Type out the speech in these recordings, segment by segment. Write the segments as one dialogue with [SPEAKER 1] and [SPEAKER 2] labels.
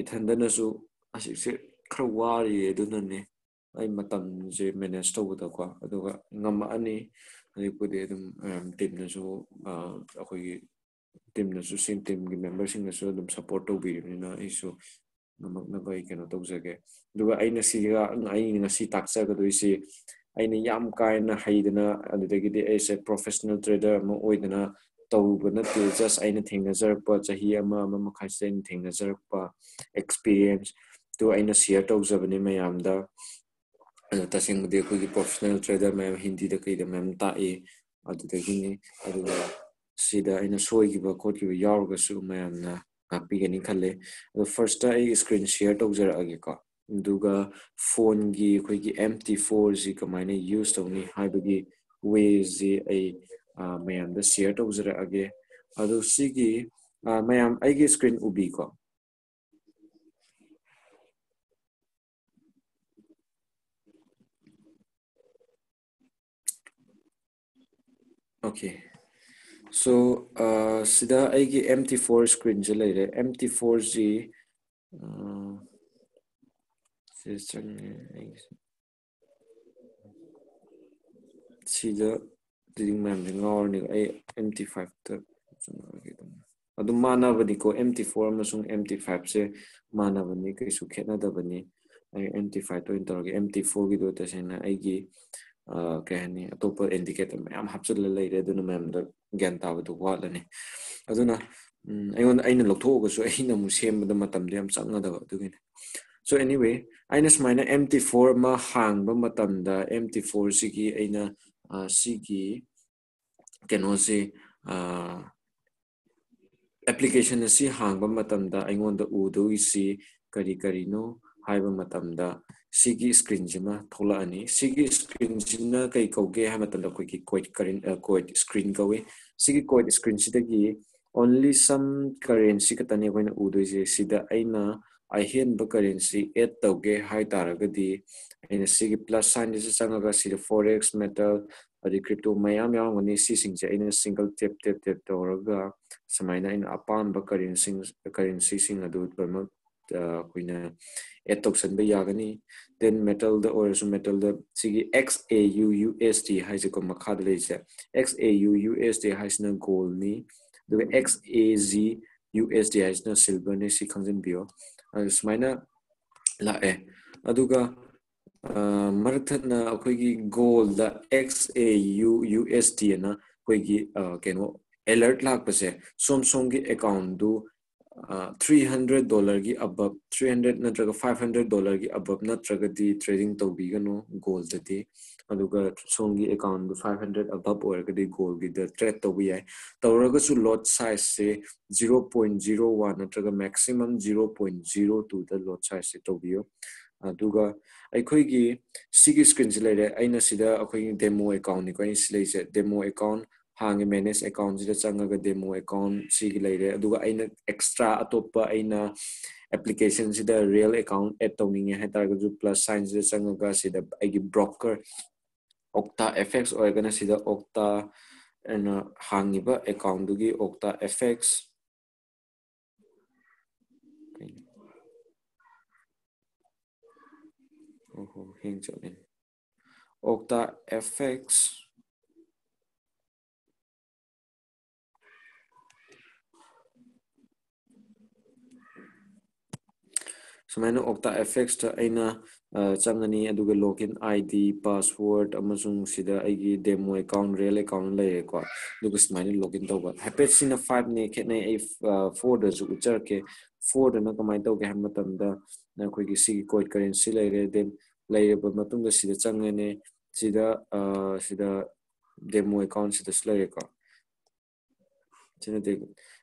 [SPEAKER 1] ꯏꯊꯟꯗꯅꯁꯨ ꯑꯁꯤꯁꯦ ꯈꯔ ꯋꯥꯔꯤ ꯑꯗꯨꯅꯅꯦ ꯑꯩ ꯃꯇꯝꯁꯦ ꯃꯦꯅꯦꯖ ꯇꯧꯕꯗꯀꯣ ꯑꯗꯨꯒ ꯉꯝꯃꯛꯑꯅꯤ ꯍꯧꯖꯤꯛꯄꯨꯗꯤ ꯑꯗꯨꯝ ꯇꯤꯝꯅꯁꯨ ꯑꯩꯈꯣꯏꯒꯤ ꯇꯤꯝꯅꯁꯨ ꯁꯤ ꯇꯤꯝꯒꯤ ꯃꯦꯝꯕꯔꯁꯤꯡꯅꯁꯨ ꯑꯗꯨꯝ ꯁꯞꯄꯣꯔꯠ ꯇꯧꯕꯤꯔꯕꯅꯤꯅ ꯑꯩꯁꯨ ꯉꯝꯃꯛꯅꯕ ꯑꯩ ꯀꯩꯅꯣ ꯇꯧꯖꯒꯦ ꯑꯗꯨꯒ ꯑꯩꯅ ꯁꯤꯒ ꯑꯩꯅ ꯉꯁꯤ ꯇꯥꯛꯆꯒꯗꯣꯏꯁꯤ ꯑꯩꯅ ꯌꯥꯝ ꯀꯥꯏꯅ ꯍꯩꯗꯅ ꯑꯗꯨꯗꯒꯤꯗꯤ ꯑꯩꯁꯦ ꯄ꯭ꯔꯣꯐꯦꯁꯅꯦꯜ ꯇ꯭ꯔꯦꯗꯔ ꯑꯃ ꯑꯣꯏꯗꯅ ꯇꯧꯕ ꯅꯠꯇꯦ ꯖꯁ ꯑꯩꯅ ꯊꯦꯡꯅꯖꯔꯛꯄ ꯆꯍꯤ ꯑꯃ ꯑꯃ ꯃꯈꯥꯏꯁꯤꯗ ꯑꯩꯅ ꯊꯦꯡꯅꯖꯔꯛꯄ ꯑꯦꯛꯁꯄꯤꯔꯤꯌꯦꯟꯁꯇꯨ ꯑꯩꯅ ꯁꯤꯌꯔ ꯇꯧꯖꯕꯅꯤ ꯃꯌꯥꯝꯗ ꯑꯗꯣ ꯇꯁꯦꯡꯕꯗꯤ ꯑꯩꯈꯣꯏꯒꯤ ꯄ꯭ꯔꯣꯐꯦꯁꯅꯦꯜ ꯇ꯭ꯔꯦꯗꯔ ꯃꯌꯥꯝ ꯍꯤꯟꯗꯤꯗ ꯀꯩꯗ ꯃꯌꯥꯝ ꯇꯥꯛꯏ ꯑꯗꯨꯗꯒꯤꯅꯤ ꯑꯗꯨꯒ ꯁꯤꯗ ꯑꯩꯅ ꯁꯣꯏꯈꯤꯕ ꯈꯣꯠꯈꯤꯕ ꯌꯥꯎꯔꯒꯁꯨ ꯃꯌꯥꯝꯅ ꯉꯥꯛꯄꯤꯒꯅꯤ ꯈꯜꯂꯦ ꯑꯗꯣ ꯐꯥꯔꯁꯇ ꯑꯩ ꯏꯁꯀ꯭ꯔꯤꯟ ꯁꯤꯌꯔ ꯇꯧꯖꯔꯛꯑꯒꯦꯀꯣ ꯑꯗꯨꯒ ꯐꯣꯟꯒꯤ ꯑꯩꯈꯣꯏꯒꯤ ꯑꯦꯝ ꯇꯤ ꯐꯣꯔꯁꯤ ꯀꯃꯥꯏꯅ ꯌꯨꯁ ꯇꯧꯅꯤ ꯍꯥꯏꯕꯒꯤ ꯋꯦꯁꯤ ꯑꯩ ꯃꯌꯥꯝꯗ ꯁꯤꯌꯔ ꯇꯧꯖꯔꯛꯑꯒꯦ ꯑꯗꯣ ꯁꯤꯒꯤ ꯃꯌꯥꯝ ꯑꯩꯒꯤ ꯏꯁꯀ꯭ꯔꯤꯟ ꯎꯕꯤꯀꯣ ꯑꯣꯀꯦ ꯁꯣ ꯁꯤꯗ ꯑꯩꯒꯤ ꯑꯦꯝ ꯇꯤ ꯐꯣꯔ ꯏꯁꯀ꯭ꯔꯤꯟꯁꯦ ꯂꯩꯔꯦ ꯑꯦꯝ ꯇꯤ ꯐꯣꯔꯁꯤ ꯁꯤ ꯆꯪꯉꯦ ꯑꯩꯒꯤꯁꯦ ꯁꯤꯗ ꯔꯤꯗꯤꯡ ꯃꯌꯥꯝꯁꯦ ꯉꯥꯎꯔꯅꯤ ꯑꯩ ꯑꯦꯝ ꯇꯤ ꯐꯥꯏꯚꯇ ꯆꯪꯉꯛꯑꯒꯦ ꯑꯗꯨꯝ ꯑꯗꯨꯝ ꯃꯥꯟꯅꯕꯅꯤꯀꯣ ꯑꯦꯝ ꯇꯤ ꯐꯣꯔ ꯑꯃꯁꯨꯡ ꯑꯦꯝ ꯇꯤ ꯐꯥꯏꯚꯁꯦ ꯃꯥꯟꯅꯕꯅꯤ ꯀꯩꯁꯨ ꯈꯦꯠꯅꯗꯕꯅꯤ ꯑꯩ ꯑꯦꯝ ꯇꯤ ꯐꯥꯏꯚꯇ ꯑꯣꯏꯅ ꯇꯧꯔꯒꯦ ꯑꯦꯝ ꯇꯤ ꯐꯣꯔꯒꯤꯗꯣ ꯇꯁꯦꯡꯅ ꯑꯩꯒꯤ ꯀꯩ ꯍꯥꯏꯅꯤ ꯑꯇꯣꯞꯄ ꯏꯟꯗꯤꯀꯦꯇꯔ ꯃꯌꯥꯝ ꯍꯥꯞꯆꯤꯜꯂ ꯂꯩꯔꯦ ꯑꯗꯨꯅ ꯃꯌꯥꯝꯗ ꯒ꯭ꯌꯥꯟ ꯇꯥꯕꯗꯣ ꯋꯥꯠꯂꯅꯤ ꯑꯗꯨꯅ ꯑꯩꯉꯣꯟꯗ ꯑꯩꯅ ꯂꯧꯊꯣꯛꯑꯒꯁꯨ ꯑꯩꯅ ꯑꯃꯨꯛ ꯁꯦꯝꯕꯗ ꯃꯇꯝꯗꯣ ꯌꯥꯝ ꯆꯪꯒꯗꯕ ꯑꯗꯨꯒꯤꯅꯤ ꯁꯣ ꯑꯦꯅꯤꯋꯦ ꯑꯩꯅ ꯁꯨꯃꯥꯏꯅ ꯑꯦꯝ ꯇꯤ ꯐꯣꯔ ꯑꯃ ꯍꯥꯡꯕ ꯃꯇꯝꯗ ꯑꯦꯝ ꯇꯤ ꯐꯣꯔꯁꯤꯒꯤ ꯑꯩꯅ CKE can also application is hangba matamda aingonda udu isi kari kari no haiba matamda sigi screen jima thola ani sigi screen jina kai kauge ha matamda koi ki koi current koi screen kawe sigi koi screen sida gi only some currency katane koina udu isi sida aina ꯑꯍꯦꯟꯕ currency add ꯇꯧꯒꯦ ꯍꯥꯏ ꯇꯥꯔꯒꯗꯤ ꯑꯩꯅ ꯁꯤꯒꯤ plus ꯁꯥꯏꯟꯁꯤꯗ ꯆꯪꯉꯒ ꯁꯤꯗ ꯐꯣꯔꯦꯛꯁ metal ꯑꯗꯩ ꯀ꯭ꯔꯤꯞꯇꯣ ꯃꯌꯥꯝ ꯌꯥꯎꯔꯝꯒꯅꯤ ꯁꯤꯁꯤꯡꯁꯦ ꯑꯩꯅ ꯁꯤꯡꯒꯜ ꯇꯦꯞ ꯇꯦꯞ ꯇꯦꯞ ꯇꯧꯔꯒ ꯁꯨꯃꯥꯏꯅ ꯑꯩꯅ ꯑꯄꯥꯝꯕ ꯀꯔꯦꯟꯁꯤꯡ ꯀꯔꯦꯟꯁꯤꯁꯤꯡ ꯑꯗꯨ ꯂꯣꯏꯅꯃꯛ ꯑꯩꯈꯣꯏꯅ ꯑꯦꯗ ꯇꯧꯁꯟꯕ ꯌꯥꯒꯅꯤ ꯗꯦꯟ ꯃꯦꯇꯜꯗ ꯑꯣꯏꯔꯁꯨ ꯃꯦꯇꯜꯗ ꯁꯤꯒꯤ X A U U S T ꯍꯥꯏꯁꯦꯀꯣ ꯃꯈꯥꯗ ꯂꯩꯔꯤꯁꯦ X A U U S T ꯍꯥꯏꯁꯤꯅ ꯒꯣꯜꯅꯤ ꯑꯗꯨꯒ X A G U S D ꯍꯥꯏꯁꯤꯅ ꯁꯤꯜꯚꯔꯅꯤ ꯁꯤ ꯈꯪꯖꯤꯟꯕꯤꯌꯣ ꯑꯗꯨ ꯁꯨꯃꯥꯏꯅ ꯂꯥꯛꯑꯦ ꯑꯗꯨꯒ ꯃꯔꯛꯊꯠꯅ ꯑꯩꯈꯣꯏꯒꯤ gold X A U U S D ꯑꯅ ꯑꯩꯈꯣꯏꯒꯤ ꯀꯩꯅꯣ ꯑꯦꯂꯔꯠ ꯂꯥꯛꯄꯁꯦ ꯁꯣꯝ ꯁꯣꯝꯒꯤ ꯑꯦꯀꯥꯎꯟꯗꯨ ꯊ꯭ꯔꯤ ꯍꯟꯗ꯭ꯔꯦꯠ ꯗꯣꯂꯔꯒꯤ ꯑꯕꯞ ꯊ꯭ꯔꯤ ꯍꯟꯗ꯭ꯔꯦꯠ ꯅꯠꯇ꯭ꯔꯒ ꯐꯥꯏꯚ ꯍꯟꯗ꯭ꯔꯦꯠ ꯗꯣꯂꯔꯒꯤ ꯑꯕꯞ ꯅꯠꯇ꯭ꯔꯒꯗꯤ ꯇ꯭ꯔꯦꯗꯤꯡ ꯇꯧꯕꯤꯒꯅꯨ ꯒꯣꯜꯗꯗꯤ ꯑꯗꯨꯒ ꯁꯣꯝꯒꯤ ꯑꯦꯀꯥꯎꯟꯗꯨ ꯐꯥꯏꯚ ꯍꯟꯗ꯭ꯔꯦꯠ ꯑꯕꯞ ꯑꯣꯏꯔꯒꯗꯤ ꯒꯣꯜꯒꯤꯗ ꯇ꯭ꯔꯦꯠ ꯇꯧꯕ ꯌꯥꯏ ꯇꯧꯔꯒꯁꯨ ꯂꯣꯠ ꯁꯥꯏꯖꯁꯦ ꯖꯤꯔꯣ ꯄꯣꯏꯟ ꯖꯤꯔꯣ ꯋꯥꯟ ꯅꯠꯇ꯭ꯔꯒ ꯃꯦꯛꯁꯤꯃꯝ ꯖꯤꯔꯣ ꯄꯣꯏꯟ ꯖꯤꯔꯣ ꯇꯨꯗ ꯂꯣꯠ ꯁꯥꯏꯖꯁꯦ ꯇꯧꯕꯤꯌꯨ ꯑꯗꯨꯒ ꯑꯩꯈꯣꯏꯒꯤ ꯁꯤꯒꯤ ꯏꯁꯀ꯭ꯔꯤꯟꯁꯤ ꯂꯩꯔꯦ ꯑꯩꯅ ꯁꯤꯗ ꯑꯩꯈꯣꯏꯒꯤ ꯗꯦꯃꯣ ꯑꯦꯀꯥꯎꯟꯅꯤꯀꯣ ꯑꯩꯅ ꯁꯤ ꯂꯩꯁꯦ ꯗꯦꯃꯣ ꯑꯦꯀꯥꯎꯟ ꯍꯥꯡꯉꯦ ꯃꯦꯅꯦꯖ ꯑꯦꯀꯥꯎꯟꯁꯤꯗ ꯆꯪꯉꯒ ꯗꯦꯃꯣ ꯑꯦꯀꯥꯎꯟ ꯁꯤꯒꯤ ꯂꯩꯔꯦ ꯑꯗꯨꯒ ꯑꯩꯅ ꯑꯦꯛꯁꯇ꯭ꯔꯥ ꯑꯇꯣꯞꯄ ꯑꯩꯅ ꯑꯦꯄ꯭ꯂꯤꯀꯦꯁꯟꯁꯤꯗ ꯔꯤꯌꯦꯜ ꯑꯦꯀꯥꯎꯟ ꯑꯦꯗ ꯇꯧꯅꯤꯡꯉꯦ ꯍꯥꯏ ꯇꯥꯔꯒꯁꯨ ꯄ꯭ꯂꯁ ꯁꯥꯏꯟꯁꯤꯗ ꯆꯪꯉꯒ ꯁꯤꯗ ꯑꯩꯒꯤ broker Okta FX oegana sida Okta ena uh, hangiba account. Dugi Okta FX Oho oh, hing chone Okta FX So menu Okta FX ta ena ꯆꯪꯉꯅꯤ ꯑꯗꯨꯒ log in I D password ꯑꯃꯁꯨꯡ ꯁꯤꯗ ꯑꯩꯒꯤ demo account real account ꯂꯩꯔꯦꯀꯣ ꯑꯗꯨꯒ ꯁꯨꯃꯥꯏꯅ log in ꯇꯧꯕ ꯍꯥꯏꯐꯦꯠ ꯁꯤꯅ ꯐꯥꯏꯚꯅꯦ ꯈꯦꯠꯅꯩ ꯑꯩ ꯐꯣꯔꯗꯁꯨ ꯎꯠꯆꯔꯛꯀꯦ ꯐꯣꯔꯗꯅ ꯀꯃꯥꯏꯅ ꯇꯧꯒꯦ ꯍꯥꯏꯕ ꯃꯇꯝꯗ ꯑꯩꯈꯣꯏꯒꯤ ꯁꯤꯒꯤ ꯀꯣꯏꯠ ꯀꯔꯦꯟꯁꯤ ꯂꯩꯔꯦ ꯗꯦꯟ ꯂꯩꯔꯕ ꯃꯇꯨꯡꯗ ꯁꯤꯗ ꯆꯪꯉꯅꯤ ꯁꯤꯗ ꯁꯤꯗ ꯗꯦꯃꯣ ꯑꯦꯀꯥꯎꯟꯁꯤꯗꯁꯨ ꯂꯩꯔꯦꯀꯣ ꯁꯤꯅꯗꯤ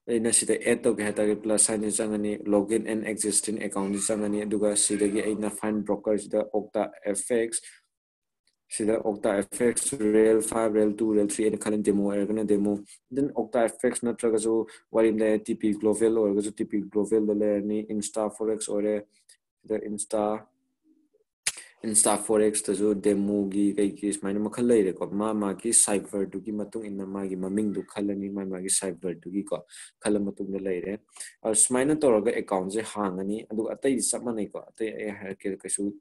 [SPEAKER 1] एड तौके है plus sign चंगनी log in and existing account चंगनी find broker Okta FX Okta FX real five real two real three and खाली डेमो एरगना डेमो देन ओक्टा एफेक्स नत्रगसु वरिम ले टीपी ग्लोबल ओरगसु टीपी ग्लोबल ले इंस्टा फॉरेक्स ओरे Insta Insta ꯐꯣꯔꯦꯛꯁ ꯑꯣꯏꯔꯦ ꯁꯤꯗ Insta insta forex tasu demo gi kai ki smaina makhal lai re ko ma ma ki cyber du gi matung in ma gi maming du khalani ma ma gi cyber du gi ko khala matung da lai re ar smaina to ga account je hang ani adu atai sap ma nei ko atai ai ha ke ka su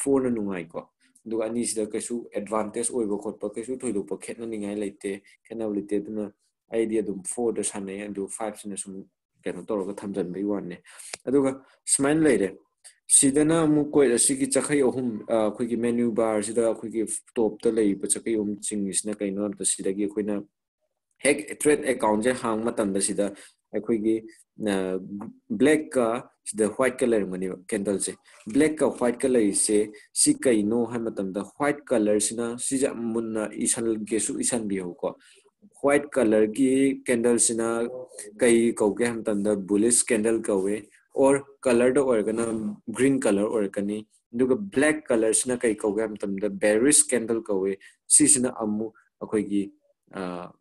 [SPEAKER 1] ꯐꯣꯔꯅ ꯅꯨꯡꯉꯥꯏꯀꯣ? ꯑꯗꯨꯒ ꯑꯅꯤꯁꯤꯗ ꯀꯩꯁꯨ advantage ꯑꯣꯏꯕ ꯈꯣꯠꯄ ꯀꯩꯁꯨ ꯊꯣꯏꯗꯣꯛꯄ ꯈꯦꯠꯅꯅꯤꯡꯉꯥꯏ ꯂꯩꯇꯦ ꯈꯦꯠꯅꯕ ꯂꯩꯇꯦ ꯑꯗꯨꯅ ꯑꯩꯗꯤ ꯑꯗꯨꯝ ꯐꯣꯔꯗ ꯁꯥꯟꯅꯩ ꯑꯗꯨ ꯐꯥꯏꯚꯁꯤꯅ ꯁꯨꯝ ꯀꯩꯅꯣ ꯇꯧꯔꯒ ꯊꯝꯖꯤꯟꯕꯒꯤ ꯋꯥꯅꯦ ꯑꯗꯨꯒ ꯁꯨꯃꯥꯏꯅ ꯂꯩꯔꯦ ꯁꯤꯗꯅ ꯑꯃꯨꯛ ꯀꯣꯏꯠ ꯑꯁꯤꯒꯤ ꯆꯈꯩ ꯑꯍꯨꯝ ꯑꯩꯈꯣꯏꯒꯤ ꯃꯦꯅ꯭ꯌꯨ ꯕꯥꯔꯁꯤꯗ ꯑꯩꯈꯣꯏꯒꯤ ꯇꯣꯞꯇ ꯂꯩꯔꯤꯕ ꯆꯈꯩ ꯑꯍꯨꯝ ꯆꯤꯡꯉꯤꯁꯤꯅ ꯀꯩꯅꯣ ꯍꯥꯏꯕꯗ ꯁꯤꯗꯒꯤ ꯑꯩꯈꯣꯏꯅ ꯍꯦꯛ ꯇ꯭ꯔꯦꯗ ꯑꯦꯀꯥꯎꯟꯁꯦ ꯍꯥꯡꯕ ꯃꯇꯝꯗ ꯁꯤꯗ nungai ko du ani sida kaisu advantage oibo khotpa kaisu thoidu pa khetna ningai leite khena leite duna idea dum 4 da sanai and 5 sina sum keno toroga thamjan bai wanne aduga smile leire sidana mu koi asigi chakhai ohum khoi gi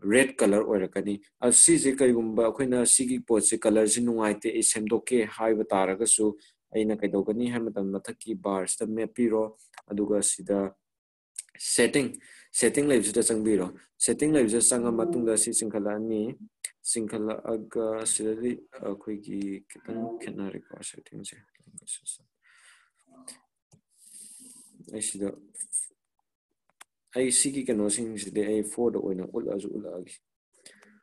[SPEAKER 1] red color oirakani asi je kaigumba khoina sigi pot se color se nuaite e semdoke haiba taraga su aina kaidogani hamatam mathaki bars ta mapiro aduga sida setting setting lives ta changbiro setting lives ta sanga matunga si singkhala ni singkhala aga sidali khoi gi kitang khena record setting se ai sida ꯑꯩ ꯁꯦꯝꯗꯣꯛꯀꯦ ꯍꯥꯏꯕ ꯇꯥꯔꯒꯁꯨ ꯑꯩꯅ ꯀꯩꯗꯧꯒꯅꯤ ꯍꯥꯏꯕ ꯃꯇꯝꯗ ꯃꯊꯛꯀꯤ ꯕꯥꯔꯁꯤꯗ ꯃꯦꯠꯄꯤꯔꯣ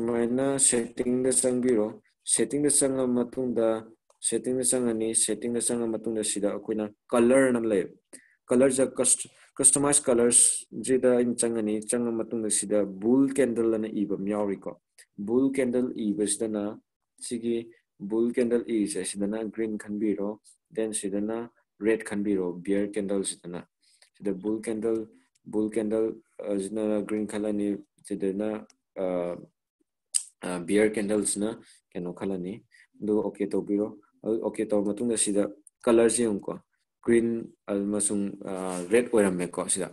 [SPEAKER 1] ꯑꯗꯨꯒ ꯁꯤꯗ setting setting ꯂꯩꯕꯁꯤꯗ ꯆꯪꯕꯤꯔꯣ setting ꯂꯩꯕꯁꯤꯗ ꯆꯪꯉ ꯃꯇꯨꯡꯗ ꯁꯤ ꯆꯤꯡꯈꯠꯂꯛꯑꯅꯤ ꯆꯤꯡꯈꯠꯂꯛꯑꯒ ꯁꯤꯗꯗꯤ ꯑꯩꯈꯣꯏꯒꯤ ꯈꯤꯇꯪ ꯈꯦꯠꯅꯔꯦꯀꯣ ꯁꯦꯠꯇꯤꯡꯁꯦ ꯑꯩ ꯁꯤꯗ ꯑꯩ ꯁꯤꯒꯤ ꯀꯩꯅꯣꯁꯤꯡꯁꯤꯗꯤ ꯑꯩ ꯐꯣꯔꯗ ꯑꯣꯏꯅ ꯎꯠꯂꯛꯑꯁꯨ ꯎꯠꯂꯛꯑꯒꯦ ꯁꯨꯃꯥꯏꯅ ꯁꯦꯠꯇꯤꯡꯗ ꯆꯪꯕꯤꯔꯣ ꯁꯦꯠꯇꯤꯡꯗ ꯆꯪꯉ ꯃꯇꯨꯡꯗ ꯁꯦꯠꯇꯤꯡꯗ ꯆꯪꯉꯅꯤ ꯁꯦꯠꯇꯤꯡꯗ ꯆꯪꯉ ꯃꯇꯨꯡꯗ ꯁꯤꯗ ꯑꯩꯈꯣꯏꯅ ꯀꯂꯔ ꯑꯃ ꯂꯩ ꯀꯂꯔꯁꯦ ꯀꯁꯇꯃꯥꯏꯁ ꯀꯂꯔꯁꯤꯗ ꯑꯩꯅ ꯆꯪꯉꯅꯤ ꯆꯪꯉ ꯃꯇꯨꯡꯗ ꯁꯤꯗ ꯕꯨꯜ ꯀꯦꯟꯗꯜ ꯑꯅ ꯏꯕ ꯑꯃ ꯌꯥꯎꯔꯤꯀꯣ ꯕꯨꯜ ꯀꯦꯟꯗꯜ ꯏꯕꯁꯤꯗꯅ ꯁꯤꯒꯤ ꯕꯨꯜ ꯀꯦꯟꯗꯜ ꯏꯁꯦ ꯁꯤꯗꯅ ꯒ꯭ꯔꯤꯟ ꯈꯟꯕꯤꯔꯣ ꯗꯦꯟ ꯁꯤꯗꯅ red ꯈꯟꯕꯤꯔꯣ beer ꯀꯦꯟꯗꯜꯁꯤꯗꯅ the bull candle bull candle sina green khalani sidena beer candles na keno khalani do okay to biro. Okay to matungda sida. Color se ko green almasung red oiramme ko sida.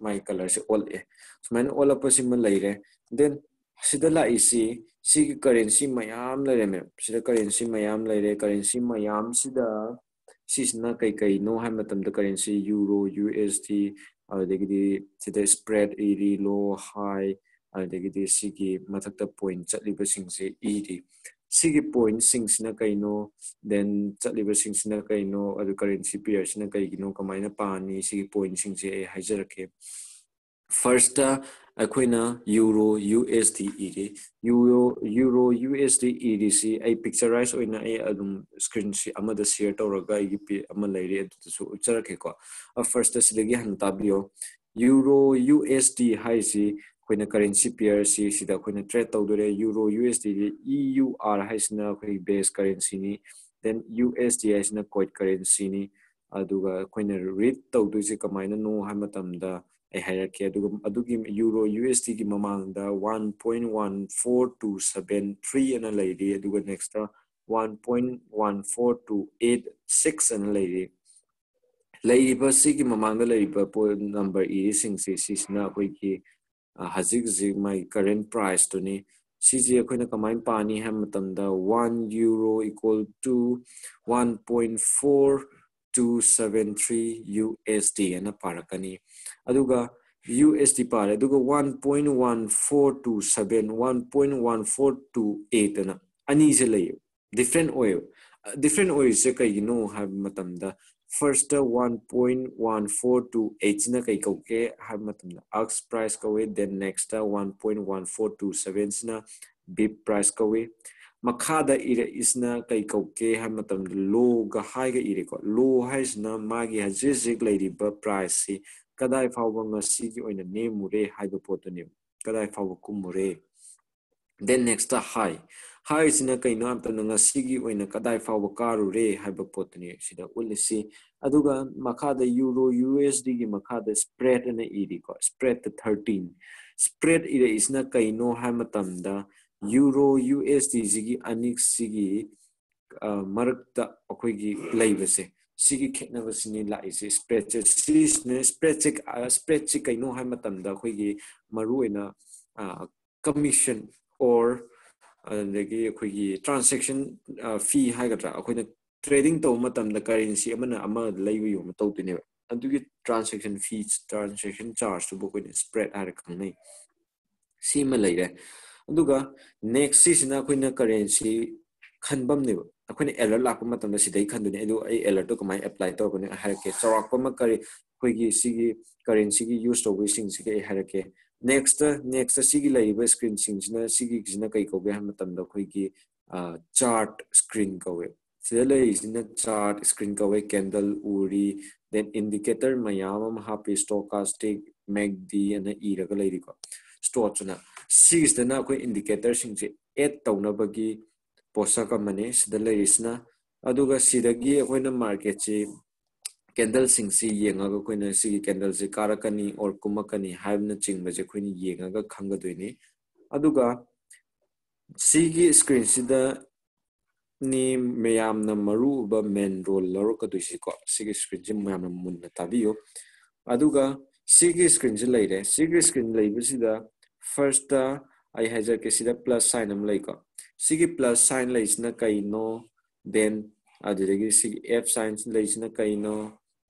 [SPEAKER 1] My color se all e. Sumain all up sim laire then sida la isi si currency mayam laire me. Sida currency mayam laire currency mayam sida ꯁꯤꯁꯤꯅ ꯀꯩ ꯀꯩꯅꯣ ꯍꯥꯏꯕ ꯃꯇꯝꯗ currency euro U S ꯗꯤ ꯑꯗꯨꯗꯒꯤꯗꯤ ꯁꯤꯗ spread ꯏꯔꯤ ꯂꯣ ꯍꯥꯏ ꯑꯗꯨꯗꯒꯤꯗꯤ ꯁꯤꯒꯤ ꯃꯊꯛꯇ ꯄꯣꯏꯟ ꯆꯠꯂꯤꯕꯁꯤꯡꯁꯦ ꯏꯔꯤ ꯁꯤꯒꯤ ꯄꯣꯏꯟꯠꯁꯤꯡꯁꯤꯅ ꯀꯩꯅꯣ ꯗꯦꯟ ꯆꯠꯂꯤꯕꯁꯤꯡꯁꯤꯅ ꯀꯩꯅꯣ ꯑꯗꯨ ꯀꯔꯦꯟꯁꯤ ꯄꯤꯌꯔꯁꯤꯅ ꯀꯩꯒꯤꯅꯣ ꯀꯃꯥꯏꯅ ꯄꯥꯅꯤ ꯁꯤꯒꯤ ꯄꯣꯏꯟꯠꯁꯤꯡꯁꯦ ꯑꯩ ꯍꯥꯏꯖꯔꯛꯀꯦ ꯐꯥꯔꯁꯇ ꯑꯩꯈꯣꯏꯅ ꯌꯨꯔꯣ ꯌꯨ ꯑꯦꯁ ꯗꯤ ꯏꯔꯤ euro euro U S D ꯏꯔꯤꯁꯤ ꯑꯩ ꯄꯤꯛꯆꯔꯥꯏꯁ ꯑꯣꯏꯅ ꯑꯩ ꯑꯗꯨꯝ ꯁ꯭ꯀ꯭ꯔꯤꯟꯁꯤ ꯑꯃꯗ ꯁꯤꯌꯔ ꯇꯧꯔꯒ ꯑꯩꯒꯤ ꯄꯤ ꯑꯃ ꯂꯩꯔꯤ ꯑꯗꯨꯗꯁꯨ ꯎꯠꯆꯔꯛꯀꯦꯀꯣ ꯐꯥꯔꯁꯇ ꯁꯤꯗꯒꯤ ꯍꯥꯟꯅ ꯇꯥꯕꯤꯌꯣ ꯌꯨꯔꯣ ꯌꯨ ꯑꯦꯁ ꯗꯤ ꯍꯥꯏꯁꯤ ꯑꯩꯈꯣꯏꯅ ꯀꯔꯦꯟꯁꯤ ꯄꯤꯌꯔꯁꯤ ꯁꯤꯗ ꯑꯩꯈꯣꯏꯅ treat ꯇꯧꯗꯣꯔꯦ euro U S D E U R ꯍꯥꯏꯁꯤꯅ ꯑꯩꯈꯣꯏ ꯕꯦꯁ ꯀꯔꯦꯟꯁꯤꯅꯤ ꯗꯦꯟ ꯌꯨ ꯑꯦꯁ ꯗꯤ ꯍꯥꯏꯁꯤꯅ ꯀꯣꯏꯠ ꯀꯔꯦꯟꯁꯤꯅꯤ ꯑꯗꯨꯒ ꯑꯩꯈꯣꯏꯅ ꯔꯤꯗ ꯇꯧꯗꯣꯏꯁꯦ ꯀꯃꯥꯏꯅꯅꯣ ꯍꯥꯏꯕ ꯃꯇꯝꯗ ꯑꯩ ꯍꯥꯏꯔꯛꯀꯦ ꯑꯗꯨꯒ ꯑꯗꯨꯒꯤ ꯌꯨꯔꯣ ꯌꯨ ꯑꯦꯁ ꯇꯤꯒꯤ ꯃꯃꯥꯡꯗ one point one four two seven three ꯑꯅ ꯂꯩꯔꯤ ꯑꯗꯨꯒ next one point one four two eight six ꯑꯅ ꯂꯩꯔꯤ ꯂꯩꯔꯤꯕ ꯁꯤꯒꯤ ꯃꯃꯥꯡꯗ ꯂꯩꯔꯤꯕ ꯅꯝꯕꯔ ꯏꯔꯤꯁꯤꯡꯁꯤ ꯁꯤꯁꯤꯅ ꯑꯩꯈꯣꯏꯒꯤ ꯍꯧꯖꯤꯛ ꯍꯧꯖꯤꯛ ꯃꯥꯒꯤ ꯀꯔꯦꯟ ꯄ꯭ꯔꯥꯏꯁꯇꯨꯅꯤ ꯁꯤꯁꯦ ꯑꯩꯈꯣꯏꯅ ꯀꯃꯥꯏꯅ ꯄꯥꯅꯤ ꯍꯥꯏꯕ ꯃꯇꯝꯗ one euro equal to one point four 273 USD and a parakani aduga USD par aduga 1.1427 1.1428 and ani se different oil. Uh, different oil okay you know have matamda. first uh, 1.1428 na kai ko ke have matam da ox price ko then next uh, 1.1427 na bip price ko ꯀꯧꯒꯦ ꯍꯥꯏꯕ ꯃꯇꯝꯗ ꯑꯛꯁ price ꯀꯧꯏ then next one point one four to ꯁꯕꯦꯟꯁꯤꯅ beep price ꯀꯧꯏ ꯃꯈꯥꯗ ꯏꯔꯛꯏꯁꯤꯅ ꯀꯩ ꯀꯧꯒꯦ ꯍꯥꯏꯕ ꯃꯇꯝꯗ ꯂꯣꯒ ꯍꯥꯏꯒ ꯏꯔꯦꯀꯣ ꯂꯣ ꯍꯥꯏꯁꯤꯅ ꯃꯥꯒꯤ ꯍꯧꯖꯤꯛ ꯍꯧꯖꯤꯛ ꯂꯩꯔꯤꯕ ꯄ꯭ꯔꯥꯏꯁꯁꯤ ꯀꯗꯥꯏ ꯐꯥꯎꯕ ꯉꯁꯤꯒꯤ ꯑꯣꯏꯅ ꯅꯦꯝꯃꯨꯔꯦ ꯍꯥꯏꯕ ꯄꯣꯠꯇꯨꯅꯦꯕ ꯀꯗꯥꯏ ꯐꯥꯎꯕ ꯀꯨꯝꯃꯨꯔꯦ ꯗꯦꯟ ꯅꯦꯛꯁꯇ ꯍꯥꯏ ꯍꯥꯏꯁꯤꯅ ꯀꯩꯅꯣ ꯍꯥꯏꯕꯗ ꯉꯁꯤꯒꯤ ꯑꯣꯏꯅ ꯀꯗꯥꯏ ꯐꯥꯎꯕ ꯀꯥꯔꯨꯔꯦ ꯍꯥꯏꯕ ꯄꯣꯠꯇꯨꯅꯤ ꯁꯤꯗ ꯎꯠꯂꯤꯁꯤ ꯑꯗꯨꯒ ꯃꯈꯥꯗ ꯌꯨꯔꯣ ꯌꯨ ꯑꯦꯁ ꯗꯤꯒꯤ ꯃꯈꯥꯗ ꯁ꯭ꯄ꯭ꯔꯦꯗ ꯑꯅ ꯏꯔꯤꯀꯣ ꯁ꯭ꯄ꯭ꯔꯦꯗꯇ ꯊꯥꯔꯇꯤꯟ ꯁ꯭ꯄ꯭ꯔꯦꯗ ꯏꯔꯛꯏꯁꯤꯅ ꯀꯩꯅꯣ ꯍꯥꯏꯕ ꯃꯇꯝꯗ यूरो यूएसडी सिगी अनिक सिगी मरकता अखोई की लाइबसे सिगी खेतने वसनी लाइसे स्प्रेडशीट सीजने स्प्रेडशीट स्प्रेडशीट कई है मतम कमीशन और लेगी अखोई ट्रांसैक्शन फ़ी है कत्रा ट्रेडिंग तब मतम करेंसी अमना अमा ट्रांसैक्शन फ़ी ट्रांसैक्शन चार्ज तो बकोई स्प्रेड है खाने सी में अदुगा नेक्स्ट सिसना अखुइन करेंसी खनबमनेबो अखुइन एलर्ट लाप मतम सिदै खनदुने अदु तो कमाई अप्लाई तोबने हरके चौराक म करेंसी की यूज़ तब सिंगसी के हरके नेक्स्ट नेक्स्ट सिगी स्क्रीन सिंगसिना कई कौन हम मतम द चार्ट स्क्रीन कौे सिले इसिना चार्ट स्क्रीन कोवे कैंडल उरी देन इंडिकेटर मयाम हापी स्टोकास्टिक मैगडी स्टोचना ꯁꯤꯒꯤꯁꯤꯗꯅ ꯑꯩꯈꯣꯏ ꯏꯟꯗꯤꯀꯦꯇꯔꯁꯤꯡꯁꯦ ꯑꯦꯗ ꯇꯧꯅꯕꯒꯤ ꯄꯣꯠꯁꯛ ꯑꯃꯅꯤ ꯁꯤꯗ ꯂꯩꯔꯤꯁꯤꯅ ꯑꯗꯨꯒ ꯁꯤꯗꯒꯤ ꯑꯩꯈꯣꯏꯅ ꯃꯥꯔꯀꯦꯠꯁꯤ ꯀꯦꯟꯗꯜꯁꯤꯡꯁꯤ ꯌꯦꯡꯉꯒ ꯑꯩꯈꯣꯏꯅ ꯁꯤꯒꯤ ꯀꯦꯟꯗꯜꯁꯤ ꯀꯥꯔꯛꯀꯅꯤ ꯑꯣꯔ ꯀꯨꯝꯃꯛꯀꯅꯤ ꯍꯥꯏꯕꯅꯆꯤꯡꯕꯁꯦ ꯑꯩꯈꯣꯏꯅ ꯌꯦꯡꯉꯒ ꯈꯪꯒꯗꯣꯏꯅꯤ ꯑꯗꯨꯒ ꯁꯤꯒꯤ ꯁ꯭ꯀ꯭ꯔꯤꯟꯁꯤꯗ ꯅꯤ ꯃꯌꯥꯝꯅ ꯃꯔꯨ ꯑꯣꯏꯕ ꯃꯦꯟ ꯔꯣꯜ ꯂꯧꯔꯛꯀꯗꯣꯏꯁꯤꯀꯣ ꯁꯤꯒꯤ ꯁ꯭ꯀ꯭ꯔꯤꯟꯁꯤ ꯃꯌꯥꯝꯅ ꯃꯨꯟꯅ ꯇꯥꯕꯤꯌꯨ ꯑꯗꯨꯒ ꯁꯤꯒꯤ ꯁ꯭ꯀ꯭ꯔꯤꯟꯁꯤ ꯂꯩꯔꯦ ꯁꯤꯒꯤ ꯁ꯭ꯀ꯭ꯔꯤꯟ ꯂꯩꯕꯁꯤꯗ ꯐꯥꯔꯁꯇ ꯑꯩ ꯍꯥꯏꯖꯔꯛꯀꯦ ꯁꯤꯗ ꯄ꯭ꯂꯁ ꯁꯥꯏꯟ ꯑꯃ ꯂꯩꯀꯣ ꯁꯤꯒꯤ ꯄ꯭ꯂꯁ ꯁꯥꯏꯟ ꯂꯩꯁꯤꯅ ꯀꯩꯅꯣ ꯗꯦꯟ ꯑꯗꯨꯗꯒꯤ ꯁꯤꯒꯤ ꯑꯦꯐ ꯁꯥꯏꯟ ꯂꯩꯁꯤꯅ ꯀꯩꯅꯣ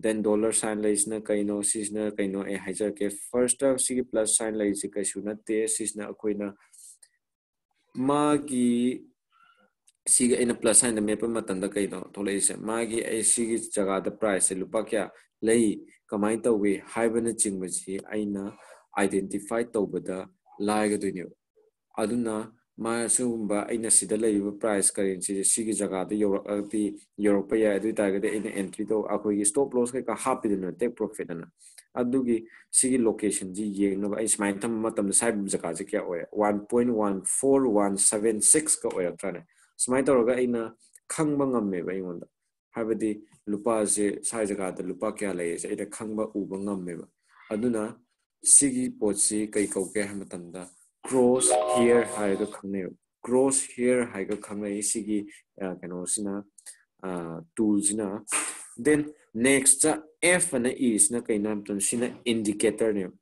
[SPEAKER 1] ꯗꯦꯟ ꯗꯣꯂꯔ ꯁꯥꯏꯟ ꯂꯩꯁꯤꯅ ꯀꯩꯅꯣ ꯁꯤꯁꯤꯅ ꯀꯩꯅꯣ ꯑꯩ ꯍꯥꯏꯖꯔꯛꯀꯦ ꯐꯥꯔꯁꯇ ꯁꯤꯒꯤ ꯄ꯭ꯂꯁ ꯁꯥꯏꯟ ꯂꯩꯁꯤ ꯀꯩꯁꯨ ꯅꯠꯇꯦ ꯁꯤꯁꯤꯅ ꯑꯩꯈꯣꯏꯅ ꯃꯥꯒꯤ ꯁꯤꯒꯤ ꯑꯩꯅ ꯄ꯭ꯂꯁ ꯁꯥꯏꯟꯗ ꯃꯦꯠꯄ ꯃꯇꯝꯗ ꯀꯩꯅꯣ ꯊꯣꯛꯂꯛꯏꯁꯦ ꯃꯥꯒꯤ ꯑꯩ ꯁꯤꯒꯤ ꯖꯒꯥꯗ ꯄ꯭ꯔꯥꯏꯁꯁꯦ ꯂꯨꯄꯥ ꯀꯌꯥ ꯂꯩ ꯀꯃꯥꯏꯅ ꯇꯧꯋꯤ ꯍꯥꯏꯕꯅꯆꯤꯡꯕꯁꯤ ꯑꯩꯅ ꯑꯥꯏꯗꯦꯟꯇꯤꯐꯥꯏ ꯇꯧꯕꯗ ꯂꯥꯏꯒꯗꯣꯏꯅꯦꯕ ꯑꯗꯨꯅ ꯃꯥ ꯁꯤꯒꯨꯝꯕ ꯑꯩꯅ ꯁꯤꯗ ꯂꯩꯔꯤꯕ ꯄ꯭ꯔꯥꯏꯁ ꯀꯔꯦꯟꯁꯤꯁꯦ ꯁꯤꯒꯤ ꯖꯒꯥꯗ ꯌꯧꯔꯛꯑꯗꯤ ꯌꯧꯔꯛꯄ ꯌꯥꯏ ꯑꯗꯨ ꯑꯣꯏꯇꯥꯔꯒꯗꯤ ꯑꯩꯅ ꯑꯦꯟꯇ꯭ꯔꯤ ꯇꯧ ꯑꯩꯈꯣꯏꯒꯤ ꯁ꯭ꯇꯣꯞ ꯂꯣꯁ ꯀꯩꯀꯥ ꯍꯥꯞꯄꯤꯗꯅ ꯇꯦꯛ ꯄ꯭ꯔꯣꯐꯤꯠ ꯑꯅ ꯑꯗꯨꯒꯤ ꯁꯤꯒꯤ ꯂꯣꯀꯦꯁꯟꯁꯤ ꯌꯦꯡꯅꯕ ꯑꯩ ꯁꯨꯃꯥꯏꯅ ꯊꯝꯕ ꯃꯇꯝꯗ ꯁꯥꯏꯕ ꯖꯒꯥꯁꯦ ꯀꯌా ꯑꯣꯏ one point one four one seven ꯁꯤꯛꯁꯀ ꯑꯣꯏꯔꯛꯇ꯭ꯔꯥꯅꯦ ꯁꯨꯃꯥꯏꯅ ꯇꯧꯔꯒ ꯑꯩꯅ ꯈꯪꯕ ꯉꯝꯃꯦꯕ ꯑꯩꯉꯣꯟꯗ ꯍꯥꯏꯕꯗꯤ ꯂꯨꯄꯥꯁꯦ ꯁ꯭ꯋꯥꯏ ꯖꯒꯥꯗ ꯂꯨꯄꯥ ꯀꯌꯥ ꯂꯩꯌꯦꯁꯦ ꯑꯩꯅ ꯈꯪꯕ ꯎꯕ ꯉꯝꯃꯦꯕ ꯑꯗꯨꯅ ꯁꯤꯒꯤ ꯄꯣꯠꯁꯤ ꯀꯩ ꯀꯧꯒꯦ ꯍꯥꯏꯕ ꯃꯇꯝꯗ ꯀ꯭ꯔꯣꯁ ꯍꯤꯌꯔ ꯍꯥꯏꯔꯒ ꯈꯪꯅꯩꯕ ꯀ꯭ꯔꯣꯁ ꯍꯤꯌꯔ ꯍꯥꯏꯔꯒ ꯈꯪꯅꯩ ꯁꯤꯒꯤ ꯀꯩꯅꯣꯁꯤꯅ ꯇꯨꯜꯁꯤꯅ ꯗꯦꯟ ꯅꯦꯛꯁꯇ ꯑꯦꯐ ꯑꯅ ꯏꯔꯤꯁꯤꯅ ꯀꯩꯅꯣ ꯍꯥꯏꯕ ꯃꯇꯝꯗ ꯁꯤꯅ ꯏꯟꯗꯤꯀꯦꯇꯔꯅꯦꯕ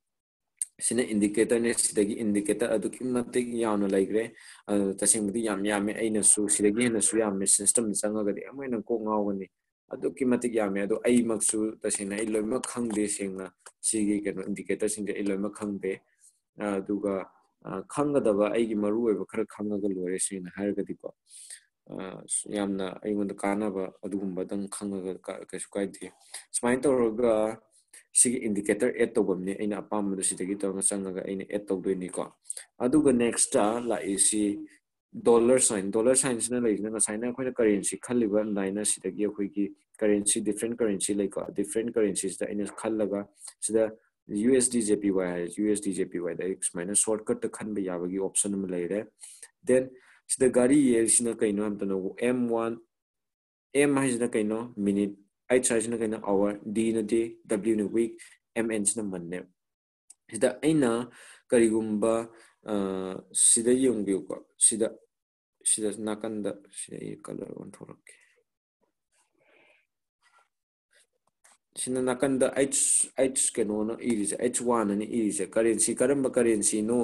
[SPEAKER 1] ꯁꯤꯅ ꯏꯟꯗꯤꯀꯦꯇꯔꯅꯦ ꯁꯤꯗꯒꯤ ꯏꯟꯗꯤꯀꯦꯇꯔ ꯑꯗꯨꯛꯀꯤ ꯃꯇꯤꯛ ꯌꯥꯝꯅ ꯂꯩꯈ꯭ꯔꯦ ꯑꯗꯨ ꯇꯁꯦꯡꯕꯗꯤ ꯌꯥꯝ ꯌꯥꯝꯃꯦ ꯑꯩꯅꯁꯨ ꯁꯤꯗꯒꯤ ꯍꯦꯟꯅꯁꯨ ꯌꯥꯝꯃꯦ ꯁꯤꯁꯇꯝꯗ ꯆꯪꯉꯒꯗꯤ ꯑꯃꯨꯛ ꯍꯦꯟꯅ ꯀꯣꯛ ꯉꯥꯎꯒꯅꯤ ꯑꯗꯨꯛꯀꯤ ꯃꯇꯤꯛ ꯌꯥꯝꯃꯦ ꯑꯗꯣ ꯑꯩꯃꯛꯁꯨ ꯇꯁꯦꯡꯅ ꯑꯩ ꯂꯣꯏꯅꯃꯛ ꯈꯪꯗꯦ ꯁꯦꯡꯅ ꯁꯤꯒꯤ ꯀꯩꯅꯣ ꯏꯟꯗꯤꯀꯦꯇꯔꯁꯤꯡꯁꯦ ꯑꯩ ꯂꯣꯏꯅꯃꯛ ꯈꯪꯗꯦ ꯑꯗꯨꯒ ꯈꯪꯒꯗꯕ ꯑꯩꯒꯤ ꯃꯔꯨꯑꯣꯏꯕ ꯈꯔ ꯈꯪꯉꯒ ꯂꯣꯏꯔꯦ ꯁꯦꯡꯅ ꯍꯥꯏꯔꯒꯗꯤꯀꯣ ꯌꯥꯝꯅ ꯑꯩꯉꯣꯟꯗ ꯀꯥꯟꯅꯕ ꯑꯗꯨꯒꯨꯝꯕꯗꯪ ꯈꯪꯉꯒ ꯀꯩꯁꯨ ꯀꯥꯏꯗꯦ ꯁꯨꯃꯥꯏꯅ ꯇꯧꯔꯒ ꯁꯤꯒꯤ ꯏꯟꯗꯤꯀꯦꯇꯔ ꯑꯦꯗ ꯇꯧꯐꯝꯅꯤ ꯑꯩꯅ ꯑꯄꯥꯝꯕꯗ ꯁꯤꯗꯒꯤ ꯇꯧꯔꯒ ꯆꯪꯉꯒ ꯑꯩꯅ ꯑꯦꯗ ꯇꯧꯗꯣꯏꯅꯤꯀꯣ ꯑꯗꯨꯒ ꯅꯦꯛꯁꯇ ꯂꯥꯛꯏꯁꯤ dollar sign dollar sign sina leina na sina khoi currency khaliba line sida gi khoi gi currency different currency like different currencies da in khalaga sida USD JPY has USD JPY da x minus shortcut ta khan ba ya gi option ma le re then sida gari ye sina kaino am tano M1 M ha sina kaino minute I try sina kaino hour D na day W na week M n sina man ne sida aina karigumba ꯁꯤꯗ ꯌꯦꯡꯕꯤꯌꯨꯀꯣ ꯁꯤꯗ ꯁꯤꯗ ꯅꯥꯀꯟꯗ ꯁꯤꯗ ꯑꯩ colour ꯑꯣꯟꯊꯣꯔꯛꯀꯦ ꯁꯤꯅ ꯅꯥꯀꯟꯗ AIDS AIDS ꯀꯩꯅꯣꯅ ꯏꯔꯤꯁꯦ AIDS one ꯑꯅ ꯏꯔꯤꯁꯦ currency ꯀꯔꯝꯕ ꯀꯔꯦꯟꯁꯤꯅꯣ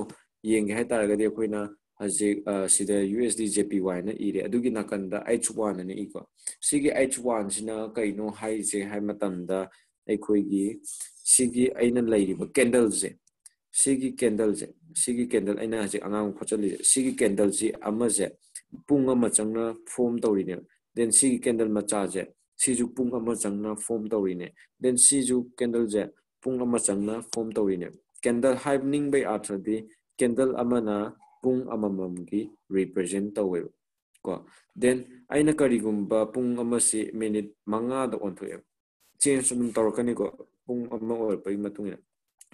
[SPEAKER 1] ꯌꯦꯡꯒꯦ ꯍꯥꯏ ꯇꯥꯔꯒꯗꯤ ꯑꯩꯈꯣꯏꯅ ꯍꯧꯖꯤꯛ ꯁꯤꯗ ꯌꯨ ꯑꯦꯁ ꯗꯤ ꯖꯦ ꯄꯤ ꯋꯥꯏꯅ ꯏꯔꯦ ꯑꯗꯨꯒꯤ ꯅꯥꯀꯟꯗ ꯑꯩꯠꯁ ꯋꯥꯟ ꯑꯅ ꯏꯀꯣ ꯁꯤꯒꯤ ꯑꯩꯠꯁ ꯋꯥꯟꯁꯤꯅ ꯀꯩꯅꯣ ꯍꯥꯏꯔꯤꯁꯦ ꯍꯥꯏꯕ ꯃꯇꯝꯗ ꯑꯩꯈꯣꯏꯒꯤ ꯁꯤꯒꯤ ꯑꯩꯅ ꯂꯩꯔꯤꯕ ꯀꯦꯟꯗꯜꯁꯦ ꯁꯤꯒꯤ ꯀꯦꯟꯗꯜꯁꯦ ꯁꯤꯒꯤ ꯀꯦꯟꯗꯜ ꯑꯩꯅ ꯍꯧꯖꯤꯛ ꯑꯉꯥꯡꯕ ꯈꯣꯠꯆꯜꯂꯤꯁꯦ ꯁꯤꯒꯤ ꯀꯦꯟꯗꯜꯁꯤ ꯑꯃꯁꯦ ꯄꯨꯡ ꯑꯃ ꯆꯪꯅ ꯐꯣꯝ ꯇꯧꯔꯤꯅꯦꯕ ꯗꯦꯟ ꯁꯤꯒꯤ ꯀꯦꯟꯗꯜ ꯃꯆꯥꯁꯦ ꯁꯤꯁꯨ ꯄꯨꯡ ꯑꯃ ꯆꯪꯅ ꯐꯣꯝ ꯇꯧꯔꯤꯅꯦ ꯗꯦꯟ ꯁꯤꯁꯨ ꯀꯦꯟꯗꯜꯁꯦ ꯄꯨꯡ ꯑꯃ ꯆꯪꯅ ꯐꯣꯝ ꯇꯧꯔꯤꯅꯦ ꯀꯦꯟꯗꯜ ꯍꯥꯏꯅꯤꯡꯕꯒꯤ ꯑꯥꯔꯊ꯭ꯔꯗꯤ ꯀꯦꯟꯗꯜ ꯑꯃꯅ ꯄꯨꯡ ꯑꯃꯃꯝꯒꯤ ꯔꯤꯄ꯭ꯔꯖꯦꯟ ꯇꯧꯋꯦꯕ ꯀꯣ ꯗꯦꯟ ꯑꯩꯅ ꯀꯔꯤꯒꯨꯝꯕ ꯄꯨꯡ ꯑꯃꯁꯤ ꯃꯤꯅꯤꯠ ꯃꯉꯥꯗ ꯑꯣꯟꯊꯣꯛꯑꯦꯕ ꯆꯦꯟꯖ ꯑꯗꯨꯝ ꯇꯧꯔꯛꯀꯅꯤꯀꯣ ꯄꯨꯡ ꯑꯃ ꯑꯣꯏꯔꯛꯄꯒꯤ ꯃꯇꯨꯡ ꯏꯟꯅ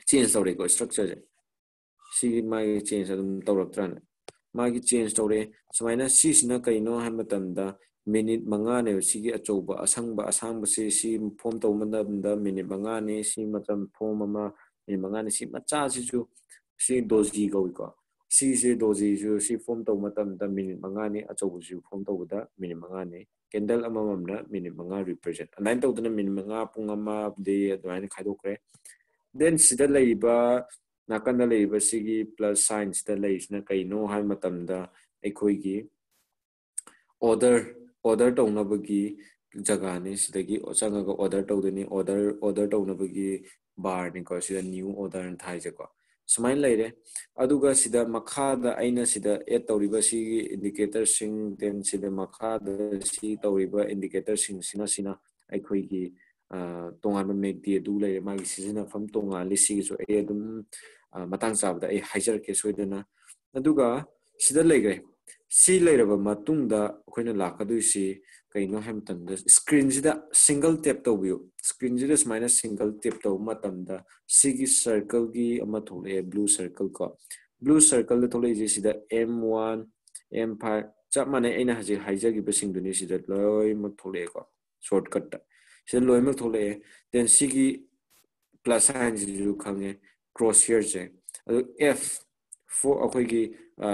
[SPEAKER 1] ꯆꯦꯟꯖ ꯇꯧꯔꯛꯏꯀꯣ ꯏꯁꯇ꯭ꯔꯛꯆꯔꯁꯦ ꯁꯤꯒꯤ ꯃꯥꯒꯤ ꯆꯦꯟꯖ ꯑꯗꯨꯝ ꯇꯧꯔꯛꯇ꯭ꯔꯥꯅꯦ ꯃꯥꯒꯤ ꯆꯦꯟꯖ ꯇꯧꯔꯛꯑꯦ ꯁꯨꯃꯥꯏꯅ ꯁꯤꯁꯤꯅ ꯀꯩꯅꯣ ꯍꯥꯏꯕ ꯃꯇꯝꯗ ꯃꯤꯅꯤꯠ ꯃꯉꯥꯅꯦꯕ ꯁꯤꯒꯤ ꯑꯆꯧꯕ ꯑꯁꯪꯕ ꯑꯁꯥꯡꯕꯁꯤ ꯁꯤ ꯐꯣꯝ ꯇꯧꯕ ꯃꯇꯝꯗ ꯃꯤꯅꯤꯠ ꯃꯉꯥꯅꯤ ꯁꯤ ꯃꯇꯝ ꯐꯣꯝ ꯑꯃ ꯃꯤꯅꯤꯠ ꯃꯉꯥꯅꯤ ꯁꯤ ꯃꯆꯥꯁꯤꯁꯨ ꯁꯤ ꯗꯣꯖꯤ ꯀꯧꯏꯀꯣ ꯁꯤꯁꯦ ꯗꯣꯖꯤꯁꯨ ꯁꯤ ꯐꯣꯝ ꯇꯧꯕ ꯃꯇꯝꯗ ꯃꯤꯅꯤꯠ ꯃꯉꯥꯅꯤ ꯑꯆꯧꯕꯁꯤꯁꯨ ꯐꯣꯝ ꯇꯧꯕꯗ ꯃꯤꯅꯤꯠ ꯃꯉꯥꯅꯤ ꯀꯦꯟꯗꯜ ꯑꯃꯃꯝꯅ ꯃꯤꯅꯤꯠ ꯃꯉꯥ ꯔꯤꯄ꯭ꯔꯖꯦꯟ ꯑꯗꯨꯃꯥꯏꯅ ꯇꯧꯗꯅ ꯃꯤꯅꯤꯠ ꯃꯉꯥ ꯄꯨꯡ ꯑꯃ ꯗꯦ ꯑꯗꯨꯃꯥꯏꯅ ꯈꯥꯏꯗꯣꯛꯈ꯭ꯔꯦ ꯗꯦꯟ ꯁꯤꯗ ꯂꯩꯔꯤꯕ ꯅꯥꯀꯟꯗ ꯂꯩꯔꯤꯕ ꯁꯤꯒꯤ ꯄ꯭ꯂꯁ ꯁꯥꯏꯟꯁꯤꯗ ꯂꯩꯔꯤꯁꯤꯅ ꯀꯩꯅꯣ ꯍꯥꯏꯕ ꯃꯇꯝꯗ ꯑꯩꯈꯣꯏꯒꯤ ꯑꯣꯔꯗꯔ ꯑꯣꯔꯗꯔ ꯇꯧꯅꯕꯒꯤ ꯖꯒꯥꯅꯤ ꯁꯤꯗꯒꯤ ꯆꯪꯉꯒ ꯑꯣꯔꯗꯔ ꯇꯧꯗꯣꯏꯅꯤ ꯑꯣꯔꯗꯔ ꯑꯣꯔꯗꯔ ꯇꯧꯅꯕꯒꯤ ꯕꯥꯔꯅꯤꯀꯣ ꯁꯤꯗ ꯅ꯭ꯌꯨ ꯑꯣꯔꯗꯔꯅ ꯊꯥꯏꯁꯦꯀꯣ ꯁꯨꯃꯥꯏꯅ ꯂꯩꯔꯦ ꯑꯗꯨꯒ ꯁꯤꯗ ꯃꯈꯥꯗ ꯑꯩꯅ ꯁꯤꯗ ꯑꯦꯗ ꯇꯧꯔꯤꯕ ꯁꯤꯒꯤ ꯏꯟꯗꯤꯀꯦꯇꯔꯁꯤꯡ ꯗꯦꯟ ꯁꯤꯗ ꯃꯈꯥꯗ ꯁꯤ ꯇꯧꯔꯤꯕ ꯏꯟꯗꯤꯀꯦꯇꯔꯁꯤꯡꯁꯤꯅ ꯁꯤꯅ ꯑꯩꯈꯣꯏꯒꯤ तोंगानबा मेक दी दु ले मा सीज़न फम तोंगा लिसी सो ए दुम मतंग चाब द ए हाइजर के सोइदना नदुगा सिदा लेगरे सी लेरब मतुंग द खोइन लाकदु सी कइनो हम तन द स्क्रीन जि द सिंगल टैप तो बियो स्क्रीन जि दस माइनस सिंगल टैप तो मतम द सी की सर्कल की अम थोले ब्लू सर्कल को ब्लू सर्कल द थोले जि सिदा m1 m5 चप माने एना हजि हाइजर गिबसिंग दुनि सिदा लोय म थोले को shortcut she loimal thole then sigi plus sign jiru khange cross here je f for akhoi gi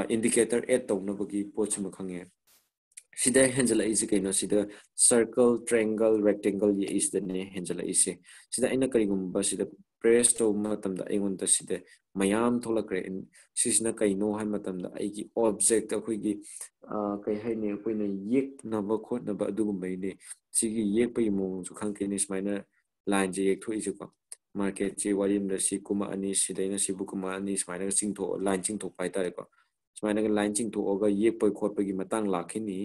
[SPEAKER 1] indicator at tong na bagi pochma khange sida hangela is ke no sida circle triangle rectangle ye is the ne hangela is sida ina kari gum ba sida press ꯇꯧꯕ ꯃꯇꯝꯗ ꯑꯩꯉꯣꯟꯗ ꯁꯤꯗ ꯃꯌꯥꯝ ꯊꯣꯛꯂꯛꯈ꯭ꯔꯦ ꯁꯤꯁꯤꯅ ꯀꯩꯅꯣ ꯍꯥꯏꯕ ꯃꯇꯝꯗ ꯑꯩꯒꯤ ꯑꯣꯕꯖꯦꯛꯇ ꯑꯩꯈꯣꯏꯒꯤ ꯀꯩ ꯍꯥꯏꯅꯤ ꯑꯩꯈꯣꯏꯅ ꯌꯦꯛꯅꯕ ꯈꯣꯠꯅꯕ ꯑꯗꯨꯒꯨꯝꯕꯩꯅꯤ ꯁꯤꯒꯤ ꯌꯦꯛꯄꯒꯤ ꯃꯑꯣꯡꯁꯨ ꯈꯪꯈꯤꯅꯤ ꯁꯨꯃꯥꯏꯅ ꯂꯥꯏꯟꯁꯦ ꯌꯦꯛꯊꯣꯛꯏꯁꯦꯀꯣ ꯃꯥꯔꯀꯦꯠꯁꯤ ꯋꯥꯔꯤꯝꯗ ꯁꯤ ꯀꯨꯝꯃꯛꯑꯅꯤ ꯁꯤꯗꯩꯅ ꯁꯤꯕꯨ ꯀꯨꯝꯃꯛꯑꯅꯤ ꯁꯨꯃꯥꯏꯅꯒ ꯆꯤꯡꯊꯣꯛ ꯂꯥꯏꯟ ꯆꯤꯡꯊꯣꯛꯄ ꯍꯥꯏꯇꯥꯔꯦꯀꯣ ꯁꯨꯃꯥꯏꯅꯒ ꯂꯥꯏꯟ ꯆꯤꯡꯊꯣꯛꯑꯒ ꯌꯦꯛꯄ ꯈꯣꯠꯄꯒꯤ ꯃꯇꯥꯡ ꯂꯥꯛꯈꯤꯅꯤ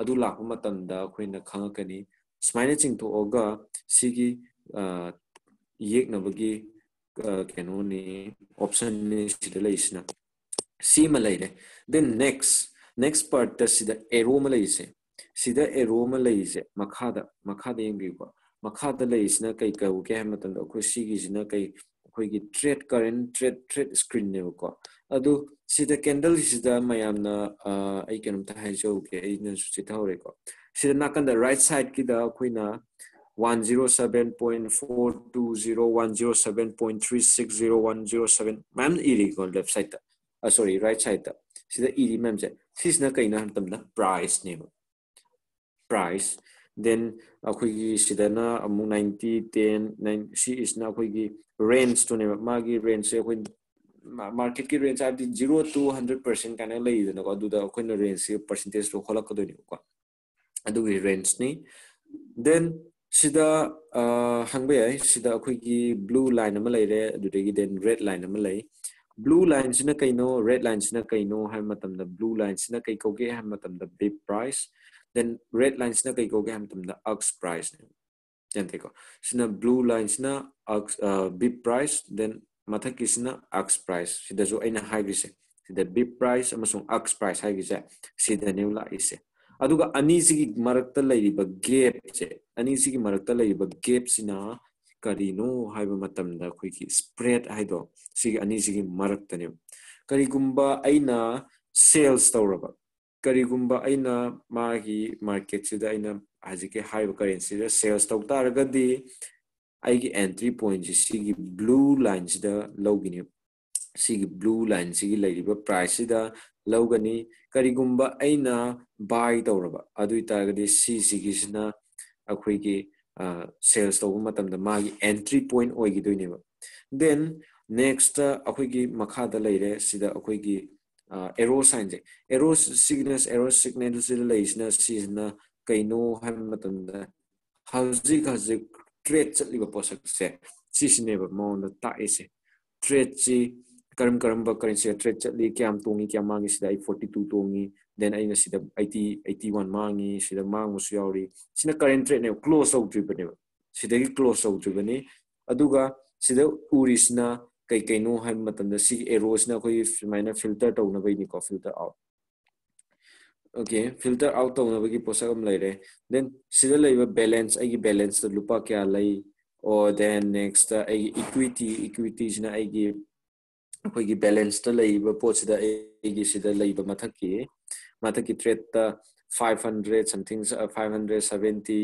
[SPEAKER 1] ꯑꯗꯨ ꯂꯥꯛꯄ ꯃꯇꯝꯗ ꯑꯩꯈꯣꯏꯅ ꯈꯪꯉꯛꯀꯅꯤ ꯁꯨꯃꯥꯏꯅ ꯆꯤꯡꯊꯣꯛꯑꯒ ꯁꯤꯒꯤ ꯌꯦꯛꯅꯕꯒꯤ ꯀꯩꯅꯣꯅꯤ ꯑꯣꯞꯁꯟꯅꯤ ꯁꯤꯗ ꯂꯩꯁꯤꯅ ꯁꯤ ꯑꯃ ꯂꯩꯔꯦ ꯗꯦꯟ ꯅꯦꯛꯁ ꯅꯦꯛꯁ ꯄꯥꯔꯠꯇ ꯁꯤꯗ ꯑꯦꯔꯣ ꯑꯃ ꯂꯩꯔꯤꯁꯦ ꯁꯤꯗ ꯑꯦꯔꯣ ꯑꯃ ꯂꯩꯔꯤꯁꯦ ꯃꯈꯥꯗ ꯃꯈꯥꯗ ꯌꯦꯡꯕꯤꯌꯨꯀꯣ ꯃꯈꯥꯗ ꯂꯩꯔꯤꯁꯤꯅ ꯀꯩ ꯀꯧꯒꯦ ꯍꯥꯏꯕ ꯃꯇꯝꯗ ꯑꯩꯈꯣꯏ ꯁꯤꯒꯤꯁꯤꯅ ꯀꯩ ꯑꯩꯈꯣꯏꯒꯤ ꯇ꯭ꯔꯦꯠ ꯀꯔꯦꯟ ꯇ꯭ꯔꯦꯠ ꯇ꯭ꯔꯦꯠ ꯁ꯭ꯀ꯭ꯔꯤꯟꯅꯦꯕꯀꯣ ꯑꯗꯨ ꯁꯤꯗ ꯀꯦꯟꯗꯜꯁꯤꯗ ꯃꯌꯥꯝꯅ ꯑꯩ ꯀꯩꯅꯣꯝꯇ ꯍꯥꯏꯖꯧꯒꯦ ꯑꯩꯅꯁꯨ ꯆꯤꯊꯍꯧꯔꯦꯀꯣ ꯁꯤꯗ ꯅꯥꯀꯟꯗ ꯔꯥꯏꯠ ꯁꯥꯏꯗꯀꯤꯗ ꯑꯩꯈꯣꯏꯅ one zero seven point four two zero one zero seven point three six zero one zero seven ꯃꯌꯥꯝ ꯏꯔꯤꯀꯣ ꯂꯦꯐ ꯁꯥꯏꯗꯠꯇ ꯁꯣꯔꯤ ꯔꯥꯏꯠ ꯁꯥꯏꯗꯠꯇ ꯁꯤꯗ ꯏꯔꯤ ꯃꯌꯥꯝꯁꯦ ꯁꯤꯁꯤꯅ ꯀꯩꯅꯣ ꯍꯥꯏꯕ ꯃꯇꯝꯗ ꯄ꯭ꯔꯥꯏꯁꯅꯦꯕ ꯄ꯭ꯔꯥꯏꯁ ꯗꯦꯟ ꯑꯩꯈꯣꯏꯒꯤ ꯁꯤꯗꯅ ꯑꯃꯨꯛ ꯅꯥꯏꯟꯇꯤ ꯇꯦꯟ ꯁꯤ ꯏꯁꯅ ꯑꯩꯈꯣꯏꯒꯤ ꯔꯦꯟꯖꯇꯨꯅꯦꯕ ꯃꯥꯒꯤ ꯔꯦꯟꯖꯁꯦ ꯑꯩꯈꯣꯏ ꯃꯥꯔꯀꯦꯠꯀꯤ ꯔꯦꯟꯖ ꯍꯥꯏꯕꯗꯤ ꯖꯤꯔꯣ ꯇꯨ ꯍꯟꯗ꯭ꯔꯦꯠ ꯄꯔꯁꯦꯟ ꯀꯥꯏꯅ ꯂꯩꯗꯅꯀꯣ ꯑꯗꯨꯗ ꯑꯩꯈꯣꯏꯅ ꯔꯦꯟꯖꯁꯤ ꯄꯔꯁꯦꯟꯇꯦꯖꯇꯣ ꯍꯣꯠꯂꯛꯀꯗꯣꯏꯅꯦꯕꯀꯣ ꯑꯗꯨꯒꯤ ꯔꯦꯟꯖꯅꯤ then sida uh, hangbe ai? Sida akoi gi blue line ama lai re du de gi den red line ama lai blue line sina kai no red line sina kai no ha matam da blue line sina kai ko ge ha matam da bid price. Then red line sina kai ko ge ha matam da aux price. Then te ko sina blue line sina aux uh, bid price, then matha ki sina aux price. Sida jo aina ha gi se sida bid price amasung aux price ha gi se sida new la ise. ꯍꯥꯏꯒꯤꯁꯦ ꯁꯤꯗꯅꯦꯕ ꯂꯥꯛꯏꯁꯦ ꯑꯗꯨꯒ ꯑꯅꯤꯁꯤꯒꯤ ꯃꯔꯛꯇ ꯂꯩꯔꯤꯕ ꯒꯦꯞꯁꯦ ꯑꯅꯤꯁꯤꯒꯤ ꯃꯔꯛꯇ ꯂꯩꯔꯤꯕ ꯒꯦꯞꯁꯤꯅ ꯀꯔꯤꯅꯣ ꯍꯥꯏꯕ ꯃꯇꯝꯗ ꯑꯩꯈꯣꯏꯒꯤ ꯁꯄ꯭ꯔꯦꯗ ꯍꯥꯏꯗꯣ ꯁꯤꯒꯤ ꯑꯅꯤꯁꯤꯒꯤ ꯃꯔꯛꯇꯅꯦꯕ ꯀꯔꯤꯒꯨꯝꯕ ꯑꯩꯅ ꯁꯦꯜꯁ ꯇꯧꯔꯕ ꯀꯔꯤꯒꯨꯝꯕ ꯑꯩꯅ ꯃꯥꯒꯤ ꯃꯥꯔꯀꯦꯠꯁꯤꯗ ꯑꯩꯅ ꯍꯧꯖꯤꯛꯀꯤ ꯍꯥꯏꯔꯤꯕ ꯀꯔꯦꯟꯁꯤꯗ ꯁꯦꯜꯁ ꯇꯧ ꯇꯥꯔꯒꯗꯤ ꯑꯩꯒꯤ ꯑꯦꯟꯇ꯭ꯔꯤ ꯄꯣꯏꯟꯁꯤ ꯁꯤꯒꯤ ꯕ꯭ꯂꯨ ꯂꯥꯏꯟꯁꯤꯗ ꯂꯧꯈꯤꯅꯤ ꯁꯤꯒꯤ ꯕ꯭ꯂꯨ ꯂꯥꯏꯟꯁꯤꯒꯤ ꯂꯩꯔꯤꯕ ꯄ꯭ꯔꯥꯏꯁꯁꯤꯗ ꯂꯧꯒꯅꯤ ꯀꯔꯤꯒꯨꯝꯕ ꯑꯩꯅ ꯕꯥꯏ ꯇꯧꯔꯕ ꯑꯗꯨ ꯑꯣꯏ ꯇꯥꯔꯒꯗꯤ ꯁꯤꯁꯤꯒꯤꯁꯤꯅ ꯑꯩꯈꯣꯏꯒꯤ ꯁꯦꯜꯁ ꯇꯧꯕ ꯃꯇꯝꯗ ꯃꯥꯒꯤ ꯑꯦꯟꯇ꯭ꯔꯤ ꯄꯣꯏꯟ ꯑꯣꯏꯈꯤꯗꯣꯏꯅꯦꯕ ꯗꯦꯟ ꯅꯦꯛꯁꯇ ꯑꯩꯈꯣꯏꯒꯤ ꯃꯈꯥꯗ ꯂꯩꯔꯦ ꯁꯤꯗ ꯑꯩꯈꯣꯏꯒꯤ ꯑꯦꯔꯣ ꯁꯥꯏꯟꯁꯦ ꯑꯦꯔꯣ ꯁꯤꯒꯅꯦꯁ ꯑꯦꯔꯣ ꯁꯤꯒꯅꯦꯜꯁꯤꯗ ꯂꯩꯔꯤꯁꯤꯅ ꯁꯤꯁꯤꯅ ꯀꯩꯅꯣ ꯍꯥꯏꯕ ꯃꯇꯝꯗ ꯍꯧꯖꯤꯛ ꯍꯧꯖꯤꯛ ꯇ꯭ꯔꯦꯠ ꯆꯠꯂꯤꯕ ꯄꯣꯠꯁꯛꯁꯦ ꯁꯤꯁꯤꯅꯦꯕ ꯃꯉꯣꯟꯗ ꯇꯥꯛꯏꯁꯦ ꯇ꯭ꯔꯦꯠꯁꯤ ꯀꯔꯝ ꯀꯔꯝꯕ ꯀꯔꯦꯟꯁꯤꯗ ꯇ꯭ꯔꯦꯠ ꯆꯠꯂꯤ ꯀꯌꯥꯝ ꯇꯣꯡꯉꯤ ꯀꯌꯥꯝ ꯃꯥꯡꯉꯤ ꯁꯤꯗ ꯑꯩ ꯐꯣꯔꯇꯤ ꯇꯨ ꯇꯣꯡꯉꯤ ꯗꯦꯟ ꯑꯩꯅ ꯁꯤꯗ ꯑꯩꯠꯇꯤ ꯑꯩꯠꯇꯤ ꯋꯥꯟ ꯃꯥꯡꯉꯤ ꯁꯤꯗ ꯃꯥꯡꯕꯁꯨ ꯌꯥꯎꯔꯤ ꯁꯤꯅ ꯀꯔꯦꯟ ꯇ꯭ꯔꯦꯠꯅꯦꯕ ꯀ꯭ꯂꯣꯖ ꯇꯧꯗ꯭ꯔꯤꯕꯅꯦꯕ ꯁꯤꯗꯒꯤ ꯀ꯭ꯂꯣꯖ ꯇꯧꯗ꯭ꯔꯤꯕꯅꯤ ꯑꯗꯨꯒ ꯁꯤꯗ ꯎꯔꯤꯁꯤꯅ ꯀꯩ ꯀꯩꯅꯣ ꯍꯥꯏꯕ ꯃꯇꯝꯗ ꯁꯤꯒꯤ ꯑꯦꯔꯣꯁꯤꯅ ꯑꯩꯈꯣꯏꯒꯤ ꯁꯨꯃꯥꯏꯅ ꯐꯤꯜꯇꯔ ꯇꯧꯅꯕꯩꯅꯤꯀꯣ filter out okay filter out ꯇꯧꯅꯕꯒꯤ ꯄꯣꯠꯁꯛ ꯑꯃ ꯂꯩꯔꯦ ꯗꯦꯟ ꯁꯤꯗ ꯂꯩꯕ ꯕꯦꯂꯦꯟꯁ ꯑꯩꯒꯤ ꯕꯦꯂꯦꯟꯁꯇ ꯂꯨꯄꯥ ꯀꯌꯥ ꯂꯩ ꯑꯣ ꯗꯦꯟ ꯅꯦꯛꯁꯇ ꯑꯩꯒꯤ ꯏꯀ꯭ꯋꯤꯇꯤ ꯏꯀ꯭ꯋꯤꯇꯤꯁꯤꯅ ꯑꯩꯒꯤ ꯑꯩꯈꯣꯏꯒꯤ ꯕꯦꯂꯦꯟꯁꯇ ꯂꯩꯔꯤꯕ ꯄꯣꯠꯁꯤꯗ ꯑꯩꯒꯤ ꯁꯤꯗ ꯂꯩꯕ ꯃꯊꯛꯀꯤ ꯃꯊꯛꯀꯤ ꯇ꯭ꯔꯦꯠꯇ five hundred something five hundred seventy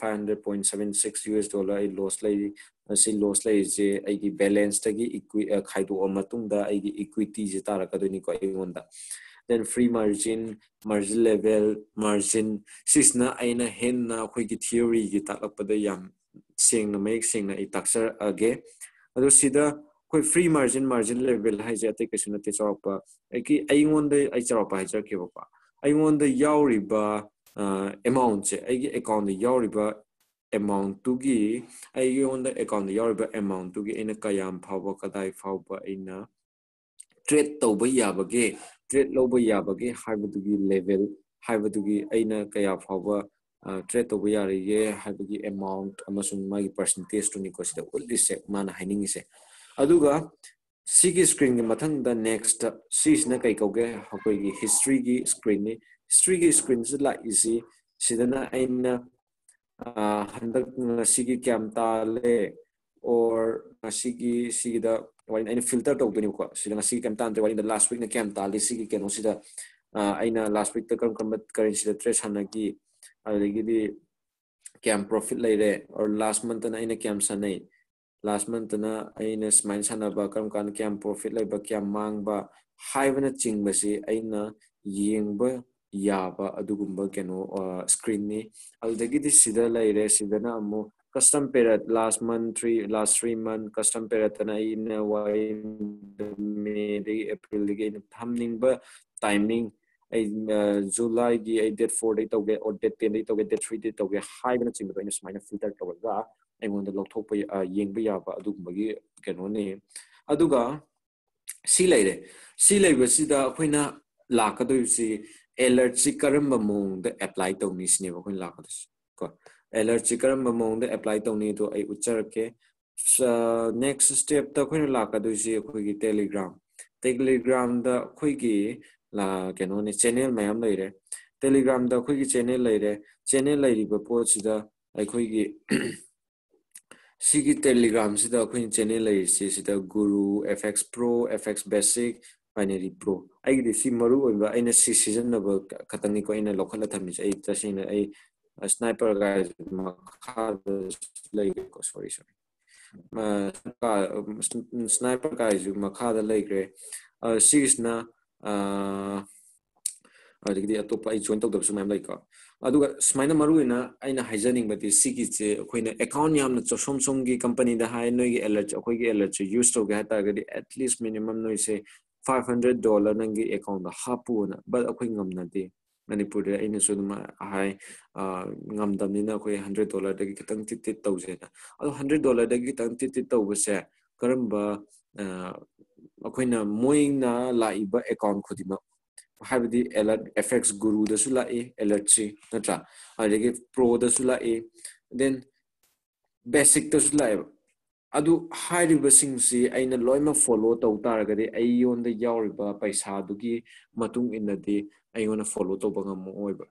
[SPEAKER 1] five hundred point seven six ꯌꯨ ꯑꯦꯁ ꯗꯣꯂꯔ ꯑꯩ ꯂꯣꯁ ꯂꯩꯔꯤ ꯃꯁꯤ ꯂꯣꯁ ꯂꯩꯔꯤꯁꯦ ꯑꯩꯒꯤ ꯕꯦꯂꯦꯟꯁꯇꯒꯤ ꯈꯥꯏꯗꯣꯛꯑ ꯃꯇꯨꯡꯗ ꯑꯩꯒꯤ ꯏꯀ꯭ꯋꯤꯇꯤꯁꯦ ꯇꯥꯔꯛꯀꯗꯣꯏꯅꯤꯀꯣ ꯑꯩꯉꯣꯟꯗ then free margin margin level margin sisna aina henna khoi ki theory gi takapda yam sengna mek sengna i taksar age adu sida level hai ja te kesuna te chawpa ai ki ai ngonde ai chawpa hai ja ke ba ai ngonde yauri ba amount che ai gi account yauri ba amount tu gi ai gi ngonde account yauri ba amount tu gi ina kayam phawba kadai phawba ina trade tauba yabage trade loba yabage haibatugi level haibatugi aina kaya phawba trade tauba yarige haibagi amount amasung magi percentage tu ni ko sida ulli se mana haining se easy sidana aina handak sigi kyam ta le or sigi sigi da wali aina filter tau tuni ko sida ngasi kam tan wali the last week na kam ta li sigi keno sida aina last week ta kam kam currency da trace hana ki adagi di kam profit leire or last month na aina kam sanai last month na aina smile sana ba sida leire sida na amo custom period last month three last three month custom period na in wai may de april de in thumbning ba timing ai july gi ai date 4 de tawge or date 10 de tawge date 3 de tawge high bana ching ba ina smaina filter tawga ai ngon da lokthok pa yeng ba ya ba adu gi keno ne aduga si leire si leiba sida akhoi lakadoi si alert si karamba mong da apply tawni sine ba akhoi lakadoi ko alert karam mong da apply tawni to ai uchar ke next step ta khoina la ka du ji khoi gi telegram telegram da khoi gi la keno ne channel mayam lai re telegram da khoi gi channel lai re channel lai ri ba po chi da ai khoi gi sigi telegram sida khoi channel lai si sida guru fx pro fx basic binary pro ai gi si maru oi ba aina si season na ba khatangi ko aina lokhala thami ai tasina ai sniper guys makhada leiko sorry sorry sniper guys makhada leikre sigisna ꯑꯗꯒꯤꯗꯤ ꯑꯇꯣꯞꯄ ꯑꯩ join ꯇꯧꯗꯕꯁꯨ ꯃꯌꯥꯝ ꯂꯩꯀꯣ ꯑꯗꯨꯒ ꯁꯨꯃꯥꯏꯅ ꯃꯔꯨꯑꯣꯏꯅ ꯑꯩꯅ ꯍꯥꯏꯖꯅꯤꯡꯕꯗꯤ ꯁꯤꯒꯤꯁꯦ ꯑꯩꯈꯣꯏꯅ ꯑꯦꯀꯥꯎꯟ ꯌꯥꯝꯅ ꯁꯣꯝ ꯁꯣꯝꯒꯤ ꯀꯝꯄꯅꯤꯗ ꯍꯥꯏ ꯅꯣꯏꯒꯤ ꯑꯦꯂꯔꯠ ꯑꯩꯈꯣꯏꯒꯤ ꯑꯦꯂꯔꯠꯁꯦ ꯌꯨꯁ ꯇꯧꯒꯦ ꯍꯥꯏ ꯇꯥꯔꯒꯗꯤ ꯑꯦꯠꯂꯤꯁ ꯃꯤꯅꯤꯃꯝ ꯅꯣꯏꯁꯦ ꯐꯥꯏꯚ ꯍꯟꯗ꯭ꯔꯦꯠ ꯗꯣꯂꯔ ꯅꯪꯒꯤ ꯑꯦꯀꯥꯎꯟꯗ ꯍꯥꯞꯄꯨꯑꯣꯅ ꯕꯠ ꯑꯩꯈꯣꯏ ꯉꯝꯅꯗꯦ ꯃꯅꯤꯄꯨꯔꯗ ꯑꯩꯅꯁꯨ ꯑꯗꯨꯝ ꯍꯥꯏ ꯉꯝꯗꯕꯅꯤꯅ ꯑꯩꯈꯣꯏ ꯍꯟꯗ꯭ꯔꯦꯠ ꯗꯣꯂꯔꯗꯒꯤ ꯈꯤꯇꯪ ꯇꯤꯠ ꯇꯤꯠ ꯇꯧꯁꯦꯅ ꯑꯗꯣ ꯍꯟꯗ꯭ꯔꯦꯠ ꯗꯣꯂꯔꯗꯒꯤ ꯈꯤꯇꯪ ꯇꯤꯠ ꯇꯤꯠ ꯇꯧꯕꯁꯦ ꯀꯔꯝꯕ ꯑꯩꯈꯣꯏꯅ ꯃꯣꯏꯅ ꯂꯥꯛꯏꯕ ꯑꯦꯀꯥꯎꯟ ꯈꯨꯗꯤꯡꯃꯛ ꯍꯥꯏꯕꯗꯤ ꯑꯦꯂꯔꯠ ꯑꯦꯐꯦꯛꯁ ꯒꯨꯔꯨꯗꯁꯨ ꯂꯥꯛꯏ ꯑꯦꯂꯔꯠꯁꯤ ꯅꯠꯇ꯭ꯔꯥ ꯑꯗꯒꯤ ꯄ꯭ꯔꯣꯗꯁꯨ ꯂꯥꯛꯏ ꯗꯦꯟ ꯕꯦꯁꯤꯛꯇꯁꯨ ꯂꯥꯛꯑꯦꯕ ꯑꯗꯨ ꯍꯥꯏꯔꯤꯕꯁꯤꯡꯁꯤ ꯑꯩꯅ ꯂꯣꯏꯅꯃꯛ ꯐꯣꯂꯣ ꯇꯧ ꯇꯥꯔꯒꯗꯤ ꯑꯩꯉꯣꯟꯗ ꯌꯥꯎꯔꯤꯕ ꯄꯩꯁꯥꯗꯨꯒꯤ ꯃꯇꯨꯡ ꯏꯟꯅꯗꯤ ꯑꯩꯉꯣꯟꯗ ꯐꯣꯂꯣ ꯇꯧꯕ ꯉꯝꯃꯣꯏꯕ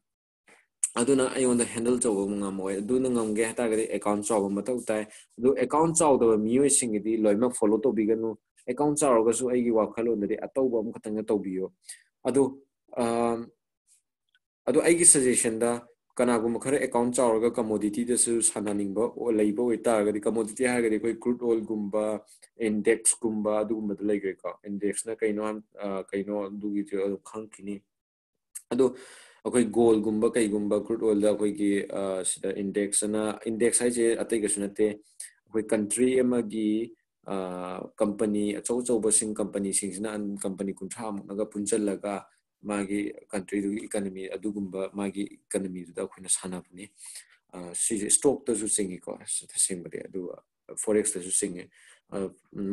[SPEAKER 1] ꯑꯗꯨꯅ ꯑꯩꯉꯣꯟꯗ ꯍꯦꯟꯗꯜ ꯇꯧꯕ ꯉꯝꯃꯣꯏ ꯑꯗꯨꯅ ꯉꯝꯒꯦ ꯍꯥꯏꯇꯥꯔꯒꯗꯤ ꯑꯦꯀꯥꯎꯟ ꯆꯥꯎꯕ ꯃꯊꯧ ꯇꯥꯏ ꯑꯗꯨ ꯑꯦꯀꯥꯎꯟ ꯆꯥꯎꯗꯕ ꯃꯤꯑꯣꯏꯁꯤꯡꯒꯤꯗꯤ ꯂꯣꯏꯅꯃꯛ ꯐꯣꯂꯣ ꯇꯧꯕꯤꯒꯅꯨ ꯑꯦꯀꯥꯎꯟ ꯆꯥꯎꯔꯒꯁꯨ ꯑꯩꯒꯤ ꯋꯥꯈꯜꯂꯣꯟꯗꯗꯤ ꯑꯇꯧꯕ ꯑꯃꯈꯛꯇꯪꯒ ꯇꯧꯕꯤꯌꯣ ꯑꯗꯨ ꯑꯗꯨ ꯑꯩꯒꯤ ꯁꯖꯦꯁꯟꯗ ꯀꯅꯥꯒꯨꯝꯕ ꯈꯔ ꯑꯦꯀꯥꯎꯟ ꯆꯥꯎꯔꯒ ꯀꯃꯣꯗꯤꯇꯤꯗꯁꯨ ꯁꯥꯟꯅꯅꯤꯡꯕ ꯂꯩꯕ ꯑꯣꯏꯇꯥꯔꯒꯗꯤ ꯀꯃꯣꯗꯤꯇꯤ ꯍꯥꯏꯔꯒꯗꯤ ꯑꯩꯈꯣꯏ ꯀ꯭ꯔꯨꯗ ꯑꯣꯏꯜꯒꯨꯝꯕ ꯏꯟꯗꯦꯛꯁꯀꯨꯝꯕ ꯑꯗꯨꯒꯨꯝꯕꯗ ꯂꯩꯈ꯭ꯔꯦꯀꯣ ꯏꯟꯗꯦꯛꯁꯅ ꯀꯩꯅꯣ ꯀꯩꯅꯣ ꯑꯗꯨꯒꯤꯁꯨ ꯑꯗꯨꯝ ꯈꯪꯈꯤꯅꯤ ꯑꯗꯣ ꯑꯩꯈꯣꯏ ꯒꯣꯜꯒꯨꯝꯕ ꯀꯩꯒꯨꯝꯕ ꯀ꯭ꯔꯨꯗ ꯑꯣꯏꯜꯗ ꯑꯩꯈꯣꯏꯒꯤ ꯁꯤꯗ ꯏꯟꯗꯦꯛꯁꯅ ꯏꯟꯗꯦꯛꯁ ꯍꯥꯏꯁꯦ ꯑꯇꯩꯒꯁꯨ ꯅꯠꯇꯦ ꯑꯩꯈꯣꯏ ꯀꯟꯇ꯭ꯔꯤ ꯑꯃꯒꯤ ꯀꯝꯄꯅꯤ ꯑꯆꯧ ꯑꯆꯧꯕꯁꯤꯡ ꯀꯝꯄꯅꯤꯁꯤꯡꯁꯤꯅ ꯀꯝꯄꯅꯤ ꯀꯨꯟꯊ꯭ꯔꯥꯃꯨꯛꯅꯒ ꯄꯨꯟꯁꯤꯜꯂꯒ ꯃꯥꯒꯤ ꯀꯟꯇ꯭ꯔꯤꯗꯨꯒꯤ ꯏꯀꯅꯃꯤ ꯑꯗꯨꯒꯨꯝꯕ ꯃꯥꯒꯤ ꯏꯀꯅꯃꯤꯗꯨꯗ ꯑꯩꯈꯣꯏꯅ ꯁꯥꯟꯅꯕꯅꯤ ꯁꯤꯁꯦ ꯁ꯭ꯇꯣꯛꯇꯁꯨ ꯆꯤꯡꯉꯤꯀꯣ ꯇꯁꯦꯡꯕꯗꯤ ꯑꯗꯨꯒ ꯐꯣꯔꯦꯛꯁꯇꯁꯨ ꯆꯤꯡꯉꯦ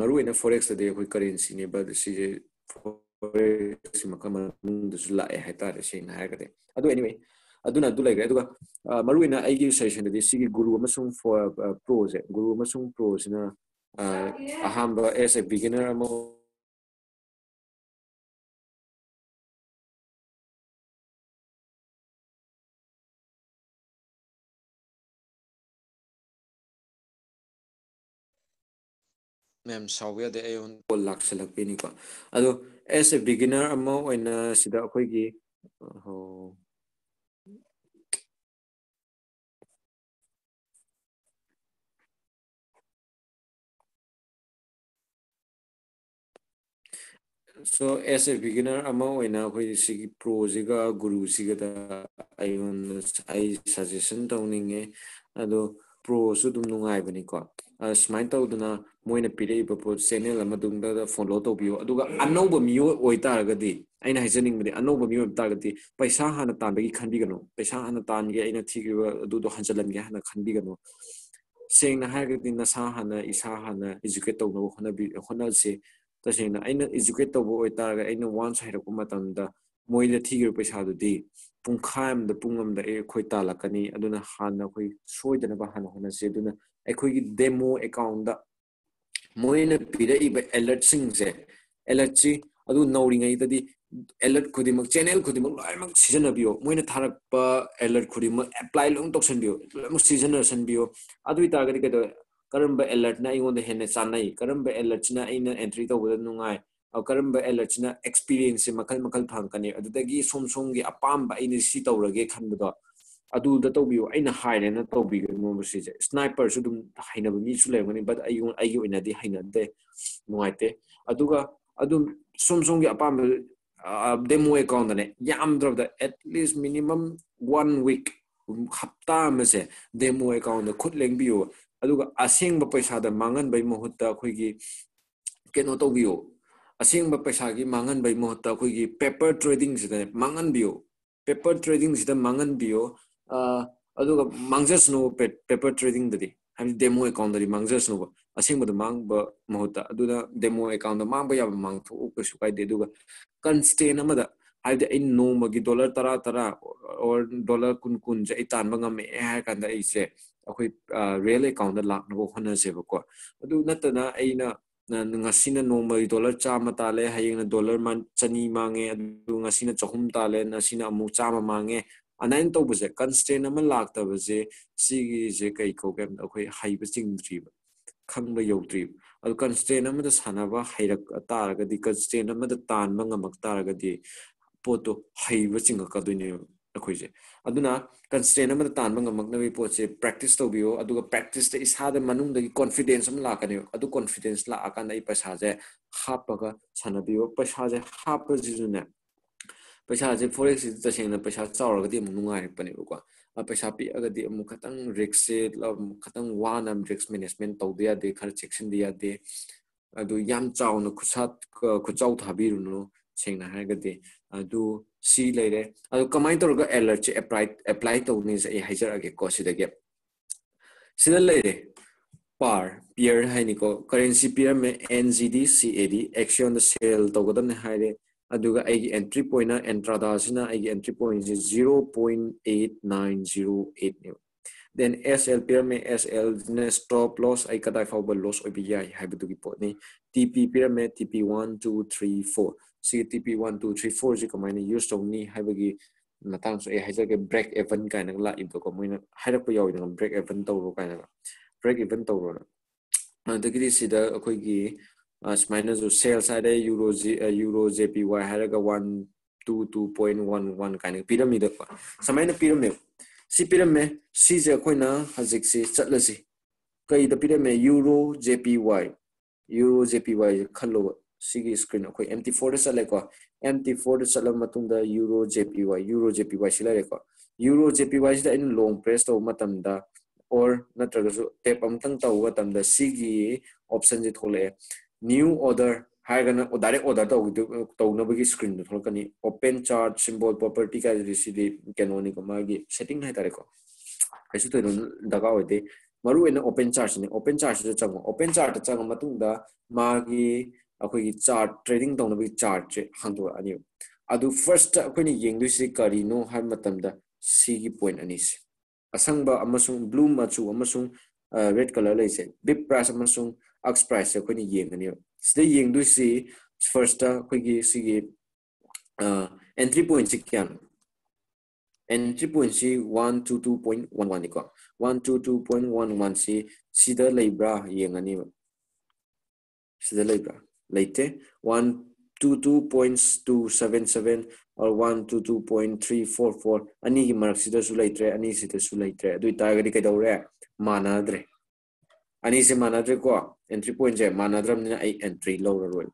[SPEAKER 1] ꯃꯔꯨꯑꯣꯏꯅ ꯐꯣꯔꯦꯛꯁꯇꯗꯤ ꯑꯩꯈꯣꯏ ꯀꯔꯦꯟꯁꯤꯅꯦꯕ ꯁꯤꯁꯦ ꯐꯣꯔꯦꯛꯁꯁꯤ ꯃꯈꯜ ꯃꯅꯨꯡꯗꯁꯨ ꯂꯥꯛꯑꯦ ꯍꯥꯏꯇꯥꯔꯦ ꯁꯦꯡꯅ ꯍꯥꯏꯔꯒꯗꯤ ꯑꯗꯨ ꯑꯦꯅꯤꯋꯦ ꯑꯗꯨꯅ ꯑꯗꯨ ꯂꯩꯈ꯭ꯔꯦ ꯑꯗꯨꯒ ꯃꯔꯨꯑꯣꯏꯅ ꯑꯩꯒꯤ ꯁꯖꯦꯁꯟꯗꯗꯤ ꯁꯤꯒꯤ ꯒꯨꯔꯨ ꯑꯃꯁꯨꯡ ꯄ꯭ꯔꯣꯁꯦ ꯒꯨꯔꯨ ꯑꯃꯁꯨꯡ ꯄ꯭ꯔꯣꯁꯤꯅ ꯑꯍꯥꯟꯕ ꯑꯦꯁ ꯑꯦ ꯕꯤꯒꯤꯅꯔ ꯑꯃ ꯃꯌꯥꯝ ꯁꯥꯎꯕ ꯌꯥꯗꯦ ꯑꯩꯉꯣꯟꯗ ꯀꯣꯜ ꯂꯥꯛꯁꯜꯂꯛꯄꯤꯅꯤꯀꯣ ꯑꯗꯣ ꯑꯦꯁ ꯑꯦ ꯕꯤꯒꯤꯅꯔ ꯑꯃ ꯑꯣꯏꯅ ꯁꯤꯗ ꯑꯩꯈꯣꯏꯒꯤ so as a beginner ama oina khoi sigi pro siga guru siga da ai on ai suggestion tawninge ado pro su dum nungai bani ko smain tawduna moina pire iba po channel ama dung da follow to biyo aduga anoba miyo oi taragadi aina haijaning bani anoba miyo taragadi paisa hana tan bagi khanbi gano paisa hana tan ge aina thigriwa adu do hanjalan ge hana khanbi gano na sa hana isa hana educate tawna hona bi hona se तसेंना अगर educate तब अगर once है मोद थीग्र पैसादी पुखाम पुंगम अखोई तालकनी हाँ अखोई सोदनब हाँ होनसे अखोई डेमो अकाउंट मोइन पीरब एलर्ट से एलर्ट से नौरीदी एलर्ट खुद चैनल खुद लोनमक सिजनबियो मोइन थारप एलर्ट खुद एप्लाई लोन तौसनबियो सिजनसनबियो अभी तारगदी कद ꯀꯔꯝꯕ ꯑꯦꯂꯔꯠꯅ ꯑꯩꯉꯣꯟꯗ ꯍꯦꯟꯅ ꯆꯥꯟꯅꯩ ꯀꯔꯝꯕ ꯑꯦꯂꯔꯠꯁꯤꯅ ꯑꯩꯅ ꯑꯦꯟꯇ꯭ꯔꯤ ꯇꯧꯕꯗ ꯅꯨꯡꯉꯥꯏ ꯀꯔꯝꯕ ꯑꯦꯂꯔꯠꯁꯤꯅ ꯑꯦꯛꯁꯄꯤꯔꯤꯌꯦꯟꯁꯁꯦ ꯃꯈꯜ ꯃꯈꯜ ꯐꯪꯉꯛꯀꯅꯤ ꯑꯗꯨꯗꯒꯤ ꯁꯣꯝ ꯁꯣꯝꯒꯤ ꯑꯄꯥꯝꯕ ꯑꯩꯅ ꯁꯤ ꯇꯧꯔꯒꯦ ꯈꯟꯕꯗꯣ ꯑꯗꯨꯗ ꯇꯧꯕꯤꯌꯨ ꯑꯩꯅ ꯍꯥꯏꯔꯦꯅ ꯇꯧꯕꯤꯒꯅꯨ ꯁꯤꯁꯦ ꯁ꯭ꯅꯥꯏꯄꯔꯁꯨ ꯑꯗꯨꯝ ꯍꯩꯅꯕ ꯃꯤꯁꯨ ꯂꯩꯔꯝꯒꯅꯤ ꯕꯠ ꯑꯩꯉꯣꯟ ꯑꯩꯒꯤ ꯑꯣꯏꯅꯗꯤ ꯍꯩꯅꯗꯦ ꯅꯨꯡꯉꯥꯏꯇꯦ ꯑꯗꯨꯒ ꯑꯗꯨꯝ ꯁꯣꯝ ꯁꯣꯝꯒꯤ ꯑꯄꯥꯝꯕ ꯗꯦꯃꯣ ꯑꯦꯀꯥꯎꯟꯗꯅꯦ ꯌꯥꯝꯗ꯭ꯔꯕꯗ ꯑꯦꯠꯂꯤꯁ ꯃꯤꯅꯤꯃꯝ ꯋꯥꯟ ꯋꯤꯛ ꯍꯞꯇꯥ ꯑꯃꯁꯦ ꯗꯦꯃꯣ ꯑꯦꯀꯥꯎꯟꯗ ꯈꯨꯠ ꯂꯦꯡꯕꯤꯌꯨ ꯑꯗꯨꯒ ꯑꯁꯦꯡꯕ ꯄꯩꯁꯥꯗ ꯃꯥꯡꯍꯟꯕꯩ ꯃꯍꯨꯠꯇ ꯑꯩꯈꯣꯏꯒꯤ ꯀꯩꯅꯣ ꯇꯧꯕꯤꯌꯣ ꯑꯁꯦꯡꯕ ꯄꯩꯁꯥꯒꯤ ꯃꯥꯡꯍꯟꯕꯩ ꯃꯍꯨꯠꯇ ꯑꯩꯈꯣꯏꯒꯤ ꯄꯦꯄꯔ ꯇ꯭ꯔꯦꯗꯤꯡꯁꯤꯗ ꯃꯥꯡꯍꯟꯕꯤꯌꯣ ꯄꯦꯄꯔ ꯇ꯭ꯔꯦꯗꯤꯡꯁꯤꯗ ꯃꯥꯡꯍꯟꯕꯤꯌꯣ ꯑꯗꯨꯒ ꯃꯥꯡꯖꯁꯅꯨ ꯄꯦꯄꯔ ꯇ꯭ꯔꯦꯗꯤꯡꯗꯗꯤ ꯍꯥꯏꯕꯗꯤ ꯗꯦꯃꯣ ꯑꯦꯀꯥꯎꯟꯗꯗꯤ ꯃꯥꯡꯖꯁꯅꯨꯕ ꯑꯁꯦꯡꯕꯗ ꯃꯥꯡꯕ ꯃꯍꯨꯠꯇ ꯑꯗꯨꯅ ꯗꯦꯃꯣ ꯑꯦꯀꯥꯎꯟꯗ ꯃꯥꯡꯕ ꯌꯥꯕ ꯃꯥꯡꯊꯣꯛꯎ ꯀꯩꯁꯨ ꯀꯥꯏꯗꯦ ꯑꯗꯨꯒ ꯀꯟꯁꯇꯦꯟ ꯑꯃꯗ ꯍꯥꯏꯕꯗꯤ ꯑꯩ ꯅꯣꯡꯃꯒꯤ ꯗꯣꯂꯔ ꯇꯔꯥ ꯇꯔꯥ ꯑꯣꯔ ꯗꯣꯂꯔ ꯀꯨꯟ ꯀꯨꯟꯁꯦ ꯑꯩ ꯇꯥꯟꯕ ꯉꯝꯃꯛꯑꯦ ꯍꯥꯏꯔ ꯀꯥꯟꯗ ꯑꯩꯁꯦ ꯑꯩꯈꯣꯏ ꯔꯤꯌꯦꯜ ꯑꯦꯀꯥꯎꯟꯗ ꯂꯥꯛꯅꯕ ꯍꯣꯠꯅꯁꯦꯕꯀꯣ ꯑꯗꯨ ꯅꯠꯇꯅ ꯑꯩꯅ ꯉꯁꯤꯅ ꯅꯣꯡꯃꯒꯤ ꯗꯣꯂꯔ ꯆꯥꯝꯃ ꯇꯥꯜꯂꯦ ꯍꯌꯦꯡꯅ ꯗꯣꯂꯔ ꯆꯅꯤ ꯃꯥꯡꯉꯦ ꯑꯗꯨ ꯉꯁꯤꯅ ꯆꯍꯨꯝ ꯇꯥꯜꯂꯦ ꯉꯁꯤꯅ ꯑꯃꯨꯛ ꯆꯥꯝꯃ ꯃꯥꯡꯉꯦ ꯑꯗꯨꯃꯥꯏꯅ ꯇꯧꯕꯁꯦ ꯀꯟꯁꯇꯦꯟ ꯑꯃ ꯂꯥꯛꯇꯕꯁꯦ ꯁꯤꯒꯤꯁꯦ ꯀꯩ ꯀꯧꯒꯦ ꯍꯥꯏꯕꯗ ꯑꯩꯈꯣꯏ ꯍꯩꯕ ꯆꯤꯡꯗ꯭ꯔꯤꯕ ꯈꯪꯕ ꯌꯧꯗ꯭ꯔꯤꯕ ꯑꯗꯨ ꯀꯟꯁꯇꯦꯟ ꯑꯃꯗ ꯁꯥꯟꯅꯕ ꯍꯩꯔꯛ ꯇꯥꯔꯒꯗꯤ ꯀꯟꯁꯇꯦꯟ ꯑꯃꯗ ꯇꯥꯟꯕ ꯉꯝꯃꯛ ꯇꯥꯔꯒꯗꯤ ꯄꯣꯠꯇꯣ ꯍꯩꯕ ꯆꯤꯡꯉꯛꯀꯗꯣꯏꯅꯦꯕ ꯑꯩꯈꯣꯏꯁꯦ ꯑꯗꯨꯅ ꯀꯟꯁꯇꯦꯟ ꯑꯃꯗ ꯇꯥꯟꯕ ꯉꯝꯃꯛꯅꯕꯒꯤ ꯄꯣꯠꯁꯦ ꯄ꯭ꯔꯦꯛꯇꯤꯁ ꯇꯧꯕꯤꯌꯣ ꯑꯗꯨꯒ ꯄ꯭ꯔꯦꯛꯇꯤꯁꯇ ꯏꯁꯥꯗ ꯃꯅꯨꯡꯗꯒꯤ ꯀꯣꯟꯐꯤꯗꯦꯟꯁ ꯑꯃ ꯂꯥꯛꯀꯅꯦꯕ ꯑꯗꯨ ꯀꯣꯟꯐꯤꯗꯦꯟꯁ ꯂꯥꯛꯑꯀꯥꯟꯗ ꯑꯩ ꯄꯩꯁꯥꯁꯦ ꯍꯥꯞꯄꯒ ꯁꯥꯟꯅꯕꯤꯌꯣ ꯄꯩꯁꯥꯁꯦ ꯍꯥꯞꯄꯁꯤꯁꯨꯅꯦ ꯄꯩꯁꯥꯁꯦ ꯐꯣꯔꯦꯛꯁꯁꯤ ꯇꯁꯦꯡꯅ ꯄꯩꯁꯥ ꯆꯥꯎꯔꯒꯗꯤ ꯑꯃꯨꯛ ꯅꯨꯡꯉꯥꯏꯔꯛꯄꯅꯦꯕꯀꯣ ꯄꯩꯁꯥ ꯄꯤꯛꯑꯒꯗꯤ ꯑꯃꯨꯛ ꯈꯤꯇꯪ ꯔꯤꯛꯁꯁꯦ ꯈꯤꯇꯪ ꯋꯥꯅ ꯔꯤꯛꯁ ꯃꯦꯅꯦꯖꯃꯦꯟ ꯇꯧꯗ ꯌꯥꯗꯦ ꯈꯔ ꯆꯦꯛꯁꯤꯟꯗ ꯌꯥꯗꯦ ꯑꯗꯨ ꯌꯥꯝ ꯆꯥꯎꯅ ꯈꯨꯠꯁꯥꯠ ꯈꯨꯠꯆꯥꯎ ꯊꯥꯕꯤꯔꯨꯅꯨ ꯁꯦꯡꯅ ꯍꯥꯏꯔꯒꯗꯤ ꯑꯗꯨ सी लेरे अदो कमाइ तोरग अलर्ट चे अप्लाई अप्लाई तोने से ए हाइजर अगे को सिदगे सिदा लेरे par peer hai ni ko currency peer me ngd cad action the sale to godan hai re aduga ai entry point na entra da sina ai entry point is 0.8908 ne then sl peer me sl ne stop loss ai kada fa ba loss obi ya hai bu du gi pot ni tp peer me tp 1 2 3 4 CTP 1 2 3 4 cái 1234 ji này use tongni haibagi matang so e cái break even kaina la ibdo ko moina hairakpa yawi na break even cái này break even tawro na adagi sida akoi gi smaina số sales side euro euro JPY hay là hairaga 1 22.11 kaina pyramid ko samaina pyramid si pyramid si giờ cái na koina hajik si chắc là chatlasi Cái da pyramid euro JPY euro JPY khăn khallo ꯁꯤꯒꯤ screen ꯑꯩꯈꯣꯏ M T ꯐꯣꯔꯗ ꯆꯠꯂꯦꯀꯣ M T ꯐꯣꯔꯗ ꯆꯠꯂꯕ ꯃꯇꯨꯡꯗ euro ꯖꯦ P ꯋꯥꯏ euro ꯖꯦ P ꯋꯥꯏ ꯁꯤ ꯂꯩꯔꯦꯀꯣ euro ꯖꯦ ꯄꯤ ꯋꯥꯏꯁꯤꯗ ꯑꯩꯅ ꯂꯣꯡ ꯄ꯭ꯔꯦꯁ ꯇꯧꯕ ꯃꯇꯝꯗ ꯑꯣꯔ ꯅꯠꯇ꯭ꯔꯒꯁꯨ ꯇꯦꯞ ꯑꯃꯇꯪ ꯇꯧꯕ ꯃꯇꯝꯗ ꯁꯤꯒꯤ ꯑꯣꯞꯁꯟꯁꯦ ꯊꯣꯛꯂꯛꯑꯦ ꯅ꯭ꯌू ꯑꯣꯔꯗꯔ ꯍꯥꯏꯔꯒꯅ ꯗꯥꯏꯔꯦꯛ ꯑꯣꯔꯗꯔ ꯇꯧꯅꯕꯒꯤ ꯁꯀ꯭ꯔꯤꯟꯗꯣ ꯊꯣꯛꯂꯛꯀꯅꯤ ꯑꯣꯄꯦꯟ ꯆꯥꯔꯠ ꯁꯤꯝꯕꯣꯜ ꯄ꯭ꯔꯣꯄꯔꯇꯤ ꯀꯥꯏꯗꯨꯗꯤ ꯁꯤꯗꯤ ꯀꯩꯅꯣꯅꯤꯀꯣ ꯃꯥꯒꯤ ꯁꯦꯠꯇꯤꯡ ꯍꯥꯏꯇꯥꯔꯦꯀꯣ ꯀꯩꯁꯨ ꯊꯣꯏꯗꯣꯛꯅ ꯗꯔꯀꯥꯔ ꯑꯣꯏꯗꯦ ꯃꯔꯨꯑꯣꯏꯅ ꯑꯣꯄꯦꯟ ꯆꯥꯔꯠꯁꯤꯅꯤ ꯑꯣꯄꯦꯟ ꯆꯥꯔꯠꯁꯤꯗ ꯆꯪꯉꯣ ꯑꯣꯄꯦꯟ ꯆꯥꯔꯠꯇ ꯆꯪꯉ ꯃꯇꯨꯡꯗ ꯃꯥꯒꯤ ꯑꯩꯈꯣꯏꯒꯤ ꯆꯥꯔꯠ ꯇ꯭ꯔꯦꯗꯤꯡ ꯇꯧꯅꯕꯒꯤ ꯆꯥꯔꯠꯁꯦ ꯍꯥꯡꯗꯣꯔꯛꯑꯅꯤꯕ ꯑꯗꯨ ꯐꯥꯔꯁꯇ ꯑꯩꯈꯣꯏꯅ ꯌꯦꯡꯗꯣꯏꯁꯤ ꯀꯔꯤꯅꯣ ꯍꯥꯏꯕ ꯃꯇꯝꯗ ꯁꯤꯒꯤ ꯄꯣꯏꯟ ꯑꯅꯤꯁꯦ ꯑꯁꯪꯕ ꯑꯃꯁꯨꯡ ꯕ꯭ꯂꯨ ꯃꯆꯨ ꯑꯃꯁꯨꯡ ꯔꯦꯗ ꯀꯂꯔ ꯂꯩꯁꯦ ꯕꯤꯞ ꯄ꯭ꯔꯥꯏꯁ ꯑꯃꯁꯨꯡ ꯑꯛꯁ ꯄ꯭ꯔꯥꯏꯁꯁꯦ ꯑꯩꯈꯣꯏꯅ ꯌꯦꯡꯒꯅꯦꯕ ꯁꯤꯗ ꯌꯦꯡꯗꯣꯏꯁꯤ ꯐꯥꯔꯁꯇ ꯑꯩꯈꯣꯏꯒꯤ ꯁꯤꯒꯤ ꯑꯦꯟꯇ꯭ꯔꯤ ꯄꯣꯏꯟꯁꯤ ꯀꯌꯥꯅꯣ एंट्री पॉइंट सी one two two point one one को one two two point one one सी सिदा लेब्रा येंगनी सिदा लेब्रा Leyte, 122.277 or 122.344 ꯑꯅꯤꯒꯤ ꯃꯔꯛꯁꯤꯗꯁꯨ ꯂꯩꯇ꯭ꯔꯦ ꯑꯅꯤꯁꯤꯗꯁꯨ ꯂꯩꯇ꯭ꯔꯦ ꯑꯗꯨ ꯑꯣꯏꯇꯥꯔꯒꯗꯤ ꯀꯩꯗꯧꯔꯦ ꯃꯥꯟꯅꯗ꯭ꯔꯦ ꯑꯅꯤꯁꯦ ꯃꯥꯟꯅꯗ꯭ꯔꯦꯀꯣ ꯑꯦꯟꯇ꯭ꯔꯤ ꯄꯣꯏꯟꯁꯦ ꯃꯥꯟꯅꯗ꯭ꯔꯕꯅꯤꯅ ꯑꯩ ꯑꯦꯟꯇ꯭ꯔꯤ ꯂꯧꯔꯔꯣꯏ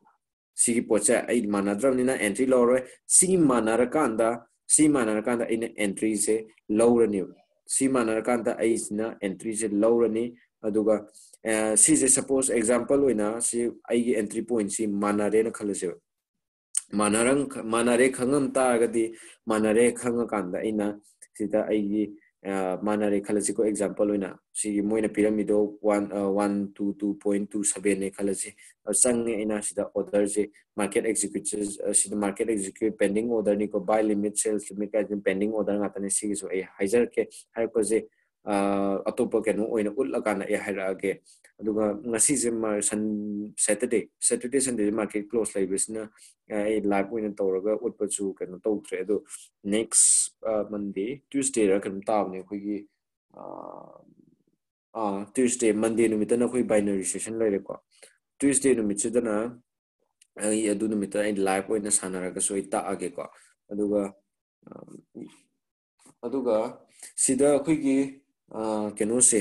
[SPEAKER 1] ꯁꯤꯒꯤ ꯄꯣꯠꯁꯦ ꯑꯩ ꯃꯥꯟꯅꯗ꯭ꯔꯕꯅꯤꯅ ꯑꯦꯟꯇ꯭ꯔꯤ ꯂꯧꯔꯔꯣꯏ ꯁꯤꯒꯤ ꯃꯥꯟꯅꯔꯀꯥꯟꯗ ꯁꯤ ꯃꯥꯟꯅꯔꯀꯥꯟꯗ ꯑꯩꯅ ꯑꯦꯟꯇ꯭ꯔꯤꯁꯦ ꯂꯧꯔꯅꯤ ꯁꯤ ꯃꯥꯟꯅꯔꯀꯥꯟꯗ ꯑꯩꯁꯤꯅ ꯑꯦꯟꯇ꯭ꯔꯤꯁꯦ ꯂꯧꯔꯅꯤ ꯑꯗꯨꯒ ꯁꯤꯁꯦ ꯁꯄꯣꯁ ꯑꯦꯛꯖꯥꯝꯄꯜ ꯑꯣꯏꯅ ꯁꯤ ꯑꯩꯒꯤ ꯑꯦꯟꯇ꯭ꯔꯤ ꯄꯣꯏꯟꯁꯤ ꯃꯥꯟꯅꯔꯦꯅ ꯈꯜꯂꯁꯦꯕ ꯃꯥꯟꯅꯔꯪ ꯃꯥꯟꯅꯔꯦ ꯈꯪꯉꯝ ꯇꯥꯔꯒꯗꯤ ꯃꯥꯟꯅꯔꯦ ꯈꯪꯉꯀꯥꯟꯗ ꯑꯩꯅ ꯁꯤꯗ ꯑꯩꯒꯤ ꯃꯥꯟꯅꯔꯦ ꯈꯜꯂꯁꯤꯀꯣ ꯑꯦꯛꯖꯥꯝꯄꯜ ꯑꯣꯏꯅ ꯁꯤꯒꯤ ꯃꯣꯏꯅ ꯄꯤꯔꯝꯃꯤꯗꯣ one one two two point two ꯁꯕꯦꯟꯅꯦ ꯈꯜꯂꯁꯤ ꯆꯪꯉꯦ ꯑꯩꯅ ꯁꯤꯗ ꯑꯣꯔꯗꯔꯁꯦ ꯃꯥꯔꯀꯦꯠ ꯑꯦꯛꯖꯤꯀ꯭ꯌꯨꯇꯤꯚ ꯁꯤꯗ ꯃꯥꯔꯀꯦꯠ ꯑꯦꯛꯖꯤꯀ꯭ꯌꯨꯇꯤꯚ ꯄꯦꯟꯗꯤꯡ ꯑꯣꯔꯗꯔꯅꯤꯀꯣ ꯕꯥꯏ ꯂꯤꯃꯤꯠ ꯁꯦꯜꯁ ꯂꯤꯃꯤꯠ ꯀꯥꯏꯁꯤꯅ ꯄꯦꯟꯗꯤꯡ ꯑꯣꯔꯗꯔ ꯉꯥꯛꯇꯅꯦ ꯁꯤꯒꯤꯁꯨ ꯑꯩ ꯍꯥꯏꯖꯔꯛꯀꯦ ꯍꯥꯏꯔꯛꯄꯁꯦ ꯑꯇꯣꯞꯄ ꯀꯩꯅꯣ ꯑꯣꯏꯅ ꯎꯠꯂꯀꯥꯟꯗ ꯑꯩ ꯍꯥꯏꯔꯛꯑꯒꯦ ꯑꯗꯨꯒ ꯉꯁꯤꯁꯦ ꯁꯟ ꯁꯦꯇꯔꯗꯦ ꯁꯦꯇꯔꯗꯦ ꯁꯟꯗꯦꯁꯦ ꯃꯥꯔꯀꯦꯠ ꯀ꯭ꯂꯣꯁ ꯂꯩꯕꯁꯤꯅ ꯑꯩ ꯂꯥꯏꯚ ꯑꯣꯏꯅ ꯇꯧꯔꯒ ꯎꯠꯄꯁꯨ ꯀꯩꯅꯣ ꯇꯧꯗ꯭ꯔꯦ ꯑꯗꯣ ꯅꯦꯛꯁ ꯃꯟꯗꯦ ꯇ꯭ꯌꯨꯁꯗꯦꯔ ꯀꯩꯅꯣ ꯇꯥꯕꯅꯦ ꯑꯩꯈꯣꯏꯒꯤ ꯇ꯭ꯌꯨꯁꯗꯦ ꯃꯟꯗꯦ ꯅꯨꯃꯤꯠꯇꯅ ꯑꯩꯈꯣꯏ ꯕꯥꯏꯅꯔꯤ ꯁꯦꯁꯟ ꯂꯩꯔꯦꯀꯣ ꯇ꯭ꯌꯨꯁꯗꯦ ꯅꯨꯃꯤꯠꯁꯤꯗꯅ ꯑꯩ ꯑꯗꯨ ꯅꯨꯃꯤꯠꯇ ꯑꯩ ꯂꯥꯏꯚ ꯑꯣꯏꯅ ꯁꯥꯟꯅꯔꯒꯁꯨ ꯑꯩ ꯇꯥꯛꯑꯒꯦꯀꯣ ꯑꯗꯨꯒ ꯁꯤꯗ ꯑꯩꯈꯣꯏꯒꯤ ꯀꯩꯅꯣꯁꯦ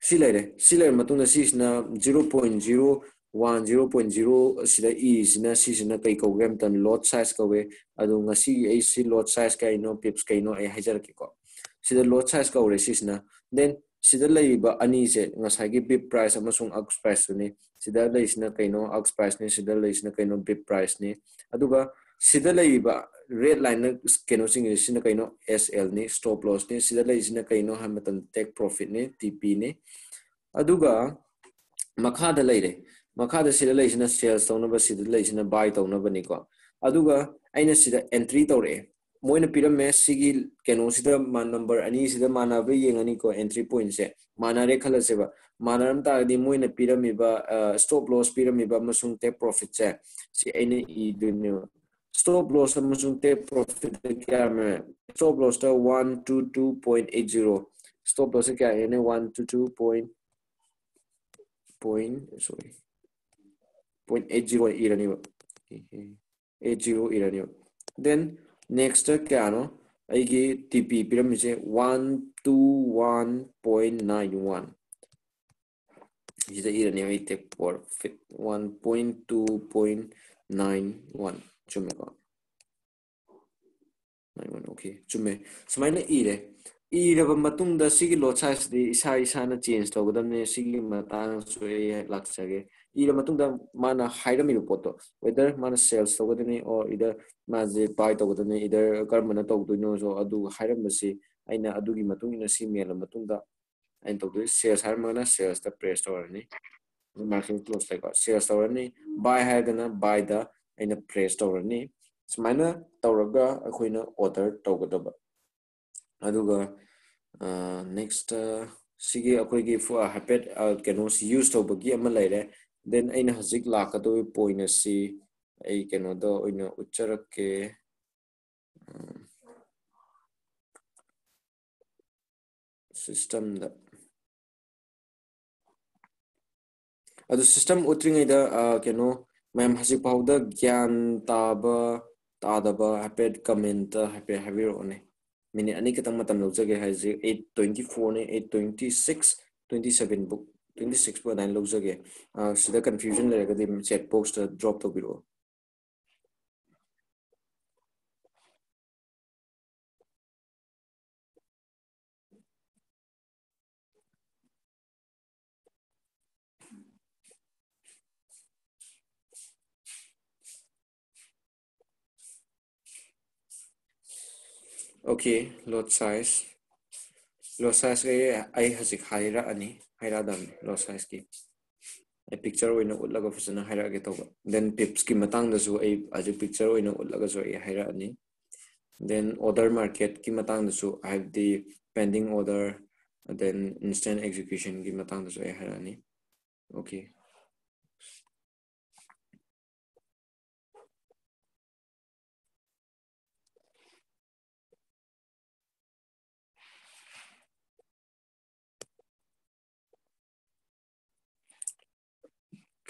[SPEAKER 1] ꯁꯤ ꯂꯩꯔꯦ ꯁꯤ ꯂꯩꯔ ꯃꯇꯨꯡꯗ ꯁꯤꯁꯤꯅ zero point zero one zero point zero ꯁꯤꯗ ꯏꯔꯤꯁꯤꯅ ꯁꯤꯁꯤꯅ ꯀꯩ ꯀꯧꯒꯦ ꯍꯥꯏꯕ ꯃꯇꯝꯗ ꯂꯣꯠ ꯁꯥꯏꯖ ꯀꯧꯋꯦ ꯑꯗꯣ ꯉꯁꯤꯒꯤ ꯑꯩ ꯁꯤ ꯂꯣꯠ ꯁꯥꯏꯖ ꯀꯩꯅꯣ ꯄꯤꯞꯁ ꯀꯩꯅꯣ ꯑꯩ ꯍꯥꯏꯖꯔꯛꯀꯦꯀꯣ ꯁꯤꯗ ꯂꯣꯠ ꯁꯥꯏꯖ ꯀꯧꯔꯦ ꯁꯤꯁꯤꯅ ꯗꯦꯟ ꯁꯤꯗ ꯂꯩꯔꯤꯕ ꯑꯅꯤꯁꯦ ꯉꯁꯥꯏꯒꯤ ꯕꯤꯞ ꯄ꯭ꯔꯥꯏꯁ ꯑꯃꯁꯨꯡ ꯑꯛꯁ ꯄ꯭ꯔꯥꯏꯁꯇꯨꯅꯤ ꯁꯤꯗ ꯂꯩꯔꯤꯁꯤꯅ ꯀꯩꯅꯣ ꯑꯛꯁ ꯄ꯭ꯔꯥꯏꯁꯅꯤ ꯁꯤꯗ ꯂꯩꯔꯤꯁꯤꯅ ꯀꯩꯅꯣ ꯕꯤꯞ ꯄ꯭ꯔꯥꯏꯁꯅꯤ ꯑꯗꯨꯒ ꯁꯤꯗ ꯂꯩꯔꯤꯕ red line keno sing is na kaino SL ni stop loss ni sida la is na kaino ha matan take profit ni TP ni aduga makha da leire makha da sida la is na sales tawna ba sida la is na buy tawna ba ni ko aduga aina sida entry tawre Moin पीरम सिगी केनो सिद मा number अनि सिद मानाब येंगनी को entry point से मानारे खल से बा मानारम तागदी मोइन पीरम इबा स्टॉप लॉस पीरम इबा मसुंग टेक प्रॉफिट से सि एने ई दुने Stop loss namasung te profit kya me stop loss ta 122.80 stop loss kya yani 122 point point sorry point 80 irani okay 80 irani then next kya no aigi tp piram se 121.91 is the irani te profit 1.2.91 Csummega. Nine okay. Csumme. Sumaina ire. Iraba matungda sigi lot size di isa isa na change to godamne sigi matang sui laksage. Ira matungda mana hira mi poto. Whether mana sales to godamne or either maze buy to godamne either karmana to godamne so adu hira masi aina adu gi matung ina si mela matungda aina to godamne sales hira mana sales the price to orani. Marketing close like sales to orani buy hira gana buy the ꯑꯩꯅ press ꯇꯧꯔꯅꯤ ꯁꯨꯃꯥꯏꯅ ꯇꯧꯔꯒ ꯑꯩꯈꯣꯏꯅ order ꯇꯧꯒꯗꯕ ꯑꯗꯨꯒ next ꯁꯤꯒꯤ ꯑꯩꯈꯣꯏꯒꯤ ꯍꯥꯏꯐꯦꯠ ꯀꯩꯅꯣꯁꯤ ꯌꯨꯁ ꯇꯧꯕꯒꯤ ꯑꯃ ꯂꯩꯔꯦ ꯗꯦꯟ ꯑꯩꯅ ꯍꯧꯖꯤꯛ ꯂꯥꯛꯀꯗꯧꯔꯤꯕ ꯄꯣꯏꯟ ꯑꯁꯤ ꯑꯩ ꯀꯩꯅꯣꯗ ꯑꯣꯏꯅ ꯎꯠꯆꯔꯛꯀꯦ ꯁꯤꯁꯇꯝꯗ ꯑꯗꯨ ꯁꯤꯁꯇꯝ ꯎꯠꯇ꯭ꯔꯤꯉꯩꯗ ꯀꯩꯅꯣ ꯃꯌꯥꯝ ꯍꯧꯖꯤꯛꯐꯥꯎꯗ ꯒ꯭ꯌꯥꯟ ꯇꯥꯕ ꯇꯥꯗꯕ ꯍꯥꯏꯐꯦꯠ ꯀꯃꯦꯟꯇ ꯍꯥꯏꯐꯦꯠ ꯍꯥꯏꯕꯤꯔꯛꯑꯣꯅꯦ ꯃꯤꯅꯤꯠ ꯑꯅꯤ ꯈꯛꯇꯪ ꯃꯇꯝ ꯂꯧꯖꯒꯦ ꯍꯥꯏꯁꯦ ꯑꯩꯠ ꯇ꯭ꯋꯦꯟꯇꯤ ꯐꯣꯔꯅꯦ eight twenty okay load size load size ke ai hasi khaira ani khaira dam load size ki a picture we no oina utlaga fusana khaira ge toba then pips ki matang da su ai aju picture we no oina utlaga so ai khaira ani then order market ki matang da su i have the pending order then instant execution ki matang da su ai khaira ani okay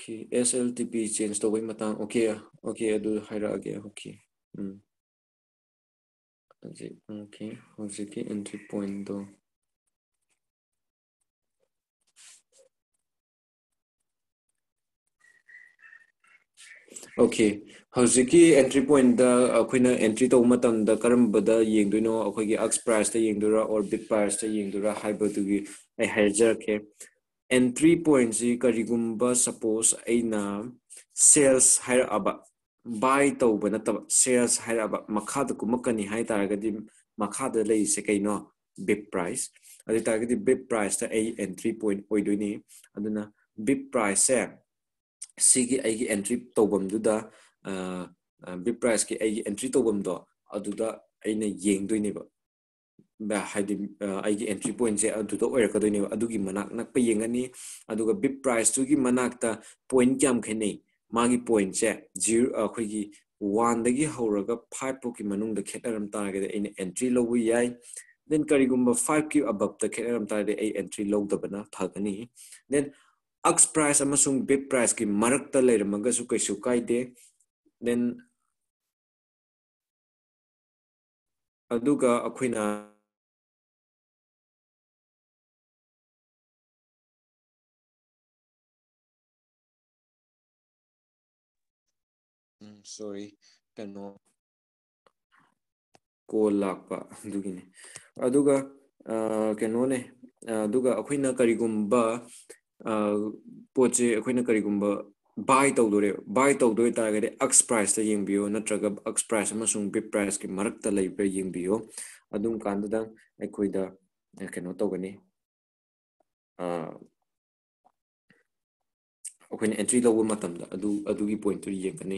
[SPEAKER 1] okay S L T P change ꯇꯧꯕꯩ ꯃꯇꯥꯡ okay okay ꯑꯗꯨ ꯍꯥꯏꯔꯛꯑꯒꯦ okay ꯎꯝ ꯍꯧꯖꯤꯛ okay ꯍꯧꯖꯤꯛꯀꯤ entry ꯄꯣꯏꯟꯗꯣ okay हौजिकी entry point द अखोइना entry तो मतम द करमबद येंगदुनो अखोइगी अक्स प्राइस द येंगदुरा और बिग प्राइस द येंगदुरा हाइबदुगी आई हाइजरके एंट्री ꯑꯦꯟꯇ꯭ꯔꯤ ꯄꯣꯏꯟꯁꯤ ꯀꯔꯤꯒꯨꯝꯕ ꯁꯄꯣꯁ ꯑꯩꯅ ꯁꯦꯜꯁ ꯍꯥꯏꯔꯛꯑꯕ ꯕꯥꯏ ꯇꯧꯕ ꯅꯠꯇꯕ ꯁꯦꯜꯁ ꯍꯥꯏꯔꯛꯑꯕ ꯃꯈꯥꯗ ꯀꯨꯝꯃꯛꯀꯅꯤ ꯍꯥꯏ ꯇꯥꯔꯒꯗꯤ ꯃꯈꯥꯗ ꯂꯩꯔꯤꯁꯦ ꯀꯩꯅꯣ? ꯕꯤꯞ ꯄ꯭ꯔꯥꯏꯁ ꯑꯗꯨ ꯑꯣꯏ ꯇꯥꯔꯒꯗꯤ ꯕꯤꯞ ꯄ꯭ꯔꯥꯏꯁꯇ ꯑꯩ ꯑꯦꯟꯇ꯭ꯔꯤ ꯄꯣꯏꯟ ꯑꯣꯏꯗꯣꯏꯅꯤ. ꯑꯗꯨꯅ ꯕꯤꯞ ꯄ꯭ꯔꯥꯏꯁꯁꯦ ꯁꯤꯒꯤ ꯑꯩꯒꯤ ꯑꯦꯟꯇ꯭ꯔꯤ ꯇꯧꯐꯝꯗꯨꯗ ꯕꯤꯞ ꯄ꯭ꯔꯥꯏꯁꯀꯤ ꯑꯩꯒꯤ ꯑꯦꯟꯇ꯭ꯔꯤ ꯇꯧꯐꯝꯗꯣ ꯑꯗꯨꯗ ꯑꯩꯅ ꯌꯦꯡꯗꯣꯏꯅꯦꯕ ꯍꯥꯏꯗꯤ ꯑꯩꯒꯤ ꯑꯦꯟꯇ꯭ꯔꯤ ꯄꯣꯏꯟꯁꯦ ꯑꯗꯨꯗ ꯑꯣꯏꯔꯛꯀꯗꯣꯏꯅꯦꯕ ꯑꯗꯨꯒꯤ ꯃꯅꯥꯛ ꯅꯛꯄ ꯌꯦꯡꯉꯅꯤ ꯑꯗꯨꯒ ꯕꯤꯠ ꯄ꯭ꯔꯥꯏꯁꯇꯨꯒꯤ ꯃꯅꯥꯛꯇ ꯄꯣꯏꯟ ꯀꯌꯥꯝ ꯈꯦꯠꯅꯩ? ꯃꯥꯒꯤ ꯄꯣꯏꯟꯁꯦ ꯖꯤꯔꯣ ꯑꯩꯈꯣꯏꯒꯤ ꯋꯥꯟꯗꯒꯤ ꯍꯧꯔꯒ ꯐꯥꯏꯚ ꯐꯥꯎꯒꯤ ꯃꯅꯨꯡꯗ ꯈꯦꯠꯅꯔꯝ ꯇꯥꯔꯒꯗꯤ ꯑꯩꯅ ꯑꯦꯟꯇ꯭ꯔꯤ ꯂꯧꯕ ꯌꯥꯏ. ꯗꯦꯟ ꯀꯔꯤꯒꯨꯝꯕ ꯐꯥꯏꯚꯀꯤ ꯑꯕꯞꯇ ꯈꯦꯠꯅꯔꯝ ꯇꯥꯔꯗꯤ ꯑꯩ ꯑꯦꯟꯇ꯭ꯔꯤ ꯂꯧꯗꯕꯅ ꯐꯒꯅꯤ. ꯗꯦꯟ ꯑꯛꯁ ꯄ꯭ꯔꯥꯏꯁ ꯑꯃꯁꯨꯡ ꯕꯤꯠ ꯄ꯭ꯔꯥꯏꯁꯀꯤ ꯃꯔꯛꯇ ꯂꯩꯔꯝꯃꯒꯁꯨ ꯀꯩꯁꯨ ꯀꯥꯏꯗꯦ. ꯗꯦꯟ ꯑꯗꯨꯒ ꯑꯩꯈꯣꯏꯅ ꯁꯣꯔꯤ ꯀꯩꯅꯣ ꯀꯣꯜ ꯂꯥꯛꯄ ꯑꯗꯨꯒꯤꯅꯤ ꯑꯗꯨꯒ ꯀꯩꯅꯣꯅꯦ ꯑꯗꯨꯒ ꯑꯩꯈꯣꯏꯅ ꯀꯔꯤꯒꯨꯝꯕ ꯄꯣꯠꯁꯦ ꯑꯩꯈꯣꯏꯅ ꯀꯔꯤꯒꯨꯝꯕ ꯕꯥꯏ ꯇꯧꯗꯣꯔꯦ ꯕꯥꯏ ꯇꯧꯗꯣꯏ ꯇꯥꯔꯒꯗꯤ ꯑꯛꯁ ꯄ꯭ꯔꯥꯏꯁꯇ ꯌꯦꯡꯕꯤꯌꯣ ꯅꯠꯇ꯭ꯔꯒ ꯑꯛꯁ ꯄ꯭ꯔꯥꯏꯁ ꯑꯃꯁꯨꯡ ꯕꯤꯞ ꯄ꯭ꯔꯥꯏꯁꯀꯤ ꯃꯔꯛꯇ ꯂꯩꯕ꯭ꯔꯥ ꯌꯦꯡꯕꯤꯌꯣ ꯑꯗꯨꯝ ꯀꯥꯟꯗꯨꯗ ꯑꯩꯈꯣꯏꯗ ꯀꯩꯅꯣ ꯇꯧꯒꯅꯤ ꯑꯩꯈꯣꯏꯅ ꯑꯦꯟꯇ꯭ꯔꯤ ꯂꯧꯕ ꯃꯇꯝꯗ ꯑꯗꯨ ꯑꯗꯨꯒꯤ ꯄꯣꯏꯟꯠꯇꯨ ꯌꯦꯡꯒꯅꯤ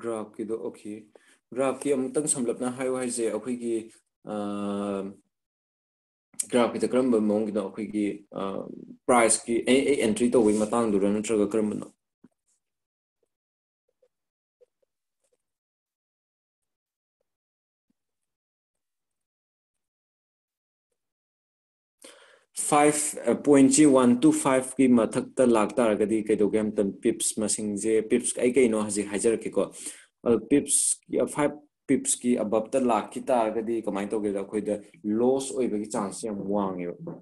[SPEAKER 1] ꯒ꯭ꯔꯥꯐꯀꯤꯗꯣ ꯑꯣꯀꯦ ꯒ꯭ꯔꯥꯐꯀꯤ ꯑꯃꯨꯛꯇꯪ ꯁꯝꯂꯞꯅ ꯍꯥꯏꯌꯨ ꯍꯥꯏꯁꯦ ꯑꯩꯈꯣꯏꯒꯤ ꯒ꯭ꯔꯥꯐꯀꯤꯗ ꯀꯔꯝꯕ ꯃꯑꯣꯡꯒꯤꯅꯣ ꯑꯩꯈꯣꯏꯒꯤ ꯄ꯭ꯔꯥꯏꯁꯀꯤ ꯑꯩ ꯑꯩ ꯑꯦꯟꯇ꯭ꯔꯤ ꯇꯧꯕꯒꯤ ꯃꯇꯥꯡꯗꯨꯔ ꯅꯠꯇ꯭ꯔꯒ ꯀꯔꯝꯕꯅꯣ ꯐꯥꯏꯚ ꯄꯣꯏꯟꯁꯤ ꯋꯥꯟ ꯇꯨ ꯐꯥꯏꯚꯀꯤ ꯃꯊꯛꯇ ꯂꯥꯛꯇꯥꯔꯒꯗꯤ ꯀꯩꯗꯧꯒꯦ ꯍꯥꯏꯕ ꯃꯇꯝꯗ ꯄꯤꯞꯁ ꯃꯁꯤꯡꯁꯦ ꯄꯤꯞꯁ ꯑꯩ ꯀꯩꯅꯣ ꯍꯧꯖꯤꯛ ꯍꯥꯏꯖꯔꯛꯀꯦꯀꯣ ꯄꯤꯞꯁ ꯐꯥꯏꯚ ꯄꯤꯞꯁꯀꯤ ꯑꯕꯞꯇ ꯂꯥꯛꯈꯤ ꯇꯥꯔꯒꯗꯤ ꯀꯃꯥꯏꯅ ꯇꯧꯒꯦꯗ ꯑꯩꯈꯣꯏꯗ ꯂꯣꯁ ꯑꯣꯏꯕꯒꯤ ꯆꯥꯟꯁꯁꯦ ꯌꯥꯝ ꯋꯥꯡꯉꯦꯕ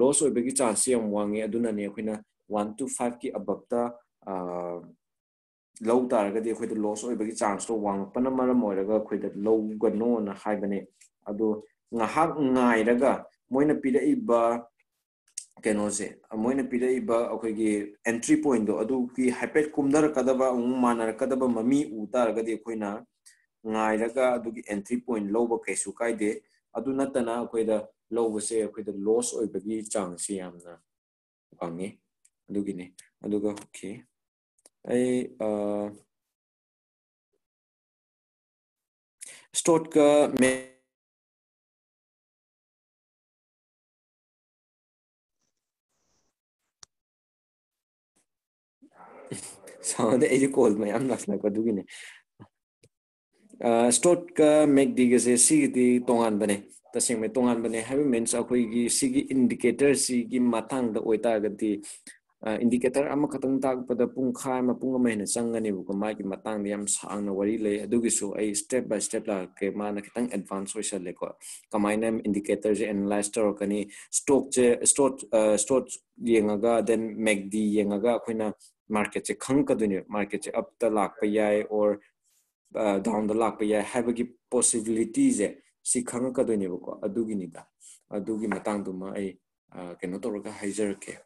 [SPEAKER 1] ꯂꯣꯁ ꯑꯣꯏꯕꯒꯤ ꯆꯥꯟꯁꯁꯦ ꯌꯥꯝ ꯋꯥꯡꯉꯦ ꯑꯗꯨꯅꯅꯦ ꯑꯩꯈꯣꯏꯅ ꯋꯥꯟ ꯇꯨ ꯐꯥꯏꯚꯀꯤ ꯑꯕꯞꯇ ꯂꯧ ꯇꯥꯔꯒꯗꯤ ꯑꯩꯈꯣꯏꯗ ꯂꯣꯁ ꯑꯣꯏꯕꯒꯤ ꯆꯥꯟꯁꯇꯣ ꯋꯥꯡꯉꯛꯄꯅ ꯃꯔꯝ ꯑꯣꯏꯔꯒ ꯑꯩꯈꯣꯏꯗ ꯂꯧꯒꯅꯣꯅ ꯍꯥꯏꯕꯅꯦ ꯑꯗꯣ ꯉꯥꯏꯍꯥꯛ ꯉꯥꯏꯔꯒ ꯃꯣꯏꯅ ꯄꯤꯔꯛꯏꯕ ꯀꯩꯅꯣꯁꯦ ꯃꯣꯏꯅ ꯄꯤꯔꯛꯏꯕ ꯑꯩꯈꯣꯏꯒꯤ ꯑꯦꯟꯇ꯭ꯔꯤ ꯄꯣꯏꯟꯗꯣ ꯑꯗꯨꯒꯤ ꯍꯥꯏꯐꯦꯠ ꯀꯨꯝꯊꯔꯛꯀꯗꯕ ꯑꯃꯨꯛ ꯃꯥꯟꯅꯔꯛꯀꯗꯕ ꯃꯃꯤ ꯎ ꯇꯥꯔꯒꯗꯤ ꯑꯩꯈꯣꯏꯅ ꯉꯥꯏꯔꯒ ꯑꯗꯨꯒꯤ ꯑꯦꯟꯇ꯭ꯔꯤ ꯄꯣꯏꯟ ꯂꯧꯕ ꯀꯩꯁꯨ ꯀꯥꯏꯗꯦ ꯑꯗꯨ ꯅꯠꯇꯅ ꯑꯩꯈꯣꯏꯗ ꯂꯧꯕꯁꯦ ꯑꯩꯈꯣꯏꯗ ꯂꯣꯁ ꯑꯣꯏꯕꯒꯤ ꯆꯥꯡꯁꯤ ꯌꯥꯝꯅ ꯋꯥꯡꯉꯤ ꯑꯗꯨꯒꯤꯅꯤ ꯑꯗꯨꯒ ꯑꯣꯀꯦ ꯑꯩ स्टोट का मैं ꯁꯥꯎꯅꯗꯦ ꯑꯩꯁꯦ ꯀꯣꯜ ꯃꯌꯥꯝ ꯂꯥꯛꯁꯤꯜꯂꯛꯄ ꯑꯗꯨꯒꯤꯅꯦ ꯁ꯭ꯇꯣꯠꯀ ꯃꯦꯛꯗꯤꯒꯁꯦ ꯁꯤꯒꯤꯗꯤ ꯇꯣꯉꯥꯟꯕꯅꯦ ꯇꯁꯦꯡꯅ ꯇꯣꯉꯥꯟꯕꯅꯦ ꯍꯥꯏꯕ ꯃꯤꯟꯁ ꯑꯩꯈꯣꯏꯒꯤ ꯁꯤꯒꯤ ꯏꯟꯗꯤꯀꯦꯇꯔꯁꯤꯒꯤ ꯃꯇꯥꯡꯗ ꯑꯣꯏꯇꯥꯔꯒꯗꯤ ꯏꯟꯗꯤꯀꯦꯇꯔ ꯑꯃꯈꯛꯇꯪ ꯇꯥꯛꯄꯗ ꯄꯨꯡꯈꯥꯏ ꯑꯃ ꯄꯨꯡ ꯑꯃ ꯍꯦꯟꯅ ꯆꯪꯒꯅꯦꯕꯀꯣ ꯃꯥꯒꯤ ꯃꯇꯥꯡꯗ ꯌꯥꯝ ꯁꯥꯡꯅ ꯋꯥꯔꯤ ꯂꯩ ꯑꯗꯨꯒꯤꯁꯨ ꯑꯩ ꯁ꯭ꯇꯦꯞ ꯕꯥꯏ ꯁ꯭ꯇꯦꯞ ꯂꯥꯛꯀꯦ ꯃꯥꯅ ꯈꯤꯇꯪ ꯑꯦꯗꯚꯥꯟꯁ ꯑꯣꯏꯁꯜꯂꯦꯀꯣ ꯀꯃꯥꯏꯅ ꯏꯟꯗꯤꯀꯦꯇꯔꯁꯦ ꯑꯦꯅꯥꯂꯥꯏꯁ ꯇꯧꯔꯛꯀꯅꯤ ꯁ꯭ꯇꯣꯛꯁꯦ ꯁ꯭ꯇꯣꯠ ꯁ꯭ꯇꯣꯠ ꯌꯦꯡꯉꯒ ꯗꯦꯟ ꯃꯦꯛꯗꯤ ꯌꯦꯡꯉꯒ ꯑꯩꯈꯣꯏꯅ market che khang ka dunu market che up the lak pa yai or uh, down the lak pa yai have gi possibilities e si khang ka dunu ko adugi ni da adugi matang du ma ai keno to ga haizer ke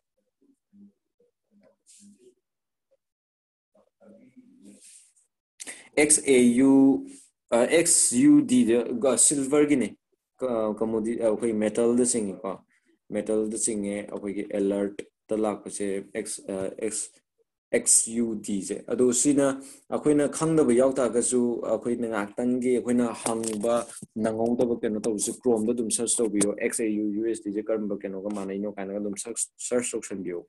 [SPEAKER 1] XAU uh, XUD the silver gine commodity uh, metal the sing ko metal the sing e alert the lak se x uh, x x u d 제 아도 시나 아코이나 칸다바 야우타 가수 아코이나 악탄게 아코이나 항바 나공다 버케노 또 우스 크롬도 좀 서치 또 비요 x a u u s d 제 그럼 버케노 가 마나이노 카나 좀 서치 서치 옵션 비요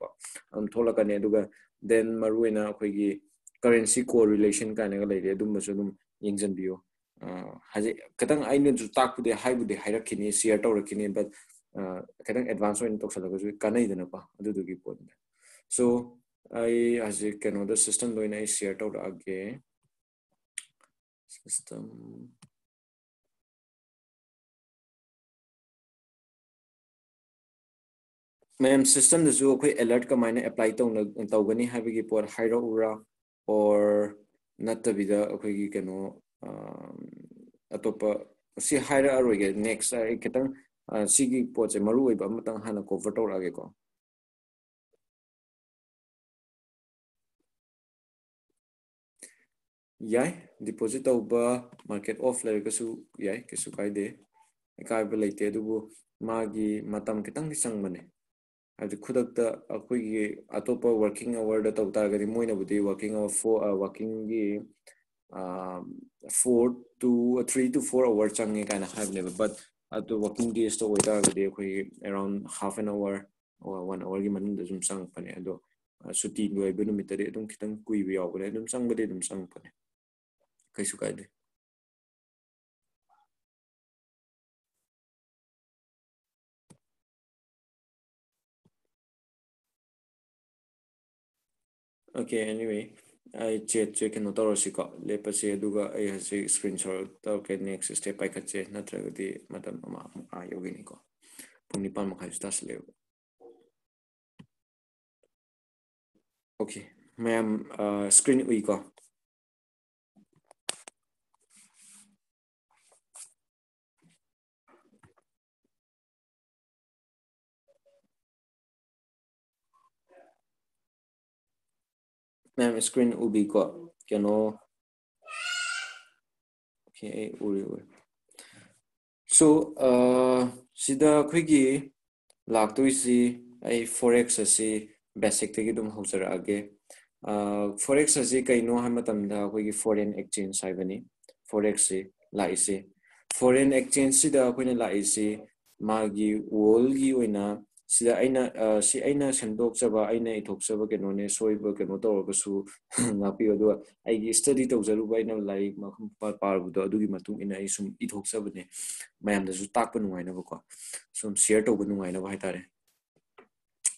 [SPEAKER 1] 바음 톨라카네 두가 then 마루에나 아코이기 currency correlation 카나 가 레레 좀 무슨 좀 인전 비요 하제 그당 아이는 주 딱부데 하이부데 하이라키니 시어 떠르키니 but 그당 advance 원 똑살라고 주 카나이드나 봐 아도 두기 본데 so ꯑꯩ ꯍꯧꯖꯤꯛ ꯀꯩꯅꯣꯗ ꯁꯤꯁꯇꯝꯗ ꯑꯣꯏꯅ ꯑꯩ share ꯇꯧꯔꯛꯑꯒꯦ system ꯃꯌꯥꯝ ꯁꯤꯁꯇꯝꯗꯁꯨ ꯑꯩꯈꯣꯏ alert ꯀꯃꯥꯏꯅ apply ꯇꯧꯒꯅꯤ ꯍꯥꯏꯕꯒꯤ ꯄꯣꯠ ꯍꯥꯏꯔꯛꯎꯔꯥ ꯑꯣꯔ ꯅꯠꯇꯕꯤꯗ ꯑꯩꯈꯣꯏꯒꯤ ꯀꯩꯅꯣ ꯑꯇꯣꯞꯄ ꯁꯤ ꯍꯥꯏꯔꯛꯑꯔꯣꯏꯒꯦ ꯅꯦꯛꯁ ꯑꯩ ꯈꯤꯇꯪ ꯁꯤꯒꯤ ꯄꯣꯠꯁꯦ ꯃꯔꯨ ꯑꯣꯏꯕ ꯑꯃꯇꯪ ꯍꯥꯟꯅ ꯀꯣꯚꯔ ꯇꯧꯔꯛꯑꯒꯦꯀꯣ ꯌꯥꯏ ꯗꯤꯄꯣꯖꯤꯠ ꯇꯧꯕ ꯃꯥꯔꯀꯦꯠ ꯑꯣꯐ ꯂꯩꯔꯒꯁꯨ ꯌꯥꯏ ꯀꯩꯁꯨ ꯀꯥꯏꯗꯦ ꯑꯀꯥꯏꯕ ꯂꯩꯇꯦ ꯑꯗꯨꯕꯨ ꯃꯥꯒꯤ ꯃꯇꯝ ꯈꯤꯇꯪꯗꯤ ꯆꯪꯕꯅꯦ ꯍꯥꯏꯕꯗꯤ ꯈꯨꯗꯛꯇ ꯑꯩꯈꯣꯏꯒꯤ ꯑꯇꯣꯞꯄ ꯋꯥꯔꯀꯤꯡ ꯑꯋꯥꯔꯗ ꯇꯧ ꯇꯥꯔꯒꯗꯤ ꯃꯣꯏꯅꯕꯨꯗꯤ ꯋꯥꯔꯀꯤꯡ ꯑꯋꯥꯔ for ꯋꯥꯔꯀꯤꯡꯒꯤ four two three two four ꯑꯋꯥꯔ ꯆꯪꯉꯦ ꯀꯥꯏꯅ ꯍꯥꯏꯕꯅꯦꯕ ꯕꯠ ꯑꯗꯨ ꯋꯥꯔꯀꯤꯡ ꯗꯦꯖꯇ ꯑꯣꯏꯇꯥꯔꯒꯗꯤ ꯑꯩꯈꯣꯏꯒꯤ ꯑꯦꯔꯥꯎꯟ ꯍꯥꯐ ꯑꯦꯟ ꯑꯋꯥꯔ ꯋꯥꯟ ꯑꯋꯥꯔꯒꯤ ꯃꯅꯨꯡꯗ ꯁꯨꯝ ꯆꯪꯉꯛꯄꯅꯦ ꯑꯗꯣ ꯁꯨꯇꯤ ꯂꯣꯏꯕ ꯅꯨꯃꯤꯠꯇꯗꯤ ꯑꯗꯨꯝ ꯈꯤꯇꯪ ꯀꯨꯏꯕ ꯌꯥꯎꯕꯅꯦ ꯑꯗꯨꯝ ꯆꯪꯕꯗꯤ ꯑꯗꯨꯝ ꯆꯪꯉꯛꯄꯅꯦ kesukaan dia. Okay, anyway. I chat to can not also got le pas ye duga ay has a screenshot to okay next step I catch na tra di madam ma a yogi ni ko puni pan ma khaysta sle okay ma'am uh, screen we go ma'am screen ubiko kano okay uri uri so uh sida khigi laktoi si ai forex ase basic te gi dum hausara age uh forex ase kai no ha matam da khigi foreign exchange sai bani forex se la ise foreign exchange sida khine la ise magi world gi oina sida aina si aina sendok chaba aina ithok chaba ke none soi ba ke no taw ba su ngapi odo ai gi study taw zaru ba ina lai ma khum pa par bu do adu gi matung ina ai sum ithok chaba ne mayam da su tak pa nuai na ba ko sum share taw ba nuai na ba haitare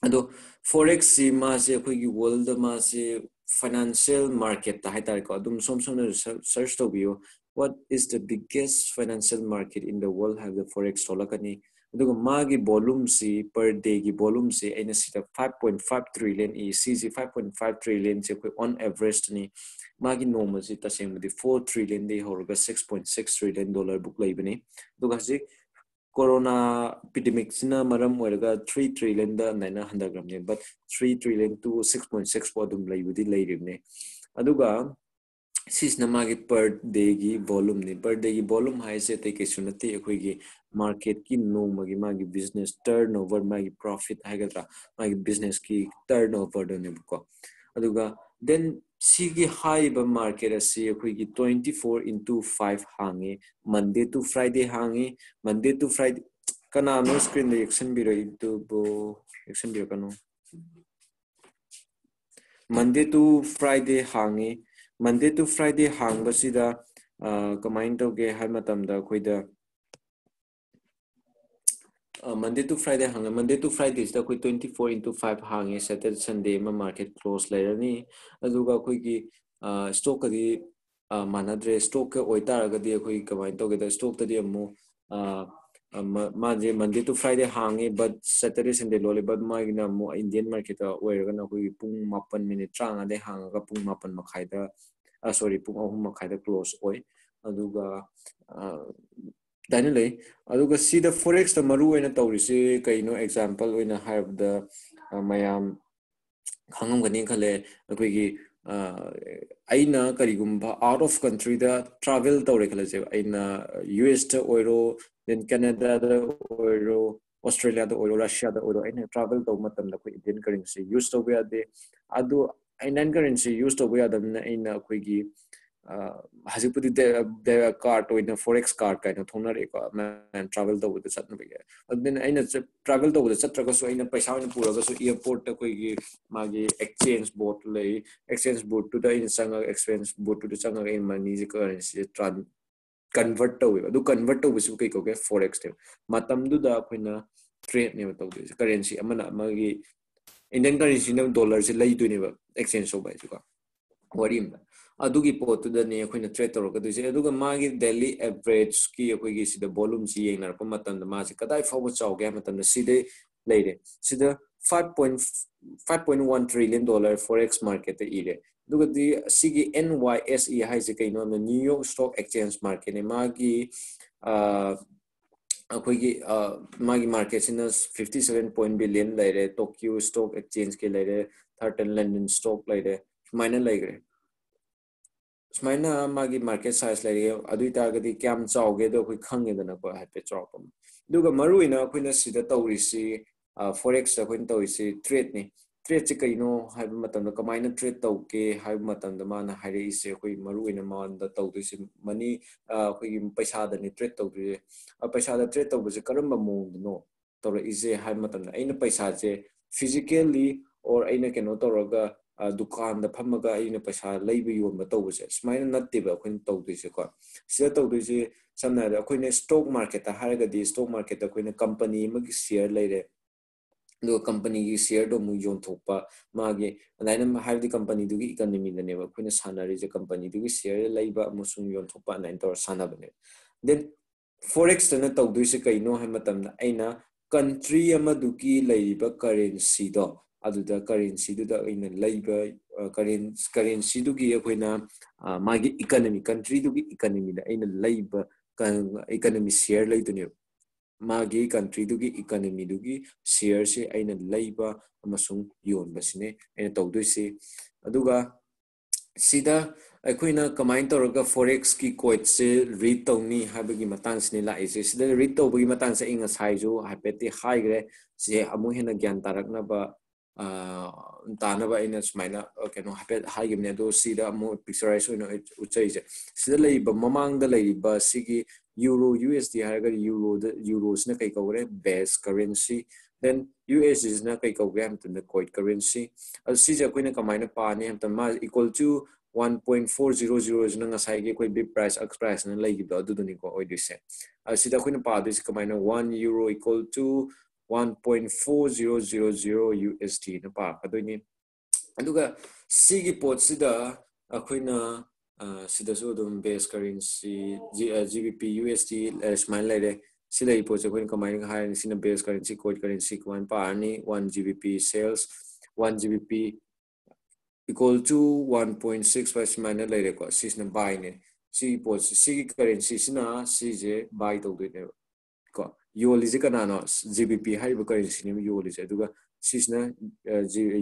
[SPEAKER 1] ado forex si ma se khoi gi world ma se financial market ta haitare ko adum som som search taw bi what is the biggest financial market in the world have the forex tolakani ꯑꯗꯨꯒ ꯃꯥꯒꯤ ꯕꯣꯂꯨꯝꯁꯤ per ꯗꯦꯒꯤ ꯕꯣꯂꯨꯝꯁꯤ ꯑꯩꯅ ꯁꯤꯗ five point five trillion ꯏ ꯁꯤꯁꯤ five point five ꯇ꯭ꯔꯤꯂꯤꯌꯟꯁꯦ ꯑꯩꯈꯣꯏ ꯑꯣꯟ ꯑꯦꯚꯔꯦꯁꯇꯅꯤ ꯃꯥꯒꯤ ꯅꯣꯡꯃꯁꯤ ꯇꯁꯦꯡꯕꯗꯤ ꯐꯣꯔ ꯇ꯭ꯔꯤꯂꯤꯌꯟꯗꯒꯤ ꯍꯧꯔꯒ six point six trillion dollar book ꯂꯩꯕꯅꯤ ꯑꯗꯨꯒ ꯍꯧꯖꯤꯛ ꯀꯣꯔꯣꯅꯥ ꯄꯤꯗꯤꯃꯤꯛꯁꯤꯅ ꯃꯔꯝ ꯑꯣꯏꯔꯒ ꯊ꯭ꯔꯤ ꯇ꯭ꯔꯤꯂꯤꯌꯟꯗ ꯑꯗꯨꯃꯥꯏꯅ ꯍꯟꯊꯈ꯭ꯔꯕꯅꯦ but three trillion two six point six ꯐꯥꯎ ꯑꯗꯨꯝ ꯂꯩꯕꯨꯗꯤ ꯂꯩꯔꯤꯕꯅꯦ ꯑꯗꯨꯒ सिजनमागे पर डे की वॉल्यूम ने पर डे की वॉल्यूम हाई से ते कैसे नते अखोई की मार्केट की नोम की मागी बिज़नेस टर्नओवर मागी प्रॉफिट हैगरा मागी बिज़नेस की टर्नओवर दोने बुको अदुगा देन सी की हाई बम मार्केट असे अखोई की 24 इनटू 5 हांगे मंडे टू फ्राइडे हांगे मंडे टू फ्राइडे कना नो स्क्रीन दे एक्शन बिरो इनटू बो एक्शन बिरो कनो मंडे टू फ्राइडे हांगे ꯃꯟꯗꯦ ꯇꯨ ꯐ꯭ꯔꯥꯏꯗꯦ ꯍꯥꯡꯕꯁꯤꯗ ꯀꯃꯥꯏꯅ ꯇꯧꯒꯦ ꯍꯥꯏꯕ ꯃꯇꯝꯗ ꯑꯩꯈꯣꯏꯗ ꯃꯟꯗꯦ ꯇꯨ ꯐ꯭ꯔꯥꯏꯗꯦ ꯍꯥꯡꯉꯦ ꯃꯟꯗे ꯇꯨ ꯐ꯭ꯔꯥꯏꯗꯦꯁꯤꯗ ꯑꯩꯈꯣꯏ ꯇ꯭ꯋꯦꯟꯇꯤ ꯐꯣꯔ ꯏꯟꯇꯨ ꯐꯥꯏꯚ ꯍꯥꯡꯉꯦ ꯁꯦꯇꯔꯗꯦ ꯁꯟꯗꯦ ꯑꯃ ꯃꯥꯔꯀꯦꯠ ꯀ꯭ꯂꯣꯁ ꯂꯩꯔꯅꯤ ꯑꯗꯨꯒ ꯑꯩꯈꯣꯏꯒꯤ ꯏꯁꯇꯣꯛꯀꯗꯤ ꯃꯥꯟꯅꯗ꯭ꯔꯦ ꯏꯁꯇꯣꯛꯀ ꯑꯣꯏꯇꯥꯔꯒꯗꯤ ꯑꯩꯈꯣꯏ ꯀꯃꯥꯏꯅ ꯇꯧꯒꯦꯗ ꯏꯁꯇꯣꯛꯇꯗꯤ ꯑꯃꯨꯛ ꯃꯥꯁꯦ ꯃꯟꯗꯦ ꯇꯨ ꯐ꯭ꯔꯥꯏꯗꯦ ꯍꯥꯡꯉꯤ ꯕꯠ ꯁꯦꯇꯔꯗꯦ ꯁꯟꯗꯦ ꯂꯣꯜꯂꯤ ꯕꯠ ꯃꯥꯒꯤꯅ ꯑꯃꯨꯛ ꯏꯟꯗꯤꯌꯟ ꯃꯥꯔꯀꯦꯠꯇ ꯑꯣꯏꯔꯒꯅ ꯑꯩꯈꯣꯏꯒꯤ ꯄꯨꯡ ꯃꯥꯄꯟ ꯃꯤꯅꯤꯠ ꯇꯔꯥꯃꯉꯥꯗꯩ ꯍꯥꯡꯉꯒ ꯄꯨꯡ ꯃꯥꯄꯟ ꯃꯈꯥꯏꯗ ꯁꯣꯔꯤ ꯄꯨꯡ ꯑꯍꯨꯝ ꯃꯈꯥꯏꯗ ꯀ꯭ꯂꯣꯁ ꯑꯣꯏ ꯑꯗꯨꯒ ꯑꯗꯨꯃꯥꯏꯅ ꯂꯩ ꯑꯗꯨꯒ ꯁꯤꯗ ꯐꯣꯔꯦꯛꯁꯇ ꯃꯔꯨ ꯑꯣꯏꯅ ꯇꯧꯔꯤꯁꯤ ꯀꯩꯅꯣ ꯑꯦꯛꯖꯥꯝꯄꯜ ꯑꯣꯏꯅ ꯍꯥꯏꯔꯕꯗ ꯃꯌꯥꯝ ꯈꯪꯉꯝꯒꯅꯤ ꯈꯜꯂꯦ ꯑꯩꯈꯣꯏꯒꯤ ꯑꯩꯅ ꯀꯔꯤꯒꯨꯝꯕ ꯑꯥꯎꯠ ꯑꯣꯐ ꯀꯟꯇ꯭ꯔꯤꯗ ꯇ꯭ꯔꯥꯚꯦꯜ ꯇꯧꯔꯦ ꯈꯜꯂꯁꯦꯕ ꯑꯩꯅ ꯌꯨ ꯑꯦꯁꯇ ꯑꯣꯏꯔꯣ then Canada da oiro, Australia da oiro, Russia da oiro. Aina travel to matam na koi Indian currency used to be at the Adu Indian currency used use tau ya dam na aina koi gi hazipudi car to in a forex card kind of re ko man travel with de chatna but Then aina travel to with chatra ko so aina paisa aina pura ko so airport ta koi gi magi exchange boat lay exchange boat to the in sanga exchange boat to the sanga in money currency convert taweba du convert tawbisu kai ko ke forex te matam du da khoina trade ne taw de currency amana amagi indian currency ne dollar se lai tu ne ba exchange so bai ka wari ma adugi pot tu da ne khoina trade taw ka du se aduga magi daily average ki khoi gi sida volume si yeng nar ko matam da ma se kadai forward chaw ge matam da sida lai de sida 5.1 trillion dollar forex market te ire ꯏꯔꯦ ꯑꯗꯨꯒꯗꯤ ꯁꯤꯒꯤ N ꯋꯥꯏ S E ꯍꯥꯏꯁꯦ ꯀꯩꯅꯣ ꯍꯥꯏꯕꯗ new York stock exchange ꯃꯥꯔꯀꯦꯠꯅꯦ ꯃꯥꯒꯤ ꯑꯩꯈꯣꯏꯒꯤ ꯃꯥꯒꯤ ꯃꯥꯔꯀꯦꯠꯁꯤꯅ fifty seven point billion ꯂꯩꯔꯦ Tokyo stock ꯑꯦꯛꯆꯦꯟꯖꯀꯤ ꯂꯩꯔꯦ ꯊꯥꯔꯇꯟ ꯂꯟꯗꯟ ꯁ꯭ꯇꯣꯛ ꯂꯩꯔꯦ ꯁꯨꯃꯥꯏꯅ ꯂꯩꯈ꯭ꯔꯦ ꯁꯨꯃꯥꯏꯅ ꯃꯥꯒꯤ ꯃꯥꯔꯀꯦꯠ ꯁꯥꯏꯖ ꯂꯩꯔꯦ ꯑꯗꯨ ꯑꯣꯏꯇꯥꯔꯒꯗꯤ ꯀꯌꯥꯝ ꯆꯥꯎꯒꯦꯗꯣ ꯑꯩꯈꯣꯏ ꯈꯪꯉꯦꯗꯅꯀꯣ ꯍꯥꯏꯐꯦꯠ ꯆꯥꯎꯔꯛꯄ ꯑꯗꯨꯒ ꯃꯔꯨꯑꯣꯏꯅ ꯑꯩꯈꯣꯏꯅ ꯁꯤꯗ ꯇꯧꯔꯤꯁꯤ ꯐꯣꯔꯦꯛꯁꯇ ꯑꯩꯈꯣꯏꯅ ꯇꯧꯔꯤꯁꯤ ꯇ꯭ꯔꯦꯠꯅꯤ ꯇ꯭ꯔꯦꯠꯁꯦ ꯀꯩꯅꯣ ꯍꯥꯏꯕ ꯃꯇꯝꯗ ꯀꯃꯥꯏꯅ ꯇ꯭ꯔꯦꯠ ꯇꯧꯒꯦ ꯍꯥꯏꯕ ꯃꯇꯝꯗ ꯃꯥꯅ ꯍꯥꯏꯔꯛꯏꯁꯦ ꯑꯩꯈꯣꯏ ꯃꯔꯨꯑꯣꯏꯅ ꯃꯉꯣꯟꯗ ꯇꯧꯗꯣꯏꯁꯦ ꯃꯅꯤ ꯑꯩꯈꯣꯏꯒꯤ ꯄꯩꯁꯥꯗꯅꯤ ꯇ꯭ꯔꯦꯠ ꯇꯧꯗꯣꯏꯁꯦ ꯄꯩꯁꯥꯗ ꯇ꯭ꯔꯦꯠ ꯇꯧꯕꯁꯦ ꯀꯔꯝꯕ ꯃꯑꯣꯡꯗꯅꯣ ꯇꯧꯔꯛꯏꯁꯦ ꯍꯥꯏꯕ ꯃꯇꯝꯗ ꯑꯩꯅ ꯄꯩꯁꯥꯁꯦ ꯐꯤꯖꯤꯀꯦꯜꯂꯤ ꯑꯣꯔ ꯑꯩꯅ ꯀꯩꯅꯣ ꯇꯧꯔꯒ ꯗꯨꯀꯥꯟꯗ ꯐꯝꯃꯒ ꯑꯩꯅ ꯄꯩꯁꯥ ꯂꯩꯕ ꯌꯣꯟꯕ ꯇꯧꯕꯁꯦ ꯁꯨꯃꯥꯏꯅ ꯅꯠꯇꯦꯕ ꯑꯩꯈꯣꯏꯅ ꯇꯧꯗꯣꯏꯁꯦꯀꯣ ꯁꯤꯗ ꯇꯧꯗꯣꯏꯁꯦ ꯁꯝꯅ ꯍꯥꯏꯔꯕꯗ ꯑꯩꯈꯣꯏꯅ ꯁ꯭ꯇꯣꯛ ꯃꯥꯔꯀꯦꯠꯇ ꯍꯥꯏꯔꯒꯗꯤ ꯁ꯭ꯇꯣꯛ ꯃꯥꯔꯀꯦꯠꯇ ꯑꯩꯈꯣꯏꯅ ꯀꯝꯄꯅꯤ ꯑꯃꯒꯤ ꯁꯤꯌꯔ ꯂꯩꯔꯦ ꯑꯗꯨꯒ ꯀꯝꯄꯅꯤꯒꯤ ꯁꯤꯌꯔꯗꯣ ꯑꯃꯨꯛ ꯌꯣꯟꯊꯣꯛꯄ ꯃꯥꯒꯤ ꯑꯗꯨꯃꯥꯏꯅ ꯍꯥꯏꯕꯗꯤ ꯀꯝꯄꯅꯤꯗꯨꯒꯤ ꯏꯀꯅꯃꯤꯗꯅꯦꯕ ꯑꯩꯈꯣꯏꯅ ꯁꯥꯟꯅꯔꯤꯁꯦ ꯀꯝꯄꯅꯤꯗꯨꯒꯤ ꯁꯤꯌꯔ ꯂꯩꯕ ꯑꯃꯁꯨꯡ ꯌꯣꯟꯊꯣꯛꯄ ꯑꯗꯨꯃꯥꯏꯅ ꯇꯧꯔ ꯁꯥꯟꯅꯕꯅꯦꯕ ꯗꯦꯟ ꯐꯣꯔꯦꯛꯁꯇꯅ ꯇꯧꯗꯣꯏꯁꯦ ꯀꯩꯅꯣ ꯍꯥꯏꯕ ꯃꯇꯝꯗ ꯑꯩꯅ ꯀꯟꯇ꯭ꯔꯤ ꯑꯃꯗꯨꯒꯤ ꯂꯩꯔꯤꯕ ꯀꯔꯦꯟꯁꯤꯗꯣ ꯑꯗꯨꯗ ꯀꯔꯦꯟꯁꯤꯗꯨꯗ ꯑꯩꯅ ꯂꯩꯕ ꯀꯔꯦꯟꯁꯤꯗꯨꯒꯤ ꯑꯩꯈꯣꯏꯅ ꯃꯥꯒꯤ ꯏꯀꯅꯃꯤ ꯀꯟꯇ꯭ꯔꯤꯗꯨꯒꯤ ꯏꯀꯅꯃꯤꯗ ꯑꯩꯅ ꯂꯩꯕ ꯏꯀꯅꯃꯤ ꯁꯤꯌꯔ ꯂꯩꯗꯣꯏꯅꯦꯕ ꯃꯥꯒꯤ ꯀꯟꯇ꯭ꯔꯤꯗꯨꯒꯤ ꯏꯀꯅꯃꯤꯗꯨꯒꯤ ꯁꯤꯌꯔꯁꯦ ꯑꯩꯅ ꯂꯩꯕ ꯑꯃꯁꯨꯡ ꯌꯣꯟꯕꯁꯤꯅꯦ ꯑꯩꯅ ꯇꯧꯗꯣꯏꯁꯤ ꯑꯗꯨꯒ ꯁꯤꯗ ꯑꯩꯈꯣꯏꯅ ꯀꯃꯥꯏꯅ ꯇꯧꯔꯒ ꯐꯣꯔꯦꯛꯁꯀꯤ ꯀꯣꯏꯠꯁꯦ ꯔꯤꯗ ꯇꯧꯅꯤ ꯍꯥꯏꯕꯒꯤ ꯃꯇꯥꯡꯁꯤꯅꯤ ꯂꯥꯛꯏꯁꯦ ꯁꯤꯗ ꯔꯤꯗ ꯇꯧꯕꯒꯤ ꯃꯇꯥꯡꯁꯦ ꯑꯩ ꯉꯁꯥꯏꯁꯨ ꯍꯥꯏꯐꯦꯠꯇꯤ ꯍꯥꯏꯈ꯭ꯔꯦ ꯁꯤ ꯑꯃꯨꯛ ꯍꯦꯟꯅ ꯒ꯭ꯌꯥꯟ ꯇꯥꯔꯛꯅꯕ तानवा इन सुमायन कहो हाफे हाईबने पिक्चराइज उचईसे ममांग यूरो यू एस डी है यूरो यूरोना कई कौरे base currency then U S Dina कई कौगे कोई करेंसी अखोन कमायन पाने equal to 1.400 na ngasai ge koi big price x price na lai gibdo adu duni ko oidise asida koina pa dis kamaina 1 euro equal to 1.4000 USD na pa kadoini aduga sigi pot sida akhoina sida so dum base currency GBP USD smail lere sida ipo se khoin kamai ga hai sina base currency code currency kwan pa ani 1 GBP sales 1 GBP equal to 1.65 smail lere ko sis na buy ne si pot si currency sina si je buy to do ꯌꯣꯜꯂꯤꯁꯦ ꯀꯅꯥꯅꯣ G B ꯄꯤ ꯍꯥꯏꯔꯤꯕ ꯀꯔꯦꯟꯁꯤꯅꯦꯕ ꯌꯣꯜꯂꯤꯁꯦ ꯑꯗꯨꯒ ꯁꯤꯁꯤꯅ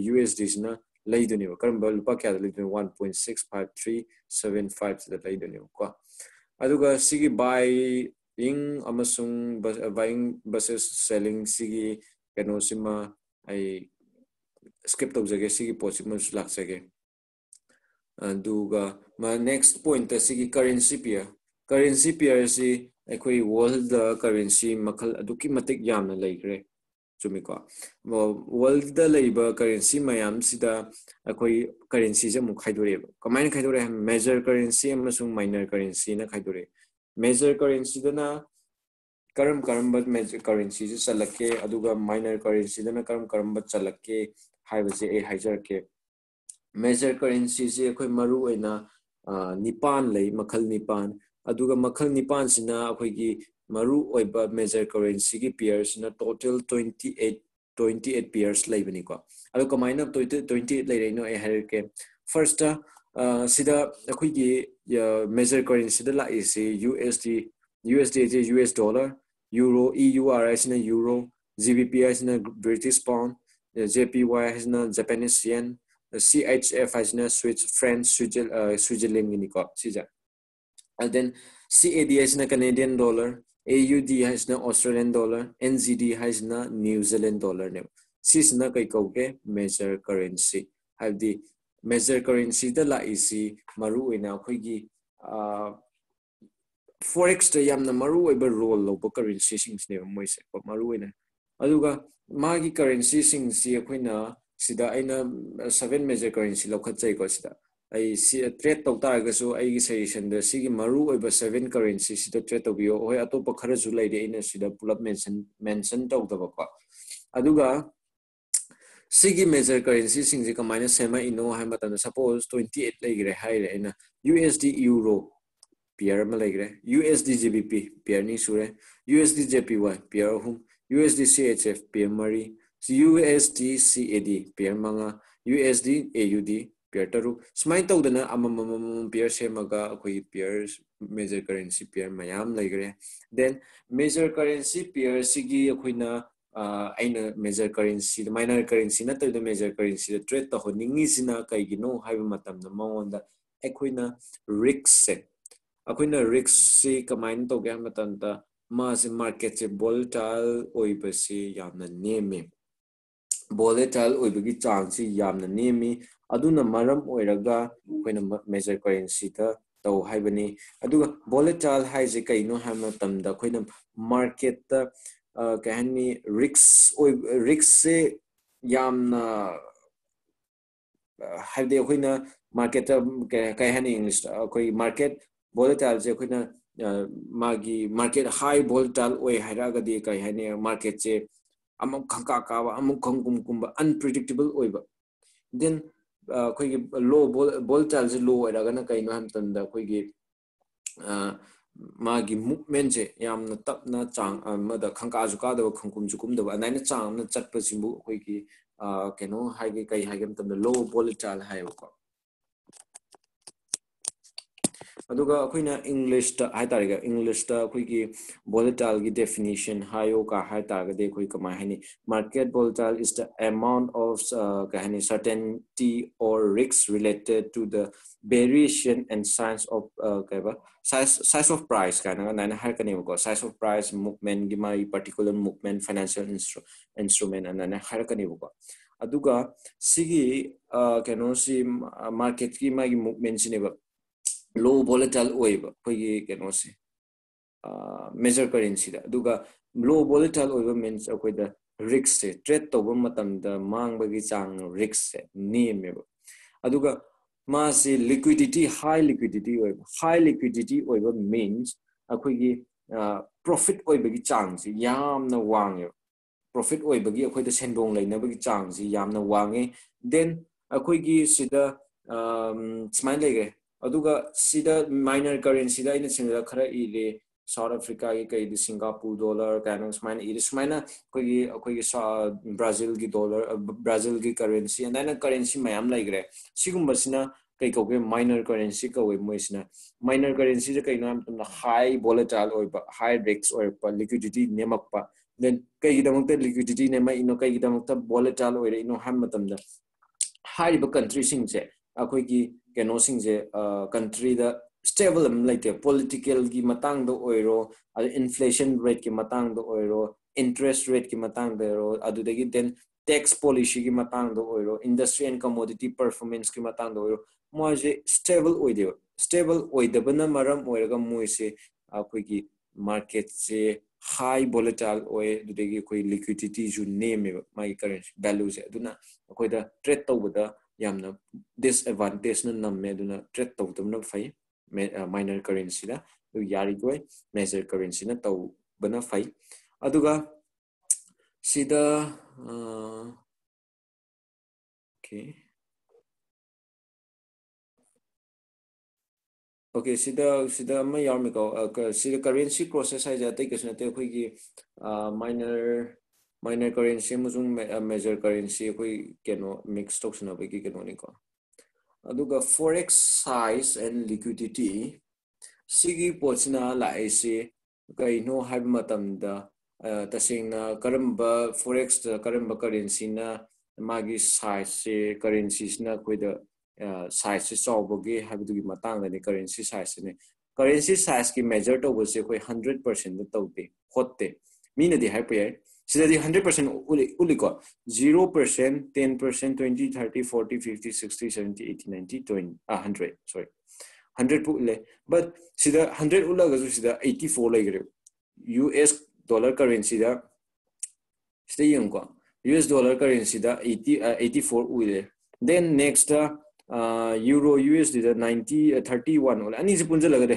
[SPEAKER 1] U S ꯗꯤꯁꯤꯅ ꯂꯩꯗꯣꯏꯅꯦꯕ ꯀꯔꯝꯕ ꯂꯨꯄꯥ ꯀꯌꯥꯗ ꯂꯩꯗꯣꯏꯅꯣ one point six five three seven ꯐꯥꯏꯚꯁꯤꯗ ꯂꯩꯗꯣꯏꯅꯦꯕꯀꯣ ꯑꯗꯨꯒ ꯁꯤꯒꯤ ꯕꯥꯏꯌꯤꯡ ꯑꯃꯁꯨꯡ ꯕꯥꯏꯌꯤꯡ ꯕꯁꯦꯁ ꯁꯦꯂꯤꯡ ꯁꯤꯒꯤ ꯀꯩꯅꯣꯁꯤꯃ ꯑꯩ ꯁ꯭ꯀꯤꯞ ꯇꯧꯖꯒꯦ ꯁꯤꯒꯤ ꯄꯣꯠꯁꯤꯃꯁꯨ ꯂꯥꯛꯆꯒꯦ ꯑꯗꯨꯒ ꯅꯦꯛꯁ ꯄꯣꯏꯟꯇ ꯁꯤꯒꯤ ꯀꯔꯦꯟꯁꯤ ꯄꯤꯌꯔ ꯀꯔꯦꯟꯁꯤ ꯄꯤꯌꯔꯁꯤ ꯑꯩꯈꯣꯏ ꯋꯥꯔꯜꯗ ꯀꯔꯦꯟꯁꯤ ꯃꯈꯜ ꯑꯗꯨꯛꯀꯤ ꯃꯇꯤꯛ ꯌꯥꯝꯅ ꯂꯩꯈ꯭ꯔꯦ ꯆꯨꯝꯃꯤꯀꯣ ꯋꯥꯔꯜꯗ ꯂꯩꯔꯤꯕ ꯀꯔꯦꯟꯁꯤ ꯃꯌꯥꯝꯁꯤꯗ ꯑꯩꯈꯣꯏ ꯀꯔꯦꯟꯁꯤꯁꯦ ꯑꯃꯨꯛ ꯈꯥꯏꯗꯣꯔꯛꯑꯦꯕ ꯀꯃꯥꯏꯅ ꯈꯥꯏꯗꯣꯔꯛꯑꯦ ꯃꯦꯖꯔ ꯀꯔꯦꯟꯁꯤ ꯑꯃꯁꯨꯡ ꯃꯥꯏꯅꯔ ꯀꯔꯦꯟꯁꯤꯅ ꯈꯥꯏꯗꯣꯔꯛꯑꯦ ꯃꯦꯖꯔ ꯀꯔꯦꯟꯁꯤꯗꯅ ꯀꯔꯝ ꯀꯔꯝꯕ ꯃꯦꯖꯔ ꯀꯔꯦꯟꯁꯤꯁꯤ ꯆꯜꯂꯛꯀꯦ ꯑꯗꯨꯒ ꯃꯥꯏꯅꯔ ꯀꯔꯦꯟꯁꯤꯗꯅ ꯀꯔꯝ ꯀꯔꯝꯕ ꯆꯜꯂꯛꯀꯦ ꯍꯥꯏꯕꯁꯦ ꯑꯩ ꯍꯥꯏꯖꯔꯛꯀꯦ ꯃꯦꯖꯔ ꯀꯔꯦꯟꯁꯤꯁꯦ ꯑꯩꯈꯣꯏ ꯃꯔꯨ ꯑꯣꯏꯅ ꯅꯤꯄꯥꯟ ꯂꯩ ꯃꯈꯜ ꯅꯤꯄꯥꯟ ꯑꯗꯨꯒ ꯃꯈꯜ ꯅꯤꯄꯥꯟꯁꯤꯅ ꯑꯩꯈꯣꯏꯒꯤ ꯃꯔꯨ ꯑꯣꯏꯕ ꯃꯦꯖꯔ ꯀꯔꯦꯟꯁꯤꯒꯤ ꯄꯤꯌꯔꯁꯤꯅ total twenty eight twenty eight ꯄꯤꯌꯔꯁ ꯂꯩꯕꯅꯤꯀꯣ ꯑꯗꯣ ꯀꯃꯥꯏꯅ ꯇ꯭ꯋꯦꯟꯇꯤ ꯑꯩꯠ ꯂꯩꯔꯛꯏꯅꯣ ꯑꯩ ꯍꯥꯏꯔꯛꯀꯦ ꯐꯥꯔꯁꯇ ꯁꯤꯗ ꯑꯩꯈꯣꯏꯒꯤ ꯃꯦꯖꯔ ꯀꯔꯦꯟꯁꯤꯗ ꯂꯥꯛꯏꯁꯤ U S D U S ꯗꯤ ꯍꯥꯏꯁꯦ ꯌꯨ S dollar euro E U R ꯍꯥꯏꯁꯤꯅ ꯌꯨꯔꯣ ꯖꯤ ꯕꯤ ꯄꯤ ꯍꯥꯏꯁꯤꯅ British pound J P Y ꯍꯥꯏꯁꯤꯅ Japanese yen C H F ꯍꯥꯏꯁꯤꯅ ꯁ꯭ꯋꯤꯠꯁ ꯐ꯭ꯔꯦꯟꯁ ꯁ꯭ꯋꯤꯖꯔꯂꯦꯟꯒꯤꯅꯤꯀꯣ ꯁꯤꯁꯦ and then CAD is na Canadian dollar, AUD has na Australian dollar, NZD has na New Zealand dollar ne. Sis na kay kauke major currency. Have the major currency the la isi maru ina khoi gi ah, forex ta yamna maru eba role lo ba currency sings ne moi se pa maru ina. Aduga magi currency sings si akhoi na sida aina seven major currency lo khat chai ko sida. Ai si trade tok ta ga su ai gi suggestion de si gi maru oi ba seven currency si da trade tok bio hoi atopa khara su lai de ina si da pull up mention mention tok da ba ko aduga si gi major currency sing ji ka minus sema ino hai ma tan suppose 28 lai gre hai re ina USD euro pair ma lai gre USD GBP pair ni sure USD JPY pair hum USD CHF pair mari USD CAD pair manga USD AUD ꯄꯤꯌꯔ ꯇꯔꯨꯛ ꯁꯨꯃꯥꯏꯅ ꯇꯧꯗꯅ ꯑꯃꯃꯝ ꯑꯃꯃꯝ ꯄꯤꯌꯔ ꯁꯦꯝꯃꯒ ꯑꯩꯈꯣꯏꯒꯤ ꯄꯤꯌꯔ major currency ꯄꯤꯌꯔ ꯃꯌꯥꯝ ꯂꯩꯈ꯭ꯔꯦ then major currency ꯄꯤꯌꯔꯁꯤꯒꯤ ꯑꯩꯈꯣꯏꯅ ꯑꯩꯅ ꯃꯦꯖꯔ ꯀꯔꯦꯟꯁꯤꯗ ꯃꯥꯏꯅꯔ ꯀꯔꯦꯟꯁꯤ ꯅꯠꯇꯕꯤꯗ ꯃꯦꯖꯔ ꯀꯔꯦꯟꯁꯤꯗ ꯇ꯭ꯔꯦꯠ ꯇꯧꯍꯟꯅꯤꯡꯉꯤꯁꯤꯅ ꯀꯩꯒꯤꯅꯣ ꯍꯥꯏꯕ ꯃꯇꯝꯗ ꯃꯉꯣꯟꯗ ꯑꯩꯈꯣꯏꯅ ꯔꯤꯛꯁꯁꯦ ꯑꯩꯈꯣꯏꯅ ꯔꯤꯛꯁꯁꯤ ꯀꯃꯥꯏꯅ ꯇꯧꯒꯦ ꯍꯥꯏꯕ ꯃꯇꯝꯗ ꯃꯥꯁꯦ ꯃꯥꯔꯀꯦꯠꯁꯦ ꯕꯣꯂꯦꯇꯥꯏꯜ ꯑꯣꯏꯕꯁꯤ ꯌꯥꯝꯅ ꯅꯦꯝꯃꯤ ꯕꯣꯂꯦꯇꯥꯏꯜ ꯑꯣꯏꯕꯒꯤ ꯆꯥꯡꯁꯤ ꯌꯥꯝꯅ ꯅꯦꯝꯃꯤ ma se market se volatile oiba se yamna neme volatile oibagi chance yamna nemi aduna maram oiraga akoina major currency ta tau haibani aduga volatile haise kaino ha matam da akoina market ta kay hani risk risk se yamna हाइबदे अखोइना market कई हनी English अखोइ market volatile से अखोइना मागी ꯂꯣ ball volatile ꯂꯣ ꯑꯣꯏꯔꯒꯅ ꯀꯩꯅꯣ मार्केट से कई यामना तपना चांग अमदा खंका जुकादब खंकुम जुकुमदब अनाइना चांग न चटपसिबु अखोइगी कनो कई लो वोलेटाइल हाइबको अदुगा अखोइना इंग्लिश ता हाइ तारेगा इंग्लिश ता अखोइगी volatile की definition हायो का हाइ तारगदे अखोइ कमा हाइनी market volatile is the amount of uh, kahani certainty or risks related to the variation and size of uh, kaiba size size of price kana na har kani ko size of price movement gi mai particular movement financial instru instrument and na har kani ko aduga sigi low volatile oiba kogi kano si measure currency da aduga low volatile oiba means akoi da risk se trade to ba matam da mang ba gi chang risk se name ba aduga मासे liquidity high liquidity ओइब high liquidity ओइब means अखोइगी profit ओइबगी चांग से यामना वांगे profit ओइबगी अखोइद सेंडोंग लेनबगी चांग से यामना वांगे then अखोइगी सिदा smile लेगे minor currency दा इन सिंगला खरा इले साउथ अफ्रीका की कई सिंगापुर डॉलर कैनो सुमाइना इरे सुमाइना अखोइगी ब्राज़ील की डॉलर ब्राज़ील की करेंसी एंड करेंसी मैम लेग्रे सिगुम्बसिना कई कौगे माइनर करेंसी कौवे मोइसिना माइनर करेंसी जे कई नाम तुम हाई वोलेटाइल ओइबा हाई रिस्क लिक्विडिटी नेमकपा देन कई लिक्विडिटी नेमा इनो कई दमक वोलेटाइल ओइरे इनो कंट्री से कंट्री दा do oiro mo je stable oide stable oide bana maram oiraga mo se akoi ki market se high volatile oil dudegi koi liquidity ju name mai currency value se aduna akoi da trade tawda yamna disadvantage na namme aduna trade tawdam na fai minor currency da yari goi major currency na tau bana fai aduga sida okay okay sida sida ma yar me ko sida currency process hai jate ke sunate khoi ki minor minor currency musung major currency khoi keno mix tok suna be ki keno ni ko aduga forex size and liquidity sigi pochna laise kaino haib matam da tasingna karamba forex da karamba currency na magi size se currencies na koida size se chawbogi habdugi matang da ni currency size ne currency size ki measure to bose koi 100% da tawte hotte मीनदी हाई पे सिददी 100% उली उली को 0% 10% 20 30 40 50 60 70 80 90 20 ah 100 sorry 100 pu le but sida 100 ula ga sida 84 lai gre US dollar currency da sida yung ko US dollar currency da 80 uh, 84 ule then next uh, uh, euro USD da 90 uh, 31 ula ani se punja laga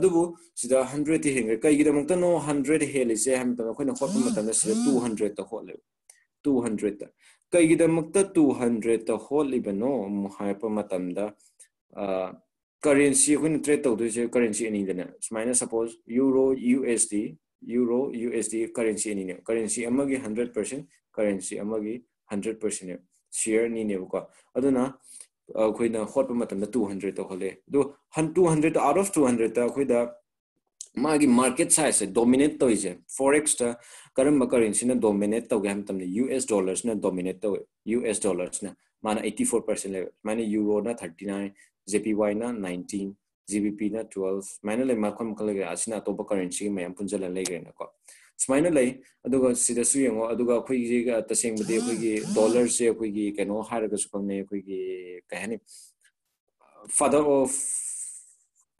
[SPEAKER 1] de 100 ti hen gre ko adubu sida 100 ti hen gre kai gi da mukta no 100 heli se ham ta ko na hot ma ta sida 200 ta hot le 200 ta kai gi da mukta 200 ta hot li ba no mu hai pa matam da currency when trade to the currency any then minus suppose euro usd euro usd currency any ne currency amagi 100% currency amagi 100% share ni ne ko aduna अखोन होट two hundred तौहले two hundred out of two hundred अखोद मागी market size से dominate तौसे forex करम currency dominate तौगे US dollars dominate तौे US dollars माना eighty four percent मैंने euro thirty nine J P Y ना नाइनटीन जीबीपी ना ट्वेल्व मैंने मखल मखल अटोप करेंसी मैं पुंजल को ꯁꯨꯃꯥꯏꯅ ꯂꯩ ꯑꯗꯨꯒ ꯁꯤꯗꯁꯨ ꯌꯦꯡꯉꯣ ꯑꯗꯨꯒ ꯑꯩꯈꯣꯏꯒꯤ ꯇꯁꯦꯡꯕꯗꯤ ꯑꯩꯈꯣꯏꯒꯤ ꯗꯣꯂꯔꯁꯦ ꯑꯩꯈꯣꯏꯒꯤ ꯀꯩꯅꯣ ꯍꯥꯏꯔꯒꯁꯨ ꯈꯪꯅꯩ ꯑꯩꯈꯣꯏꯒꯤ ꯀꯩ ꯍꯥꯏꯅꯤ ꯐꯥꯗꯔ ꯑꯣꯐ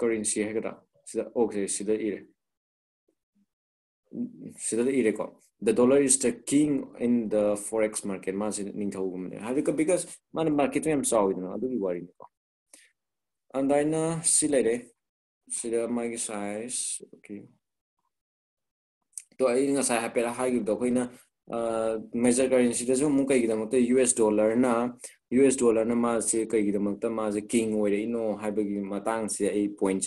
[SPEAKER 1] ꯀꯔꯦꯟꯁꯤ ꯍꯥꯏꯒꯗ꯭ꯔꯥ ꯁꯤꯗ ꯑꯣꯛꯁꯦ ꯁꯤꯗ ꯏꯔꯦ ꯁꯤꯗ ꯏꯔꯦꯀꯣ the dollar is the king in the forex market ꯃꯥꯁꯦ ꯅꯤꯡꯊꯧꯒꯨꯝꯕꯅꯦ ꯍꯥꯏꯕꯗꯤ because ꯃꯥꯅ ꯃꯥꯔꯀꯦꯠꯇ ꯌꯥꯝ ꯆꯥꯎꯋꯤꯗꯅ ꯑꯗꯨꯒꯤ ꯋꯥꯔꯤꯅꯤꯀꯣ ꯑꯗꯥꯏꯅ ꯁꯤ ꯂꯩꯔꯦ ꯁꯤꯗ ꯃꯥꯒꯤ size okay size okay to ai nga sai hapela hai gi do khoina major currency da mu kai gi da mata US dollar na US dollar na ma se kai gi da mata ma se king oi re no hai ba gi matang se ai point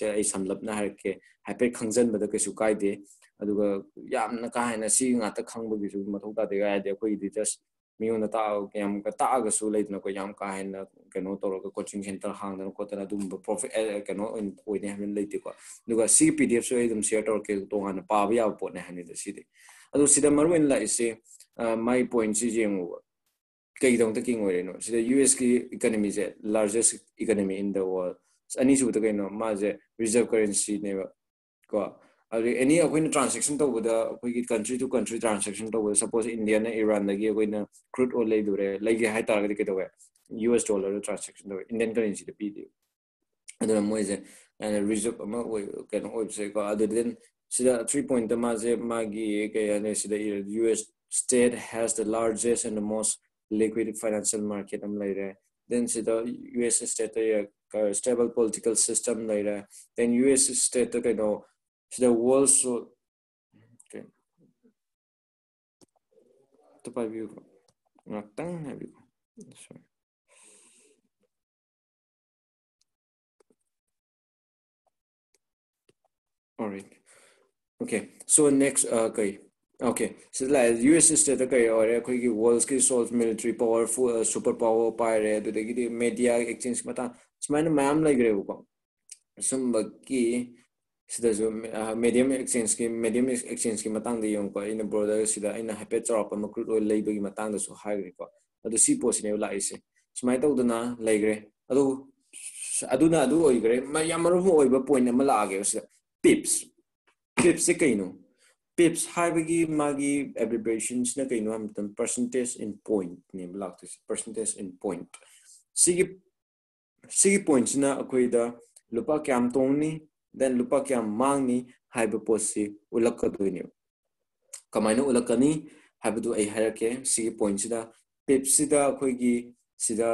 [SPEAKER 1] ꯃꯤꯉꯣꯟꯗ ꯇꯥꯛꯑꯒ ꯌꯥꯝ ꯇꯥꯛꯑꯒꯁꯨ ꯂꯩꯗꯅꯀꯣ ꯌꯥꯝ ꯀꯥ ꯍꯦꯟꯅ ꯀꯩꯅꯣ ꯇꯧꯔꯒ coaching centre ꯍꯥꯡꯗꯅ ꯈꯣꯠꯇꯅ ꯑꯗꯨꯒꯨꯝꯕ profit ꯀꯩꯅꯣ ꯑꯣꯏꯅꯤ ꯍꯥꯏꯕ ꯂꯩꯇꯦꯀꯣ ꯑꯗꯨꯒ ꯁꯤꯒꯤ ꯄꯤ ꯗꯤ ꯑꯦꯐꯁꯨ ꯑꯩ ꯑꯗꯨꯝ ꯁꯤꯌꯔ ꯇꯧꯔꯛꯀꯦ ꯇꯣꯉꯥꯟꯅ ꯄꯥꯕ ꯌꯥꯕ ꯄꯣꯠꯅꯦ ꯍꯥꯏꯅꯤꯗ ꯁꯤꯗꯤ ꯑꯗꯣ ꯁꯤꯗ ꯃꯔꯨꯑꯣꯏꯅ ꯂꯥꯛꯏꯁꯦ ꯃꯥꯏ ꯄꯣꯏꯟꯁꯤ ꯌꯦꯡꯉꯨꯕ ꯀꯩꯒꯤꯗꯃꯛꯇ ꯀꯤꯡ ꯑꯣꯏꯔꯤꯅꯣ ꯁꯤꯗ ꯌꯨ ꯑꯦꯁꯀꯤ ꯏꯀꯣꯅꯣꯃꯤꯁꯦ ꯂꯥꯔꯖꯦꯁ ꯏꯀꯣꯅꯣꯃꯤ ꯏꯟ ꯗ ꯋꯥꯔꯜ ꯑꯅꯤꯁꯨꯕꯗ ꯀꯩꯅꯣ ꯃꯥꯁꯦ ꯔꯤꯖꯔꯞ ꯀꯔꯦꯟꯁꯤꯅꯦꯕ ꯀꯣ any ꯑꯩꯈꯣꯏꯅ transaction ꯇꯧꯕꯗ ꯑꯩꯈꯣꯏꯒꯤ country to country transaction ꯇꯧꯕꯗ suppose India na Iran dagi ꯑꯩꯈꯣꯏꯅ crude oil ꯂꯩꯗꯨꯔꯦ ꯂꯩꯒꯦ ꯍꯥꯏ ꯇꯥꯔꯒꯗꯤ ꯀꯩꯗꯧꯋꯦ? US dollar ꯗ transaction ꯇꯧꯋꯦ Indian currency ꯗ ꯄꯤꯗꯦ ꯑꯗꯨꯅ ꯃꯣꯏꯁꯦ reserve ama oi kano oibse ko other than sida three point ma je magi kay ane sida US state has the largest and the most liquid financial market am laire then sida US state stable political system laire then US state kay no the world so okay to pa ngakang na view sorry all right okay so next uh okay okay so like us state okay or akhoi world ski solve military power uh, super power pare adu de media exchange mata So smaina mayam lai gre ko sumba ki ꯁꯤꯗꯁꯨ medium ꯑꯦꯛꯆꯦꯟꯖꯀꯤ medium ꯑꯦꯛꯆꯦꯟꯖꯀꯤ ꯃꯇꯥꯡꯗ ꯌꯦꯡꯉꯨꯀꯣ ꯑꯩꯅ ꯕ꯭ꯔꯣꯗꯔꯁꯤꯗ ꯑꯩꯅ ꯍꯥꯏꯐꯦꯠ ꯆꯥꯎꯔꯥꯛꯄ ꯃꯀ꯭ꯔꯨꯠ oil ꯂꯩꯕꯒꯤ ꯃꯇꯥꯡꯗꯁꯨ ꯍꯥꯏꯈ꯭ꯔꯦꯀꯣ ꯑꯗꯨ ꯁꯤ ꯄꯣꯠꯁꯤꯅꯦꯕ ꯂꯥꯛꯏꯁꯦ ꯁꯨꯃꯥꯏꯅ ꯇꯧꯗꯅ ꯂꯩꯈ꯭ꯔꯦ ꯑꯗꯨ ꯑꯗꯨꯅ ꯑꯗꯨ ꯑꯣꯏꯈ꯭ꯔꯦ ꯌꯥꯝ ꯃꯔꯨ ꯑꯣꯏꯕ ꯄꯣꯏꯟ ꯑꯃ ꯂꯥꯛꯑꯒꯦꯕ ꯁꯤꯗ ꯄꯤꯞꯁ ꯄꯤꯞꯁꯁꯦ ꯀꯩꯅꯣ ꯄꯤꯞꯁ ꯍꯥꯏꯕꯒꯤ ꯃꯥꯒꯤ ꯑꯦꯕ꯭ꯔꯤꯕ꯭ꯔꯦꯁꯟꯁꯤꯅ ꯀꯩꯅꯣ ꯍꯥꯏꯕ ꯃꯇꯝꯗ ꯄꯔꯁꯦꯟꯇꯦꯖ ꯏꯟ ꯄꯣꯏꯟꯠꯅꯦꯕ ꯂꯥꯛꯇꯣꯏꯁꯦ ꯄꯔꯁꯦꯟꯇꯦꯖ ꯏꯟ ꯄꯣꯏꯟꯠ ꯁꯤꯒꯤ ꯁꯤꯒꯤ ꯄꯣꯏꯟꯠꯁꯤꯅ ꯑꯩꯈꯣꯏꯗ ꯂꯨꯄꯥ ꯀꯌꯥꯝ ꯇꯣꯡꯅꯤ Then lupa kia mang ni hai posi ulak ka duini ka ulak ni? Hai be du ai hai ke si point. Sida pepsi da khoi gi si da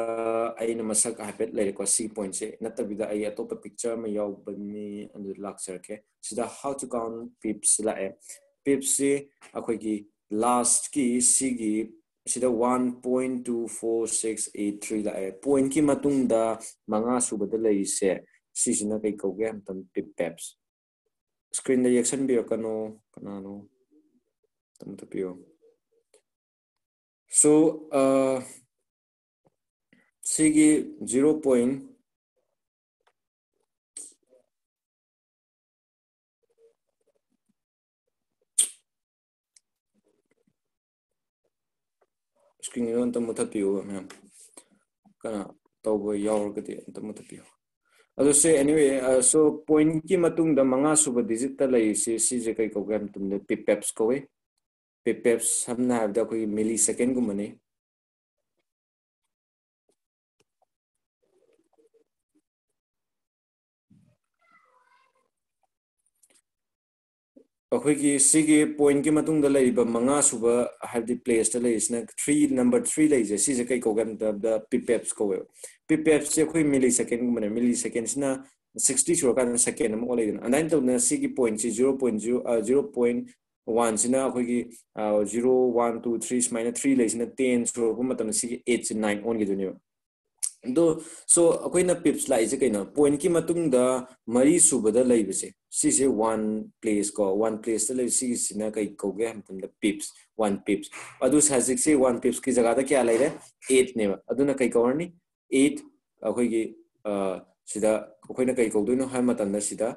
[SPEAKER 1] ai na masak ha pet lai ko si point se na ta bi da ai atop picture me yau ban ni and the ke si how to count pips la e pepsi a khoi gi last ki si gi si da 1.24683 la e point lah, eh. ki matung da manga su ba da se ꯁꯤꯁꯤꯅ ꯀꯩ ꯀꯧꯒꯦ ꯍꯥꯏꯕ ꯃꯇꯝꯗ ꯄꯤꯞ ꯄꯦꯞꯁ ꯁ꯭ꯀ꯭ꯔꯤꯟꯗ ꯌꯦꯛꯁꯟꯕꯤꯔꯛꯀꯅꯣ ꯀꯅꯥꯅꯣ ꯑꯝꯇ ꯄꯤꯌꯣ ꯁꯣ ꯁꯤꯒꯤ zero point screen ꯑꯝꯇ ꯃꯨꯊꯠꯄꯤꯌꯨ ꯃꯌꯥꯝ ꯀꯅꯥ ꯇꯧꯕ ꯌꯥꯎꯔꯒꯗꯤ ꯑꯝꯇ ꯃꯨꯊꯠꯄꯤꯌꯨ ꯑꯗꯣ ꯁꯦ ꯑꯦꯅꯤꯋꯦ ꯁꯣ ꯄꯣꯏꯟ ꯀꯤ ꯃꯇꯨꯡꯗ ꯃꯉꯥ ꯁꯨꯕ ꯗꯤꯖꯤꯠ ꯇ ꯂꯩ ꯁꯤ ꯁꯤꯖꯦ ꯀꯩ ꯀꯧꯒꯦ ꯍꯥꯏ ꯃꯇꯝꯗ ꯄꯤꯄꯦꯞꯁ ꯀꯧꯋꯤ ꯄꯤꯄꯦꯞꯁ ꯁꯝꯅ ꯍꯥꯏꯔꯕꯗ ꯑꯩꯈꯣꯏꯒꯤ ꯃꯤꯂꯤ ꯁꯦꯀꯦꯟ ꯒꯨꯝꯕꯅꯤ ꯑꯩꯈꯣꯏꯒꯤ ꯁꯤꯒꯤ ꯄꯣꯏꯟꯒꯤ ꯃꯇꯨꯡꯗ ꯂꯩꯔꯤꯕ ꯃꯉꯥ ꯁꯨꯕ ꯍꯥꯏꯕꯗꯤ ꯄ꯭ꯂꯦꯁꯇ ꯂꯩꯔꯤꯁꯤꯅ ꯊ꯭ꯔꯤ ꯅꯝꯕꯔ ꯊ꯭ꯔꯤ ꯂꯩꯁꯦ ꯁꯤꯁꯦ ꯀꯩ ꯀꯧꯒꯦ ꯍꯥꯏꯕꯗ ꯄꯤꯄꯦꯞꯁ ꯀꯧꯋꯦꯕ ppfse khoi millisecond gumana milliseconds na 60 sura kan second am olai na andain to na si gi point si 0.0 0.1 sina khoi gi 0 1 2 3 minus 3 lai sina 10 sura ko matam si gi 8 si 9 on gi juni दो सो अखोना pips लाइज कहीं point की मतुंग मरी सूबद लेबसे वन प्लेस को वन प्लेस कई कौगे पिप्स वन पिप्स से वन पिप्स की जगह क्या लेर एट ने कई कौरनी ꯑꯦꯠ ꯑꯩꯈꯣꯏꯒꯤ ꯁꯤꯗা ꯑꯩꯈꯣꯏꯅ ꯀꯩ ꯀꯧꯗꯣꯏꯅꯣ ꯍꯥꯏꯕ ꯃꯇꯝꯗ ꯁꯤꯗ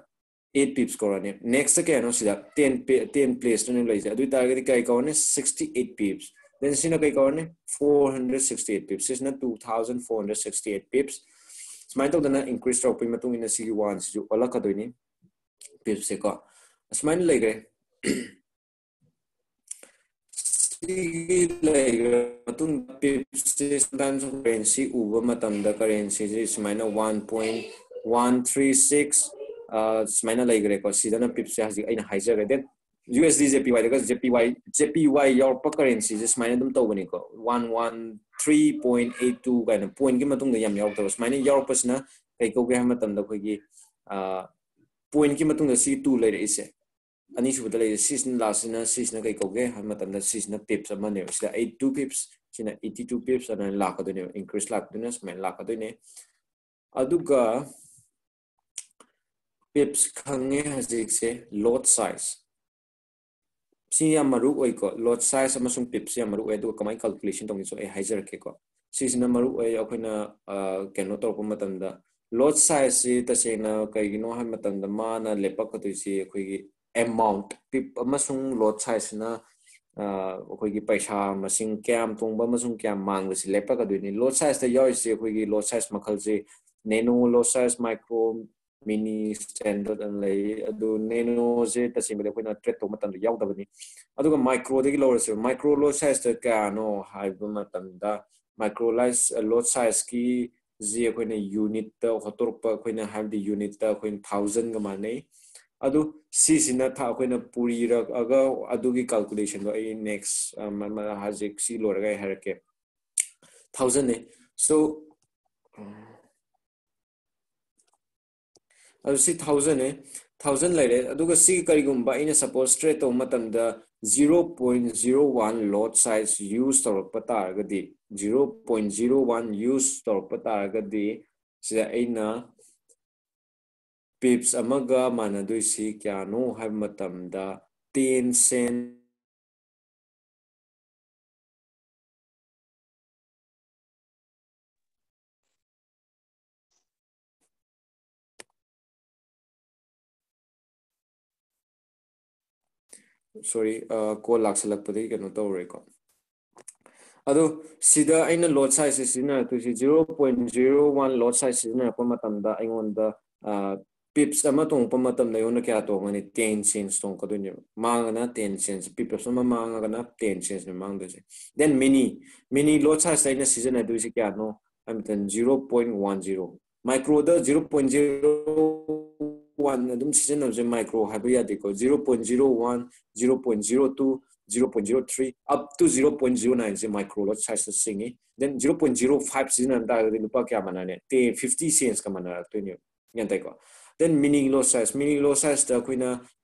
[SPEAKER 1] ꯑꯦꯠ ꯄꯤꯞꯁ ꯀꯧꯔꯅꯤ ꯅꯦꯛꯁꯇ ꯀꯩꯅꯣ ꯁꯤꯗ ꯇꯦꯟ ꯇꯦꯟ ꯄ꯭ꯂꯦꯁꯇꯅꯦ ꯂꯩꯁꯦ ꯑꯗꯨ ꯑꯣꯏꯇꯥꯔꯒꯗꯤ ꯀꯩ ꯀꯧꯔꯅꯤ sixty eight pips then sina kai kawane 468 pips sina 2468 pips smai to dana increase to pi matung ina sigi one si ola ka doini pips se ko smai ni legre ꯂꯩꯈ꯭ꯔꯦ ꯁꯤꯒꯤ ꯂꯩꯈ꯭ꯔ ꯃꯇꯨꯡꯗ ꯄꯤꯞꯁꯦ sometimes currency ꯎꯕ ꯃꯇꯝꯗ ꯀꯔꯦꯟꯁꯤꯁꯦ ꯁꯨꯃꯥꯏꯅ one point one three six ꯁꯨꯃꯥꯏꯅ ꯂꯩꯈ꯭ꯔꯦꯀꯣ ꯁꯤꯗꯅ ꯄꯤꯞꯁꯦ ꯍꯧꯖꯤꯛ ꯑꯩꯅ ꯍꯥꯏꯖꯔꯦ ꯗꯦꯟ ꯌꯨ ꯑꯦꯁ ꯗꯤ ꯖꯦ ꯄꯤ ꯋꯥꯏꯗꯒ ꯖꯦ ꯄꯤ ꯋꯥꯏ ꯖꯦ ꯄꯤ ꯋꯥꯏ ꯌꯥꯎꯔꯛꯄ ꯀꯔꯦꯟꯁꯤꯁꯦ ꯁꯨꯃꯥꯏꯅ ꯑꯗꯨꯝ ꯇꯧꯕꯅꯤꯀꯣ one one three point eight two ꯀꯥꯏꯅ ꯄꯣꯏꯟꯠꯀꯤ ꯃꯇꯨꯡꯗ ꯌꯥꯝ ꯌꯥꯎꯔꯛꯇꯕ ꯁꯨꯃꯥꯏꯅ ꯌꯥꯎꯔꯛꯄꯁꯤꯅ ꯀꯩ ꯀꯧꯒꯦ ꯍꯥꯏꯕ ꯃꯇꯝꯗ ꯑꯩꯈꯣꯏꯒꯤ ꯄꯣꯏꯟꯠꯀꯤ ꯃꯇꯨꯡꯗ ꯁꯤ ꯇꯨ ꯂꯩꯔꯛꯏꯁꯦ ꯑꯅꯤꯁꯨꯕꯗ ꯂꯩꯔꯤꯁꯦ ꯁꯤꯁꯤꯅ ꯂꯥꯁꯁꯤꯅ ꯁꯤꯁꯤꯅ ꯀꯩ ꯀꯧꯒꯦ ꯍꯥꯏꯕ ꯃꯇꯝꯗ ꯁꯤꯁꯤꯅ ꯄꯤꯞꯁ ꯑꯃꯅꯦꯕ ꯁꯤꯗ ꯑꯩꯠ ꯇꯨ ꯄꯤꯞꯁ ꯁꯤꯅ ꯑꯩꯠꯇꯤ ꯇꯨ ꯄꯤꯞꯁ ꯑꯗꯨꯃꯥꯏꯅ ꯂꯥꯛꯀꯗꯣꯏꯅꯦꯕ ꯏꯟꯀ꯭ꯔꯤꯁ ꯂꯥꯛꯇꯣꯏꯅ ꯁꯨꯃꯥꯏꯅ ꯂꯥꯛꯀꯗꯣꯏꯅꯦ ꯑꯗꯨꯒ ꯄꯤꯞꯁ ꯈꯪꯉꯦ amount amazung lot size na khoi gi paisa masing kyam tongba amazung kyam mang si lepa ka duini lot size da yoi si khoi gi lot size makhal si nano lot size micro mini standard and lay adu nano je ta sim le khoi tret to matan yaw da bani adu ka micro de gi lower si micro lot size da ka no hai bu matan da micro lot size ki je khoi ne unit ta hotor pa khoi ne have the unit ta khoi 1000 ga manai अदु सी सी ना था कोई ना पूरी रख अगा अदु की कैलकुलेशन दो ये नेक्स्ट मैं हाजिक सी लोर गए हर के थाउज़ेंड ने सो अदु सी थाउज़ेंड ने थाउज़ेंड लाइरे अदुगा सी करिगुम्बा इन सपोज़ स्ट्रेट तो मतम द 0.01 lot size use तौरप तारगदी 0.01 use तौरप तारगदी ꯄꯤꯞꯁ ꯑꯃꯒ ꯃꯥꯟꯅꯗꯣꯏꯁꯤ ꯀꯌꯥꯅꯣ ꯍꯥꯏꯕ ꯃꯇꯝꯗ ꯇꯦꯟ ꯁꯦꯟ ꯁꯣꯔꯤ ꯀꯣꯜ ꯂꯥꯛꯁꯜꯂꯛꯄꯗꯒꯤ ꯀꯩꯅꯣ ꯇꯧꯔꯦꯀꯣ ꯑꯗꯣ ꯁꯤꯗ ꯑꯩꯅ ꯂꯣꯠ ꯁꯥꯏꯖꯁꯦ ꯁꯤꯖꯤꯟꯅꯔꯛꯇꯣꯏꯁꯤ zero point zero one lot size ꯁꯤꯖꯤꯟꯅꯔꯛꯄ ꯃꯇꯝꯗ ꯑꯩꯉꯣꯟꯗ pips ama tong pa matam na yun na kya to ngani 10 cents tong ka dunya manga na 10 cents pips ama manga ka na 10 cents ni manga se then mini mini locha sai na season adu se kaya no am then 0.10 micro the 0.01 adum season of the micro habi ya de ko 0.01 0.02 0.03 up to 0.09 se micro lot sa sa singi then 0.05 season am da lupa kaya manane te 50 cents ka manara to ni yan tai ko then meaning low size meaning low size the koi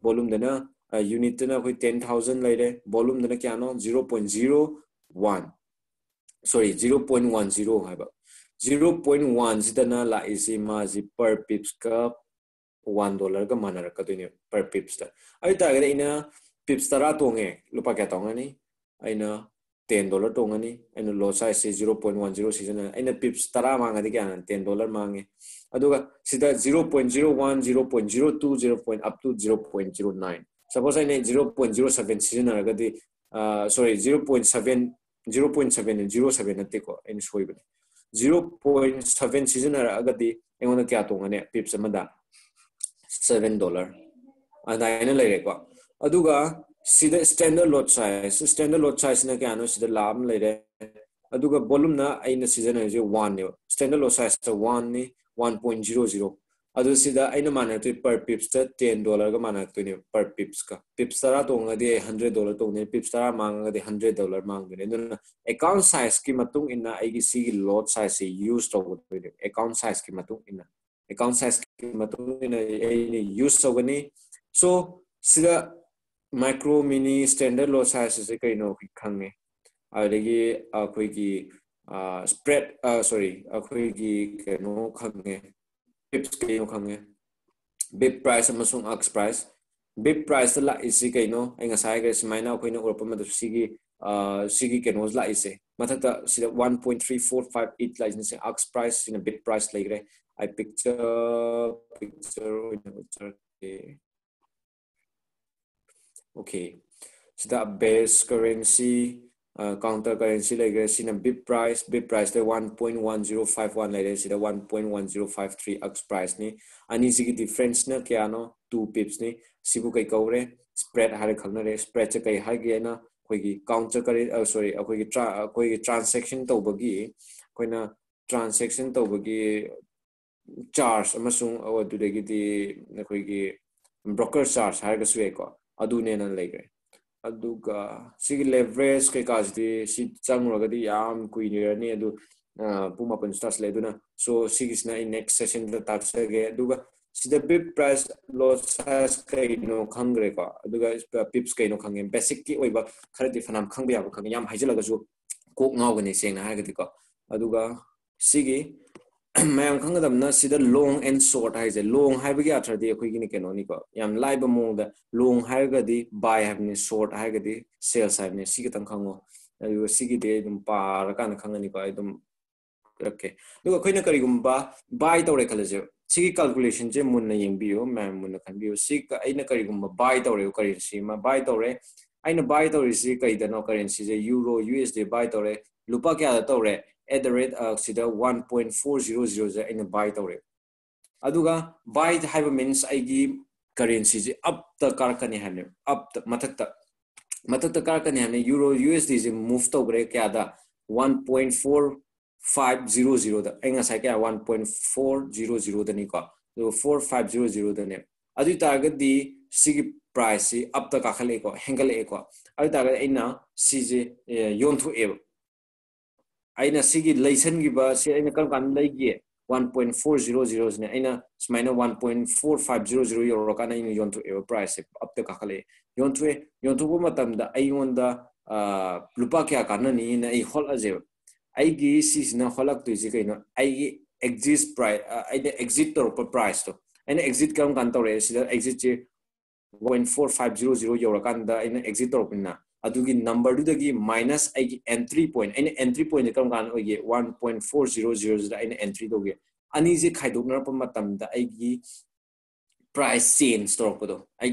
[SPEAKER 1] volume da na unit na with 10000 lai volume da na kya no 0.01 sorry 0.10 hai 0.1 zidana la is ma zi per pips ka 1 dollar ka manar ka to ni per pips ta ai ta gre ina pips tara tonge lupa ka tonga ni aina ten dollar tong ani ano lot size si 0.10 season aina pips 10 mang adi kya ten dollar manga aduga sida 0.01 0.02 0. up to 0.09 suppose aina 0.07 season aragadi uh, sorry 0.7 0.7 07 natte ko aina soi bane 0.7 season aragadi eno na kya tong ani pips na mada seven dollar ana ina lere ko aduga sida standard load size standard load size na kya no sida lam le re aduga volume na aina season na je 1 ne standard load size ta 1 ne 1.00 adu sida aina mana to per pips ta 10 dollar ga mana to ne per pips ka pips tara to nga de 100 dollar to ne pips tara mang ga de 100 dollar mang ne na account size ki matung ina ai gi si load size se use to ne account size ki matung ina account size ki matung ina ai ne use to ne so sida mini standard ꯂꯣꯠ size ꯑꯁꯤ ꯀꯩꯅꯣ ꯑꯩꯈꯣꯏ ꯈꯪꯉꯦ ꯑꯗꯒꯤ ꯑꯩꯈꯣꯏꯒꯤ spread sorry ꯑꯩꯈꯣꯏꯒꯤ ꯀꯩꯅꯣ ꯈꯪꯉꯦ ꯕꯤꯞꯁ ꯀꯩꯅꯣ ꯈꯪꯉꯦ ꯕꯤꯞ ꯄ꯭ꯔꯥꯏꯁ ꯑꯃꯁꯨꯡ ꯑꯛꯁ ꯄ꯭ꯔꯥꯏꯁ ꯕꯤꯞ ꯄ꯭ꯔꯥꯏꯁꯇ ꯂꯥꯛꯏꯁꯤ ꯀꯩꯅꯣ ꯑꯩ ꯉꯁꯥꯏ ꯍꯥꯏꯈ꯭ꯔꯦ ꯁꯨꯃꯥꯏꯅ ꯑꯩꯈꯣꯏꯅ ꯎꯔꯛꯄ ꯃꯇꯝꯗ ꯁꯤꯒꯤ ꯁꯤꯒꯤ ꯀꯩꯅꯣꯁꯤ ꯂꯥꯛꯏꯁꯦ ꯃꯊꯛꯇ ꯁꯤꯗ one point three four five eight ꯂꯥꯛꯏꯁꯤꯅ ꯑꯛꯁ ꯄ꯭ꯔꯥꯏꯁ ꯁꯤꯅ ꯕꯤꯠ ꯄ꯭ꯔꯥꯏꯁ ꯂꯩꯈ꯭ꯔꯦ ꯑꯩ ꯄꯤꯛꯆꯔ ꯄꯤꯛꯆꯔ ꯑꯣꯏꯅ ꯎꯠꯆꯔꯛꯀꯦ okay so sida base currency uh, counter currency lege a bit price bit price the 1.1051 like lege the 1.1053 x price ni and is the difference na kya no two pips ni sibu kai kawre spread har khangna re spread che kai ha ge na koi gi counter currency uh, sorry koi gi tra koi gi transaction to bagi koi na transaction to bagi charge amasung awa du de gi di koi gi broker charge har ga suwe ko ꯑꯗꯨꯅꯦꯅ ꯂꯩꯈ꯭ꯔꯦ ꯑꯗꯨꯒ ꯁꯤꯒꯤ ꯂꯦꯚꯔꯦꯖ ꯀꯩꯀꯥꯁꯤꯗꯤ ꯁꯤ ꯆꯪꯉꯨꯔꯒꯗꯤ ꯌꯥꯝ ꯀꯨꯏꯔꯅꯤ ꯑꯗꯨ ꯄꯨꯡ ꯃꯥꯄꯟꯁꯨ ꯇꯥꯁꯤꯜꯂꯦ ꯑꯗꯨꯅ ꯁꯣ ꯁꯤꯒꯤꯁꯤꯅ ꯑꯩ next ꯁꯦꯁꯟꯗ ꯇꯥꯛꯆꯒꯦ ꯑꯗꯨꯒ ꯁꯤꯗ beep price loss size ꯀꯩꯅꯣ ꯈꯪꯈ꯭ꯔꯦꯀꯣ ꯑꯗꯨꯒ ꯄꯤꯞꯁ ꯀꯩꯅꯣ ꯈꯪꯉꯦ ꯕꯦꯁꯤꯛꯀꯤ ꯑꯣꯏꯕ ꯈꯔꯗꯤ ꯐꯅꯌꯥꯝ ꯈꯪꯕ ꯌꯥꯕ ꯈꯪꯉꯦ ꯌꯥꯝ ꯍꯩꯖꯤꯜꯂꯒꯁꯨ ꯀꯣꯛ ꯉꯥꯎꯒꯅꯤ ꯁꯦꯡꯅ ꯍꯥꯏꯔꯒꯗꯤꯀꯣ ꯑꯗꯨꯒ ꯁꯤꯒꯤ मैम खंगदम सिद लोंग एंड शॉर्ट है लोंग है अर्थदी अखोनी कौनीको लाइब मोद लोंग है बाय है शॉर्ट है सेल्स है खो पार खंगनीको रखे कहींगम बाय तौर खलजे कैलकुलेशन से मुन यू मैम मुन खनबू कहींगम बाय तौर करेंसी बाय तौर बाय तौर कईदनो currency euro U S D buy तौर लुप क्या तौर ꯑꯩꯅ ꯕꯥꯏ ꯇꯧꯔꯤꯁꯤ ꯀꯩꯗꯅꯣ ꯀꯔꯦꯟꯁꯤꯁꯦ ꯌꯨꯔꯣ ꯌꯨ ꯑꯦꯁ ꯗꯤ ꯕꯥꯏ ꯇꯧꯔꯦ ꯂꯨꯄꯥ ꯀꯌꯥꯗ ꯇꯧꯔꯦ ꯑꯦꯠ ꯗ ꯔꯦꯠ ꯁꯤꯗ ꯋꯥꯟ ꯄꯣꯏꯟ ꯐꯣꯔ ꯖꯤꯔꯣ ꯖꯤꯔꯣꯁꯦ ꯑꯩꯅ ꯕꯥꯏ ꯇꯧꯔꯦ ꯑꯗꯨꯒ ꯕꯥꯏ ꯍꯥꯏꯕ ꯃꯤꯟꯁ ꯑꯩꯒꯤ ꯀꯔꯦꯟꯁꯤꯁꯦ ꯑꯞꯇ ꯀꯥꯔꯛꯀꯅꯤ ꯍꯥꯏꯕꯅꯦꯕ ꯑꯞꯇ ꯃꯊꯛꯇ ꯃꯊꯛꯇ ꯀꯥꯔꯛꯀꯅꯤ ꯍꯥꯏꯕꯅꯤ ꯌꯨꯔꯣ ꯌꯨ ꯑꯦꯁ ꯗꯤꯁꯦ ꯃꯨꯚ ꯇꯧꯈ꯭ꯔꯦ ꯀꯌꯥꯗ one point four five zero ꯖꯤꯔꯣꯗ ꯑꯩ ꯉꯁꯥꯏ ꯀꯌꯥ ꯋꯥꯟ ꯄꯣꯏꯟ ꯐꯣꯔ ꯖꯤꯔꯣ ꯖꯤꯔꯣꯗꯅꯤꯀꯣ ꯑꯗꯨꯒ ꯐꯣꯔ ꯐꯥꯏꯚ ꯖꯤꯔꯣ ꯖꯤꯔꯣꯗꯅꯦ ꯑꯗꯨ ꯑꯣꯏ ꯇꯥꯔꯒꯗꯤ ꯁꯤꯒꯤ ꯄ꯭ꯔꯥꯏꯁꯁꯤ ꯑꯞꯇ ꯀꯥꯈꯠꯂꯛꯑꯦꯀꯣ ꯍꯦꯟꯒꯠꯂꯛꯑꯦꯀꯣ ꯑꯗꯨ ꯑꯣꯏ ꯇꯥꯔꯒꯗꯤ ꯑꯩꯅ ꯁꯤꯁꯦ ꯌꯣꯟꯊꯣꯛꯑꯦꯕ aina sigi laisen gi ba se aina kal kan lai gi 1.400 ne aina smaina 1.4500 euro kana ni yon euro price e up to kakale. Yon to e, yon to ma tam da ai on lupa kya kana ni na ai hol aje ai gi sis na holak tu ji kai na ai gi exit price aina exit to price to. Aina exit kam kan to re si da exit je 1.4500 euro kan da aina exit to pina अगर number minus entry point अगर entry point कम कान one point four zero zero zero entry तौगे अनी खाइनपी price change तौरपद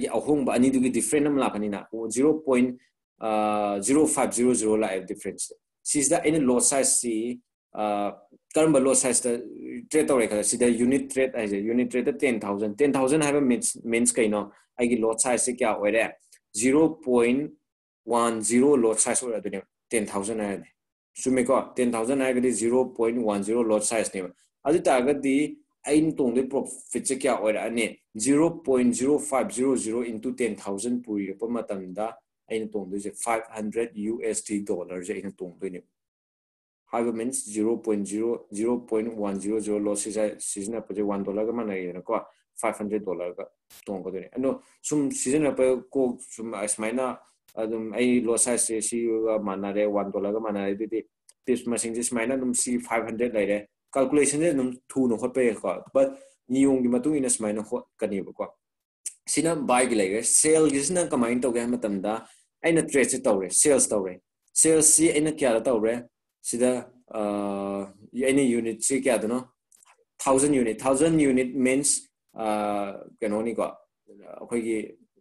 [SPEAKER 1] अहोंब अगर लापनी लाफनी zero point zero five zero zero life difference lot size से कम लो साइज़ ट्रेड तौर खा सिद यूनिट ट्रेड है unit trade ten thousand ten thousand है मीन मीन कई लो साइज़ से क्या हो zero point one zero lot size हो टेन थाउज़ेंड आया दे को टेन थाउज़ेंड आया zero point one zero lot size ने अज तक अं तों प्रोफिट क्या हो zero point zero five zero zero into ten thousand पुरीप अब तों five hundred U S T dollar से अगर तों mean zero point zero zero point one zero zero lot से सिजन वन डॉलर का मन रही फाइव हंड्रेड डॉलर का तों सूम सिजन को सूम इसमें अदुम आई लोसा से सी माना रे वन डॉलर माना रे दिदी टिप्स मसिंग जिस माइना अदुम सी 500 ले रे calculation जे अदुम थू नो खपे को बट नियोंग की मतु इनस माइना हो कनी बको सिना बाय ले रे सेल गिसना कमाइन तो गए मतम दा ai na trade se tawre sales tawre sales si ai na kya da tawre sida uh ai na unit si kya da no 1000 unit 1000 unit means uh kanoni ko akhoi gi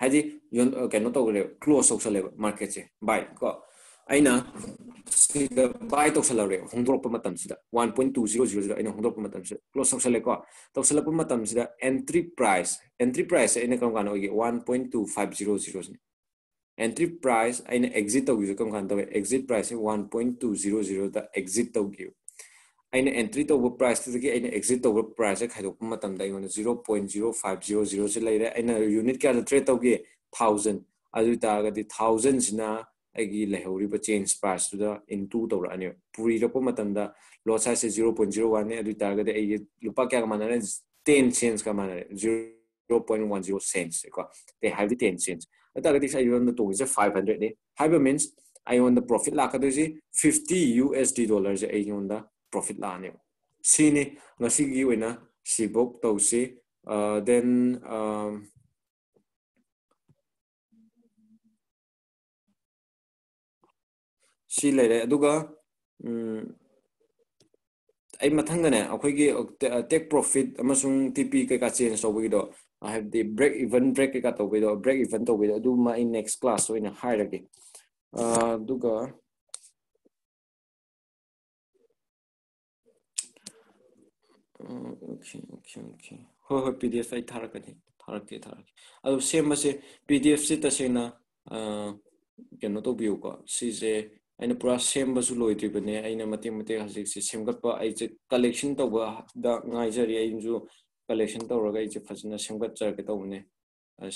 [SPEAKER 1] ꯍꯥꯏꯗꯤ ꯀꯩꯅꯣ ꯇꯧꯈ꯭ꯔꯦꯕ close ꯇꯧꯁꯜꯂꯦꯕ ꯃꯥꯔꯀꯦꯠꯁꯦ ꯕꯥꯏ ꯀꯣ ꯑꯩꯅ ꯁꯤꯗ ꯕꯥꯏ ꯇꯧꯁꯜꯍꯧꯔꯦ ꯍꯣꯡꯗꯣꯛꯄ ꯃꯇꯝꯁꯤꯗ one point two zero ꯖꯤꯔꯣꯁꯤꯗ ꯑꯩꯅ ꯍꯣꯡꯗꯣꯛꯄ ꯃꯇꯝꯁꯤꯗ ꯀ꯭ꯂꯣꯖ ꯇꯧꯁꯜꯂꯦꯀꯣ ꯇꯧꯁꯜꯂꯛꯄ ꯃꯇꯝꯁꯤꯗ ꯑꯦꯟꯇ꯭ꯔꯤ ꯄ꯭ꯔꯥꯏꯁ ꯑꯦꯟꯇ꯭ꯔꯤ ꯄ꯭ꯔꯥꯏꯁꯁꯦ ꯑꯩꯅ ꯀꯔꯝ ꯀꯥꯟꯗ ꯑꯣꯏꯒꯦ one point two five zero ꯖꯤꯔꯣꯁꯤꯅꯤ entry price ꯑꯩꯅ ꯑꯦꯛꯖꯤꯠ ꯇꯧꯈꯤꯕꯁꯦ ꯀꯔꯝ ꯀꯥꯟꯗ ꯇꯧꯋꯦ ꯑꯦꯛꯖꯤꯠ ꯄ꯭ꯔꯥꯏꯁꯁꯦ ꯋꯥꯟ ꯄꯣꯏꯟ ꯇꯨ ꯖꯤꯔꯣ ꯖꯤꯔꯣꯗ ꯑꯦꯛꯖꯤꯠ ꯇꯧꯈꯤꯕ tawgi aina entry tawba price tadagi aina exit tawba price khaidokpa matam da aina 0.0500 se leire aina unit kya trade tawgi 1000 adu taragadi 1000 sina ꯑꯩꯒꯤ ꯂꯩꯍꯧꯔꯤꯕ change ꯄ꯭ꯔꯥꯏꯁꯇꯨꯗ into ꯇꯧꯔꯛꯑꯅꯦꯕ ꯄꯨꯔꯤꯔꯛꯄ ꯃꯇꯝꯗ ꯂꯣꯠ ꯁꯥꯏꯖꯁꯦ zero point zero ꯋꯥꯟꯅꯦ ꯑꯗꯨ ꯑꯣꯏꯇꯥꯔꯒꯗꯤ ꯑꯩꯒꯤ ꯂꯨꯄꯥ ꯀꯌꯥꯒ ꯃꯥꯟꯅꯔꯦ ꯇꯦꯟ ꯁꯦꯟꯁꯀ ꯃꯥꯟꯅꯔꯦ zero point one zero sense ꯀꯣ ꯇꯦ ꯍꯥꯏꯕꯗꯤ ꯇꯦꯟ ꯁꯦꯟꯁ ꯑꯗꯨꯇꯥꯔꯒꯗꯤ ꯑꯩꯉꯣꯟꯗ ꯇꯣꯡꯉꯤꯁꯦ ꯐꯥꯏꯚ ꯍꯟꯗ꯭ꯔꯦꯗꯅꯤ ꯍꯥꯏꯕ ꯃꯤꯟꯁ ꯑꯩꯉꯣꯟꯗ ꯄ꯭ꯔꯣꯐꯤꯠ ꯂꯥꯛꯀꯗꯣꯏꯁꯤ ꯐꯤꯐꯇꯤ ꯌꯨ ꯑꯦꯁ ꯗꯤ ꯗꯣꯂꯔꯁꯦ ꯑꯩꯉꯣꯟꯗ profit la ne si ni, nga si gi wena, si bok to si uh, then um si le le, aduga um ai mathang ne, akhoi gi uh, tech uh, profit, amasung tp ke ka chen so bi do. I have the break even, break ka to bi do, break even to bi do. Ma in next class so in hierarchy uh duga ꯍꯥꯏꯕꯗꯤ break even break ꯀꯩꯀꯥ ꯇꯧꯕꯩꯗꯣ break even ꯇꯧꯕꯩꯗꯣ ꯑꯗꯨꯃ ꯑꯩ next ꯀ꯭ꯂꯥꯁꯇ ꯑꯣꯏꯅ ꯍꯥꯏꯔꯒꯦ ꯑꯗꯨꯒ okay okay okay ꯍꯣꯏ ꯍꯣꯏ ꯄꯤ D F ꯑꯩ ꯊꯥꯔꯛꯀꯅꯤ ꯊꯥꯔꯛꯀꯦ ꯊꯥꯔꯛꯀꯦ ꯑꯗꯨ ꯁꯦꯝꯕꯁꯦ ꯄꯤ ꯗꯤ ꯑꯦꯐꯁꯤ ꯇꯁꯦꯡꯅ ꯀꯩꯅꯣ ꯇꯧꯕꯤꯌꯨꯀꯣ ꯁꯤꯁꯦ ꯑꯩꯅ ꯄꯨꯔꯥ ꯁꯦꯝꯕꯁꯨ ꯂꯣꯏꯗ꯭ꯔꯤꯕꯅꯦ ꯑꯩꯅ ꯃꯇꯦꯛ ꯃꯇꯦꯛ ꯍꯧꯖꯤꯛꯁꯦ ꯁꯦꯝꯒꯠꯄ ꯑꯩꯁꯦ ꯀꯂꯦꯛꯁꯟ ꯇꯧꯕꯗ ꯉꯥꯏꯖꯔꯤ ꯑꯩꯁꯨ ꯀꯂꯦꯛꯁꯟ ꯇꯧꯔꯒ ꯑꯩꯁꯦ ꯐꯖꯅ ꯁꯦꯝꯒꯠꯆꯔꯒꯦ ꯇꯧꯕꯅꯦ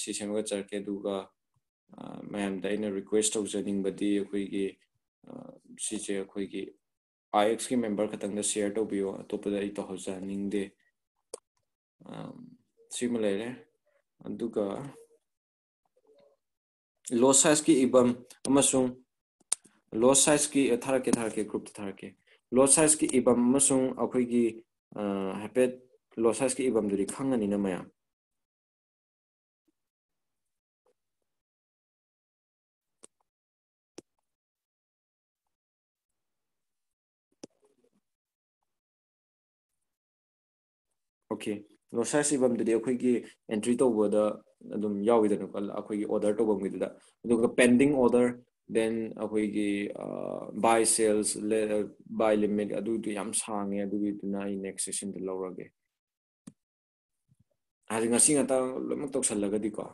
[SPEAKER 1] ꯁꯤ ꯁꯦꯝꯒꯠꯆꯔꯒꯦ ꯑꯗꯨꯒ ꯃꯌꯥꯝꯗ ꯑꯩꯅ ꯔꯤꯀ꯭ꯋꯦꯁ ꯇꯧꯖꯅꯤꯡꯕꯗꯤ ꯑꯩꯈꯣꯏꯒꯤ ꯁꯤꯁꯦ ꯑꯩꯈꯣꯏꯒꯤ ꯑꯥꯏ ꯑꯦꯛꯁꯀꯤ ꯃꯦꯝꯕꯔ ꯈꯛꯇꯪꯗ ꯁꯤꯌꯔ ꯇꯧꯕꯤꯌꯣ ꯑꯇꯣꯞꯄꯗ ꯑꯩ ꯇꯧꯍꯟꯖꯅꯤꯡꯗꯦ ꯁꯤꯃ ꯂꯩꯔꯦ ꯑꯗꯨꯒ ꯂꯣ ꯁꯥꯏꯖꯀꯤ ꯏꯕꯝ ꯑꯃꯁꯨꯡ ꯂꯣ ꯁꯥꯏꯖꯀꯤ ꯊꯥꯔꯛꯀꯦ ꯊꯥꯔꯛꯀꯦ ꯒ꯭ꯔꯨꯞꯇ ꯊꯥꯔꯛꯀꯦ ꯂꯣ ꯁꯥꯏꯖꯀꯤ ꯏꯕꯝ ꯑꯃꯁꯨꯡ ꯑꯩꯈꯣꯏꯒꯤ ꯍꯥꯏꯐꯦꯠ ꯂꯣ ꯁꯥꯏꯖꯀꯤ ꯏꯕꯝꯗꯨꯗꯤ ꯈꯪꯉꯅꯤꯅ ꯃꯌꯥꯝ ꯑꯣꯀꯦ ꯂꯣꯁꯥꯏꯁ ꯏꯕꯝꯗꯨꯗꯤ ꯑꯩꯈꯣꯏꯒꯤ ꯑꯦꯟꯇ꯭ꯔꯤ ꯇꯧꯕꯗ ꯑꯗꯨꯝ ꯌꯥꯎꯋꯤꯗꯅꯀꯣ ꯑꯩꯈꯣꯏꯒꯤ ꯑꯣꯔꯗꯔ ꯇꯧꯐꯝꯒꯤꯗꯨꯗ ꯑꯗꯨꯒ ꯄꯦꯟꯗꯤꯡ ꯑꯣꯔꯗꯔ ꯗꯦꯟ ꯑꯩꯈꯣꯏꯒꯤ ꯕꯥꯏ ꯁꯦꯜꯁ ꯕꯥꯏ ꯂꯤꯃꯤꯠ ꯑꯗꯨꯗꯨ ꯌꯥꯝ ꯁꯥꯡꯉꯦ ꯑꯗꯨꯒꯤꯗꯨꯅ ꯑꯩ ꯅꯦꯛꯁ ꯁꯦꯁꯟꯗ ꯂꯧꯔꯒꯦ. ꯍꯥꯏꯗꯤ ꯉꯁꯤ ꯉꯥꯛꯇ ꯂꯣꯏꯅꯃꯛ ꯇꯧꯁꯜꯂꯒꯗꯤꯀꯣ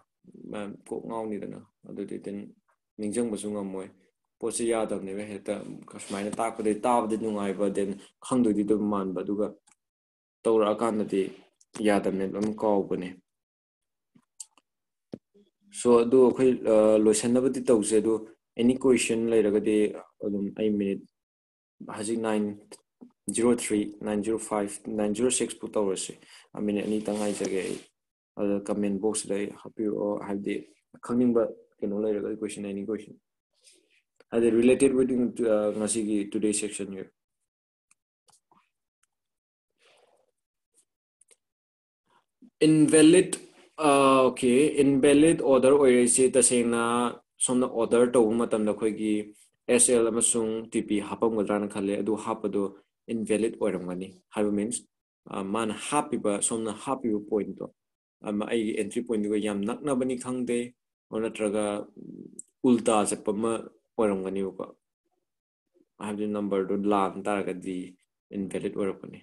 [SPEAKER 1] ꯀꯣꯛ ꯉꯥꯎꯅꯤꯗꯅ ꯑꯗꯨꯗꯤ ꯗꯦꯟ ꯅꯤꯡꯁꯤꯡꯕꯁꯨ ꯉꯝꯃꯣꯏ. ꯄꯣꯠꯁꯦ ꯌꯥꯗꯕꯅꯦꯕ ꯍꯦꯛꯇ ꯁꯨꯃꯥꯏꯅ ꯇꯥꯛꯄꯗꯩ ꯇꯥꯕꯗꯤ ꯅꯨꯡꯉꯥꯏꯕ ꯗꯦꯟ ꯈꯪꯗꯣꯏꯗꯤ ꯑꯗꯨꯝ ꯃꯥꯟꯕ ꯑꯗꯨꯒ ꯇꯧꯔꯛꯑꯀꯥꯟꯗꯗꯤ ꯌꯥꯗꯕꯅꯦꯕ ꯑꯗꯨꯝ ꯀꯥꯎꯕꯅꯦ ꯁꯣ ꯑꯗꯨ ꯑꯩꯈꯣꯏ ꯂꯣꯏꯁꯟꯅꯕꯗꯤ ꯇꯧꯁꯦ ꯑꯗꯨ ꯑꯦꯅꯤ ꯀ꯭ꯋꯦꯁꯟ ꯂꯩꯔꯒꯗꯤ ꯑꯗꯨꯝ ꯑꯩ ꯃꯤꯅꯤꯠ ꯍꯧꯖꯤꯛ nine zero three nine zero five nine zero ꯁꯤꯛꯁꯄꯨ ꯇꯧꯔꯁꯤ ꯃꯤꯅꯤꯠ ꯑꯅꯤꯇꯪ ꯉꯥꯏꯖꯒꯦ ꯑꯩ ꯑꯗꯨ ꯀꯃꯦꯟ ꯕꯣꯛꯁꯇ ꯑꯩ ꯍꯥꯞꯄꯤꯔꯛꯑꯣ ꯍꯥꯏꯕꯗꯤ ꯈꯪꯅꯤꯡꯕ ꯀꯩꯅꯣ ꯂꯩꯔꯒꯗꯤ ꯀ꯭ꯋꯦꯁꯟ ꯑꯦꯅꯤ ꯀ꯭ꯋꯦꯁꯟ ꯍꯥꯏꯗꯤ ꯔꯤꯂꯦꯇꯦꯠ ꯋꯤꯠ ꯉꯁꯤꯒꯤ ꯇꯨꯗꯦ ꯁꯦꯛꯁꯟꯒ invalid uh, okay invalid order ꯑꯣꯏꯔꯤꯁꯤ ꯇꯁꯦꯡꯅ ꯁꯣꯝꯅ order ꯇꯧꯕ ꯃꯇꯝꯗ ꯑꯩꯈꯣꯏꯒꯤ SL ꯑꯃꯁꯨꯡ TP ꯍꯥꯞꯄꯝꯒꯗ꯭ꯔꯥꯅ ꯈꯜꯂꯦ ꯑꯗꯨ ꯍꯥꯞꯄꯗꯣ invalid ꯑꯣꯏꯔꯝꯒꯅꯤ ꯍꯥꯏꯕ means ꯃꯥꯅ ꯍꯥꯞꯄꯤꯕ ꯁꯣꯝꯅ ꯍꯥꯞꯄꯤꯕ point ꯑꯃ ꯑꯩꯒꯤ entry pointꯗꯨꯒ ꯌꯥꯝ ꯅꯛꯅꯕꯅꯤ ꯈꯪꯗꯦ ꯅꯠꯇ꯭ꯔꯒ ꯎꯜꯇꯥ ꯆꯠꯄ ꯑꯃ ꯑꯣꯏꯔꯝꯒꯅꯤꯕꯀꯣ ꯍꯥꯏꯕꯗꯤ ꯅꯝꯕꯔꯗꯨ ꯂꯥꯟ ꯇꯥꯔꯒꯗꯤ invalid ꯑꯣꯏꯔꯛꯄꯅꯤ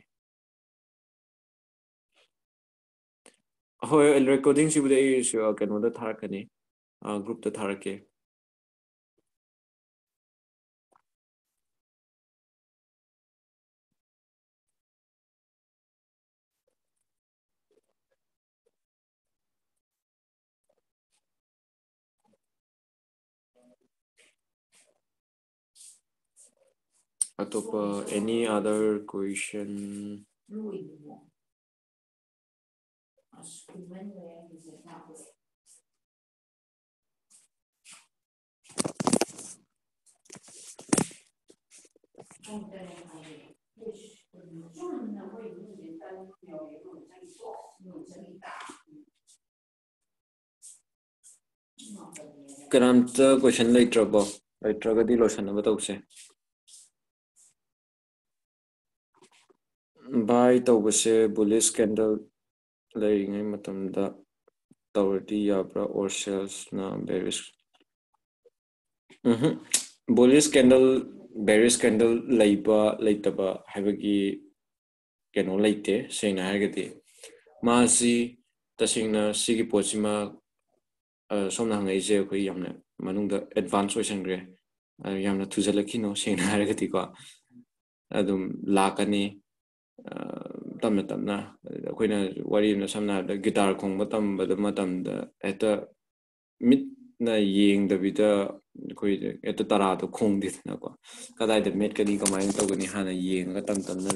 [SPEAKER 1] ꯍꯣꯏ ꯔꯦꯀꯣꯔꯗꯤꯡꯁꯤꯕꯨꯗꯤ ꯑꯩ ꯀꯩꯅꯣꯗ ꯊꯥꯔꯛꯀꯅꯤ ꯒ꯭ꯔꯨꯞꯇ ꯊꯥꯔꯛꯀꯦ much in one way is it
[SPEAKER 2] not great? And then I wish for the children that we live in, that we are able to take off, you know, to be back.
[SPEAKER 1] ꯀꯔꯝꯇ ꯀꯣꯏꯁꯟ ꯂꯩꯇ꯭ꯔꯕꯣ ꯂꯩꯇ꯭ꯔꯒꯗꯤ ꯂꯣꯏꯁꯟꯅꯕ ꯇꯧꯁꯦ ꯚꯥꯏ ꯇꯧꯕꯁꯦ ꯕꯨꯂꯤꯁ candle ꯂꯩꯔꯤꯉꯩ ꯃꯇꯝꯗ ꯇꯧꯔꯗꯤ ꯌꯥꯕ꯭ꯔꯥ or ꯁꯦꯜꯁꯅ bearish bullish candle bearish candle ꯂꯩꯕ ꯂꯩꯇꯕ ꯍꯥꯏꯕꯒꯤ ꯀꯩꯅꯣ ꯂꯩꯇꯦ ꯁꯦꯡꯅ ꯍꯥꯏꯔꯒꯗꯤ ꯃꯥꯁꯤ ꯇꯁꯦꯡꯅ ꯁꯤꯒꯤ ꯄꯣꯠꯁꯤꯃ ꯁꯣꯝꯅ ꯍꯪꯉꯛꯏꯁꯦ ꯑꯩꯈꯣꯏ ꯌꯥꯝꯅ ꯃꯅꯨꯡꯗ ꯑꯦꯗꯚꯥꯟꯁ ꯑꯣꯏꯁꯟꯈ꯭ꯔꯦ ꯌꯥꯝꯅ ꯊꯨꯖꯜꯂꯛꯈꯤꯅꯣ ꯁꯦꯡꯅ ꯍꯥꯏꯔꯒꯗꯤꯀꯣ ꯑꯗꯨꯝ ꯂꯥꯛꯀꯅꯤ ꯇꯞꯅ ꯇꯞꯅ ꯑꯩꯈꯣꯏꯅ ꯋꯥꯔꯤ ꯑꯃꯅ ꯁꯝꯅ ꯍꯥꯏꯔꯕꯗ ꯒꯤꯇꯥꯔ ꯈꯣꯡꯕ ꯇꯝꯕꯗ ꯃꯇꯝꯗ ꯍꯦꯛꯇ ꯃꯤꯠꯅ ꯌꯦꯡꯗꯕꯤꯗ ꯑꯩꯈꯣꯏ ꯍꯦꯛꯇ ꯇꯔꯥꯗꯣ ꯈꯣꯡꯗꯦꯗꯅꯀꯣ ꯀꯗꯥꯏꯗ ꯃꯦꯠꯀꯅꯤ ꯀꯃꯥꯏꯅ ꯇꯧꯒꯅꯤ ꯍꯥꯟꯅ ꯌꯦꯡꯉꯒ ꯇꯞ ꯇꯞꯅ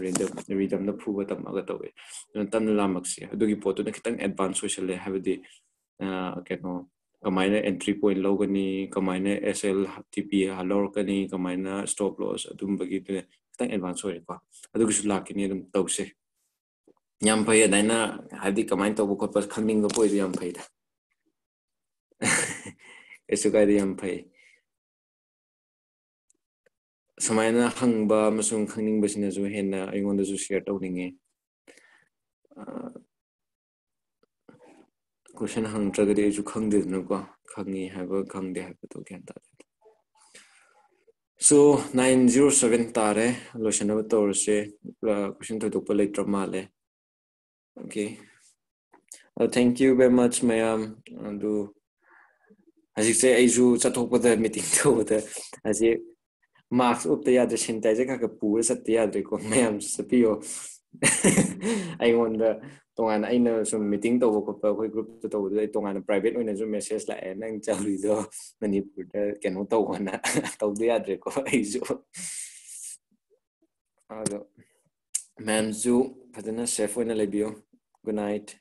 [SPEAKER 1] ꯔꯤꯗꯝꯅ ꯐꯨꯕ ꯇꯝꯃꯒ ꯇꯧꯋꯦ ꯑꯗꯨꯅ ꯇꯞꯅ ꯂꯥꯝꯃꯛꯁꯦ ꯑꯗꯨꯒꯤ ꯄꯣꯠꯇꯨꯅ ꯈꯤꯇꯪ ꯑꯦꯗꯚꯥꯟꯁ ꯑꯣꯏꯁꯜꯂꯦ ꯍꯥꯏꯕꯗꯤ ꯀꯩꯅꯣ ꯀꯃꯥꯏꯅ ꯑꯦꯟꯇ꯭ꯔꯤ ꯄꯣꯏꯟ ꯂꯧꯒꯅꯤ ꯀꯃꯥꯏꯅ ꯑꯦꯁ ꯑꯦꯜ ꯇꯤ ꯄꯤ ꯂꯧꯔꯛꯀꯅꯤ ꯀꯃꯥꯏꯅ ꯏꯁꯇꯣꯞ ꯂꯣꯁ ꯑꯗꯨꯝꯕꯒꯤꯗꯨꯅ ꯈꯤꯇꯪ ꯑꯦꯗꯚꯥꯟꯁ ꯑꯣꯏꯔꯦꯀꯣ ꯑꯗꯨꯒꯤꯁꯨ ꯂꯥꯛꯈꯤꯅꯤ ꯑꯗꯨꯝ ꯇꯧꯁꯦ ꯌꯥꯝ ꯐꯩ ꯑꯗꯨꯃꯥꯏꯅ ꯍꯥꯏꯕꯗꯤ ꯀꯃꯥꯏꯅ ꯇꯧꯕ ꯈꯣꯠꯄ ꯈꯪꯅꯤꯡꯕ ꯄꯣꯏꯗꯨ ꯌꯥꯝ ꯐꯩꯗ ꯀꯩꯁꯨ ꯀꯥꯏꯗ ꯌꯥꯝ ꯐꯩ ꯁꯨꯃꯥꯏꯅ ꯍꯪꯕ ꯑꯃꯁꯨꯡ ꯈꯪꯅꯤꯡꯕꯁꯤꯅꯁꯨ ꯍꯦꯟꯅ ꯑꯩꯉꯣꯟꯗꯁꯨ ꯁꯤꯌꯔ ꯇꯧꯅꯤꯡꯉꯤ ꯀꯣꯏꯁꯟ ꯍꯪꯗ꯭ꯔꯒꯗꯤ ꯑꯩꯁꯨ ꯈꯪꯗꯦꯗꯅꯀꯣ ꯈꯪꯉꯤ ꯍꯥꯏꯕ ꯈꯪꯗꯦ ꯍꯥꯏꯕꯗꯣ ꯒ꯭ꯌꯥꯟ ꯇꯥꯗꯦ ꯁꯣ ꯅꯥꯏꯟ ꯖꯤꯔꯣ ꯁꯚꯦꯟ ꯇꯥꯔꯦ ꯂꯣꯏꯁꯤꯟꯅꯕ ꯇꯧꯔꯁꯦ ꯀꯣꯏꯁꯟ ꯊꯣꯏꯗꯣꯛꯄ ꯂꯩꯇ꯭ꯔ ꯃꯥꯜꯂꯦ ꯑꯣꯀꯦ ꯊꯦꯡꯀ꯭ꯌꯨ ꯚꯦꯔꯤ ꯃꯆ ꯃꯌꯥꯝ ꯑꯗꯨ ꯍꯧꯖꯤꯛꯁꯦ ꯑꯩꯁꯨ ꯆꯠꯊꯣꯛꯄꯗ ꯃꯤꯇꯤꯡ ꯇꯧꯕꯗ ꯍꯧꯖꯤꯛ ꯃꯥꯛꯁ ꯎꯞꯇ ꯌꯥꯗ꯭ꯔꯦ ꯁꯦꯅꯤꯇꯥꯏꯖꯔ ꯈꯔ ꯈꯔ ꯄꯨꯔ ꯆꯠꯇ ꯌꯥꯗ꯭ꯔꯦꯀꯣ ꯃꯌꯥꯝꯁꯨ ꯆꯠꯄꯤꯌꯣ ꯑꯩꯉꯣꯟꯗ ꯇꯣꯉꯥꯟꯅ ꯑꯩꯅ ꯁꯨꯝ ꯃꯤꯇꯤꯡ ꯇꯧꯕ ꯈꯣꯠꯄ ꯑꯩꯈꯣꯏ ꯒ꯭ꯔꯨꯞꯇ ꯇꯧꯕꯗꯨꯗ ꯑꯩ ꯇꯣꯉꯥꯟꯅ ꯄ꯭ꯔꯥꯏꯚꯦꯠ ꯑꯣꯏꯅꯁꯨ ꯃꯦꯁꯦꯖ ꯂꯥꯛꯑꯦ ꯅꯪ ꯆꯠꯂꯨꯏꯗꯣ ꯃꯅꯤꯄꯨꯔꯗ ꯀꯩꯅꯣ ꯇꯧꯕꯅ ꯇꯧꯗ ꯌꯥꯗ꯭ꯔꯦꯀꯣ ꯑꯩꯁꯨ ꯑꯗꯣ ꯃꯌꯥꯝꯁꯨ ꯐꯖꯅ ꯁꯦꯐ ꯑꯣꯏꯅ ꯂꯩꯕꯤꯌꯨ Good night.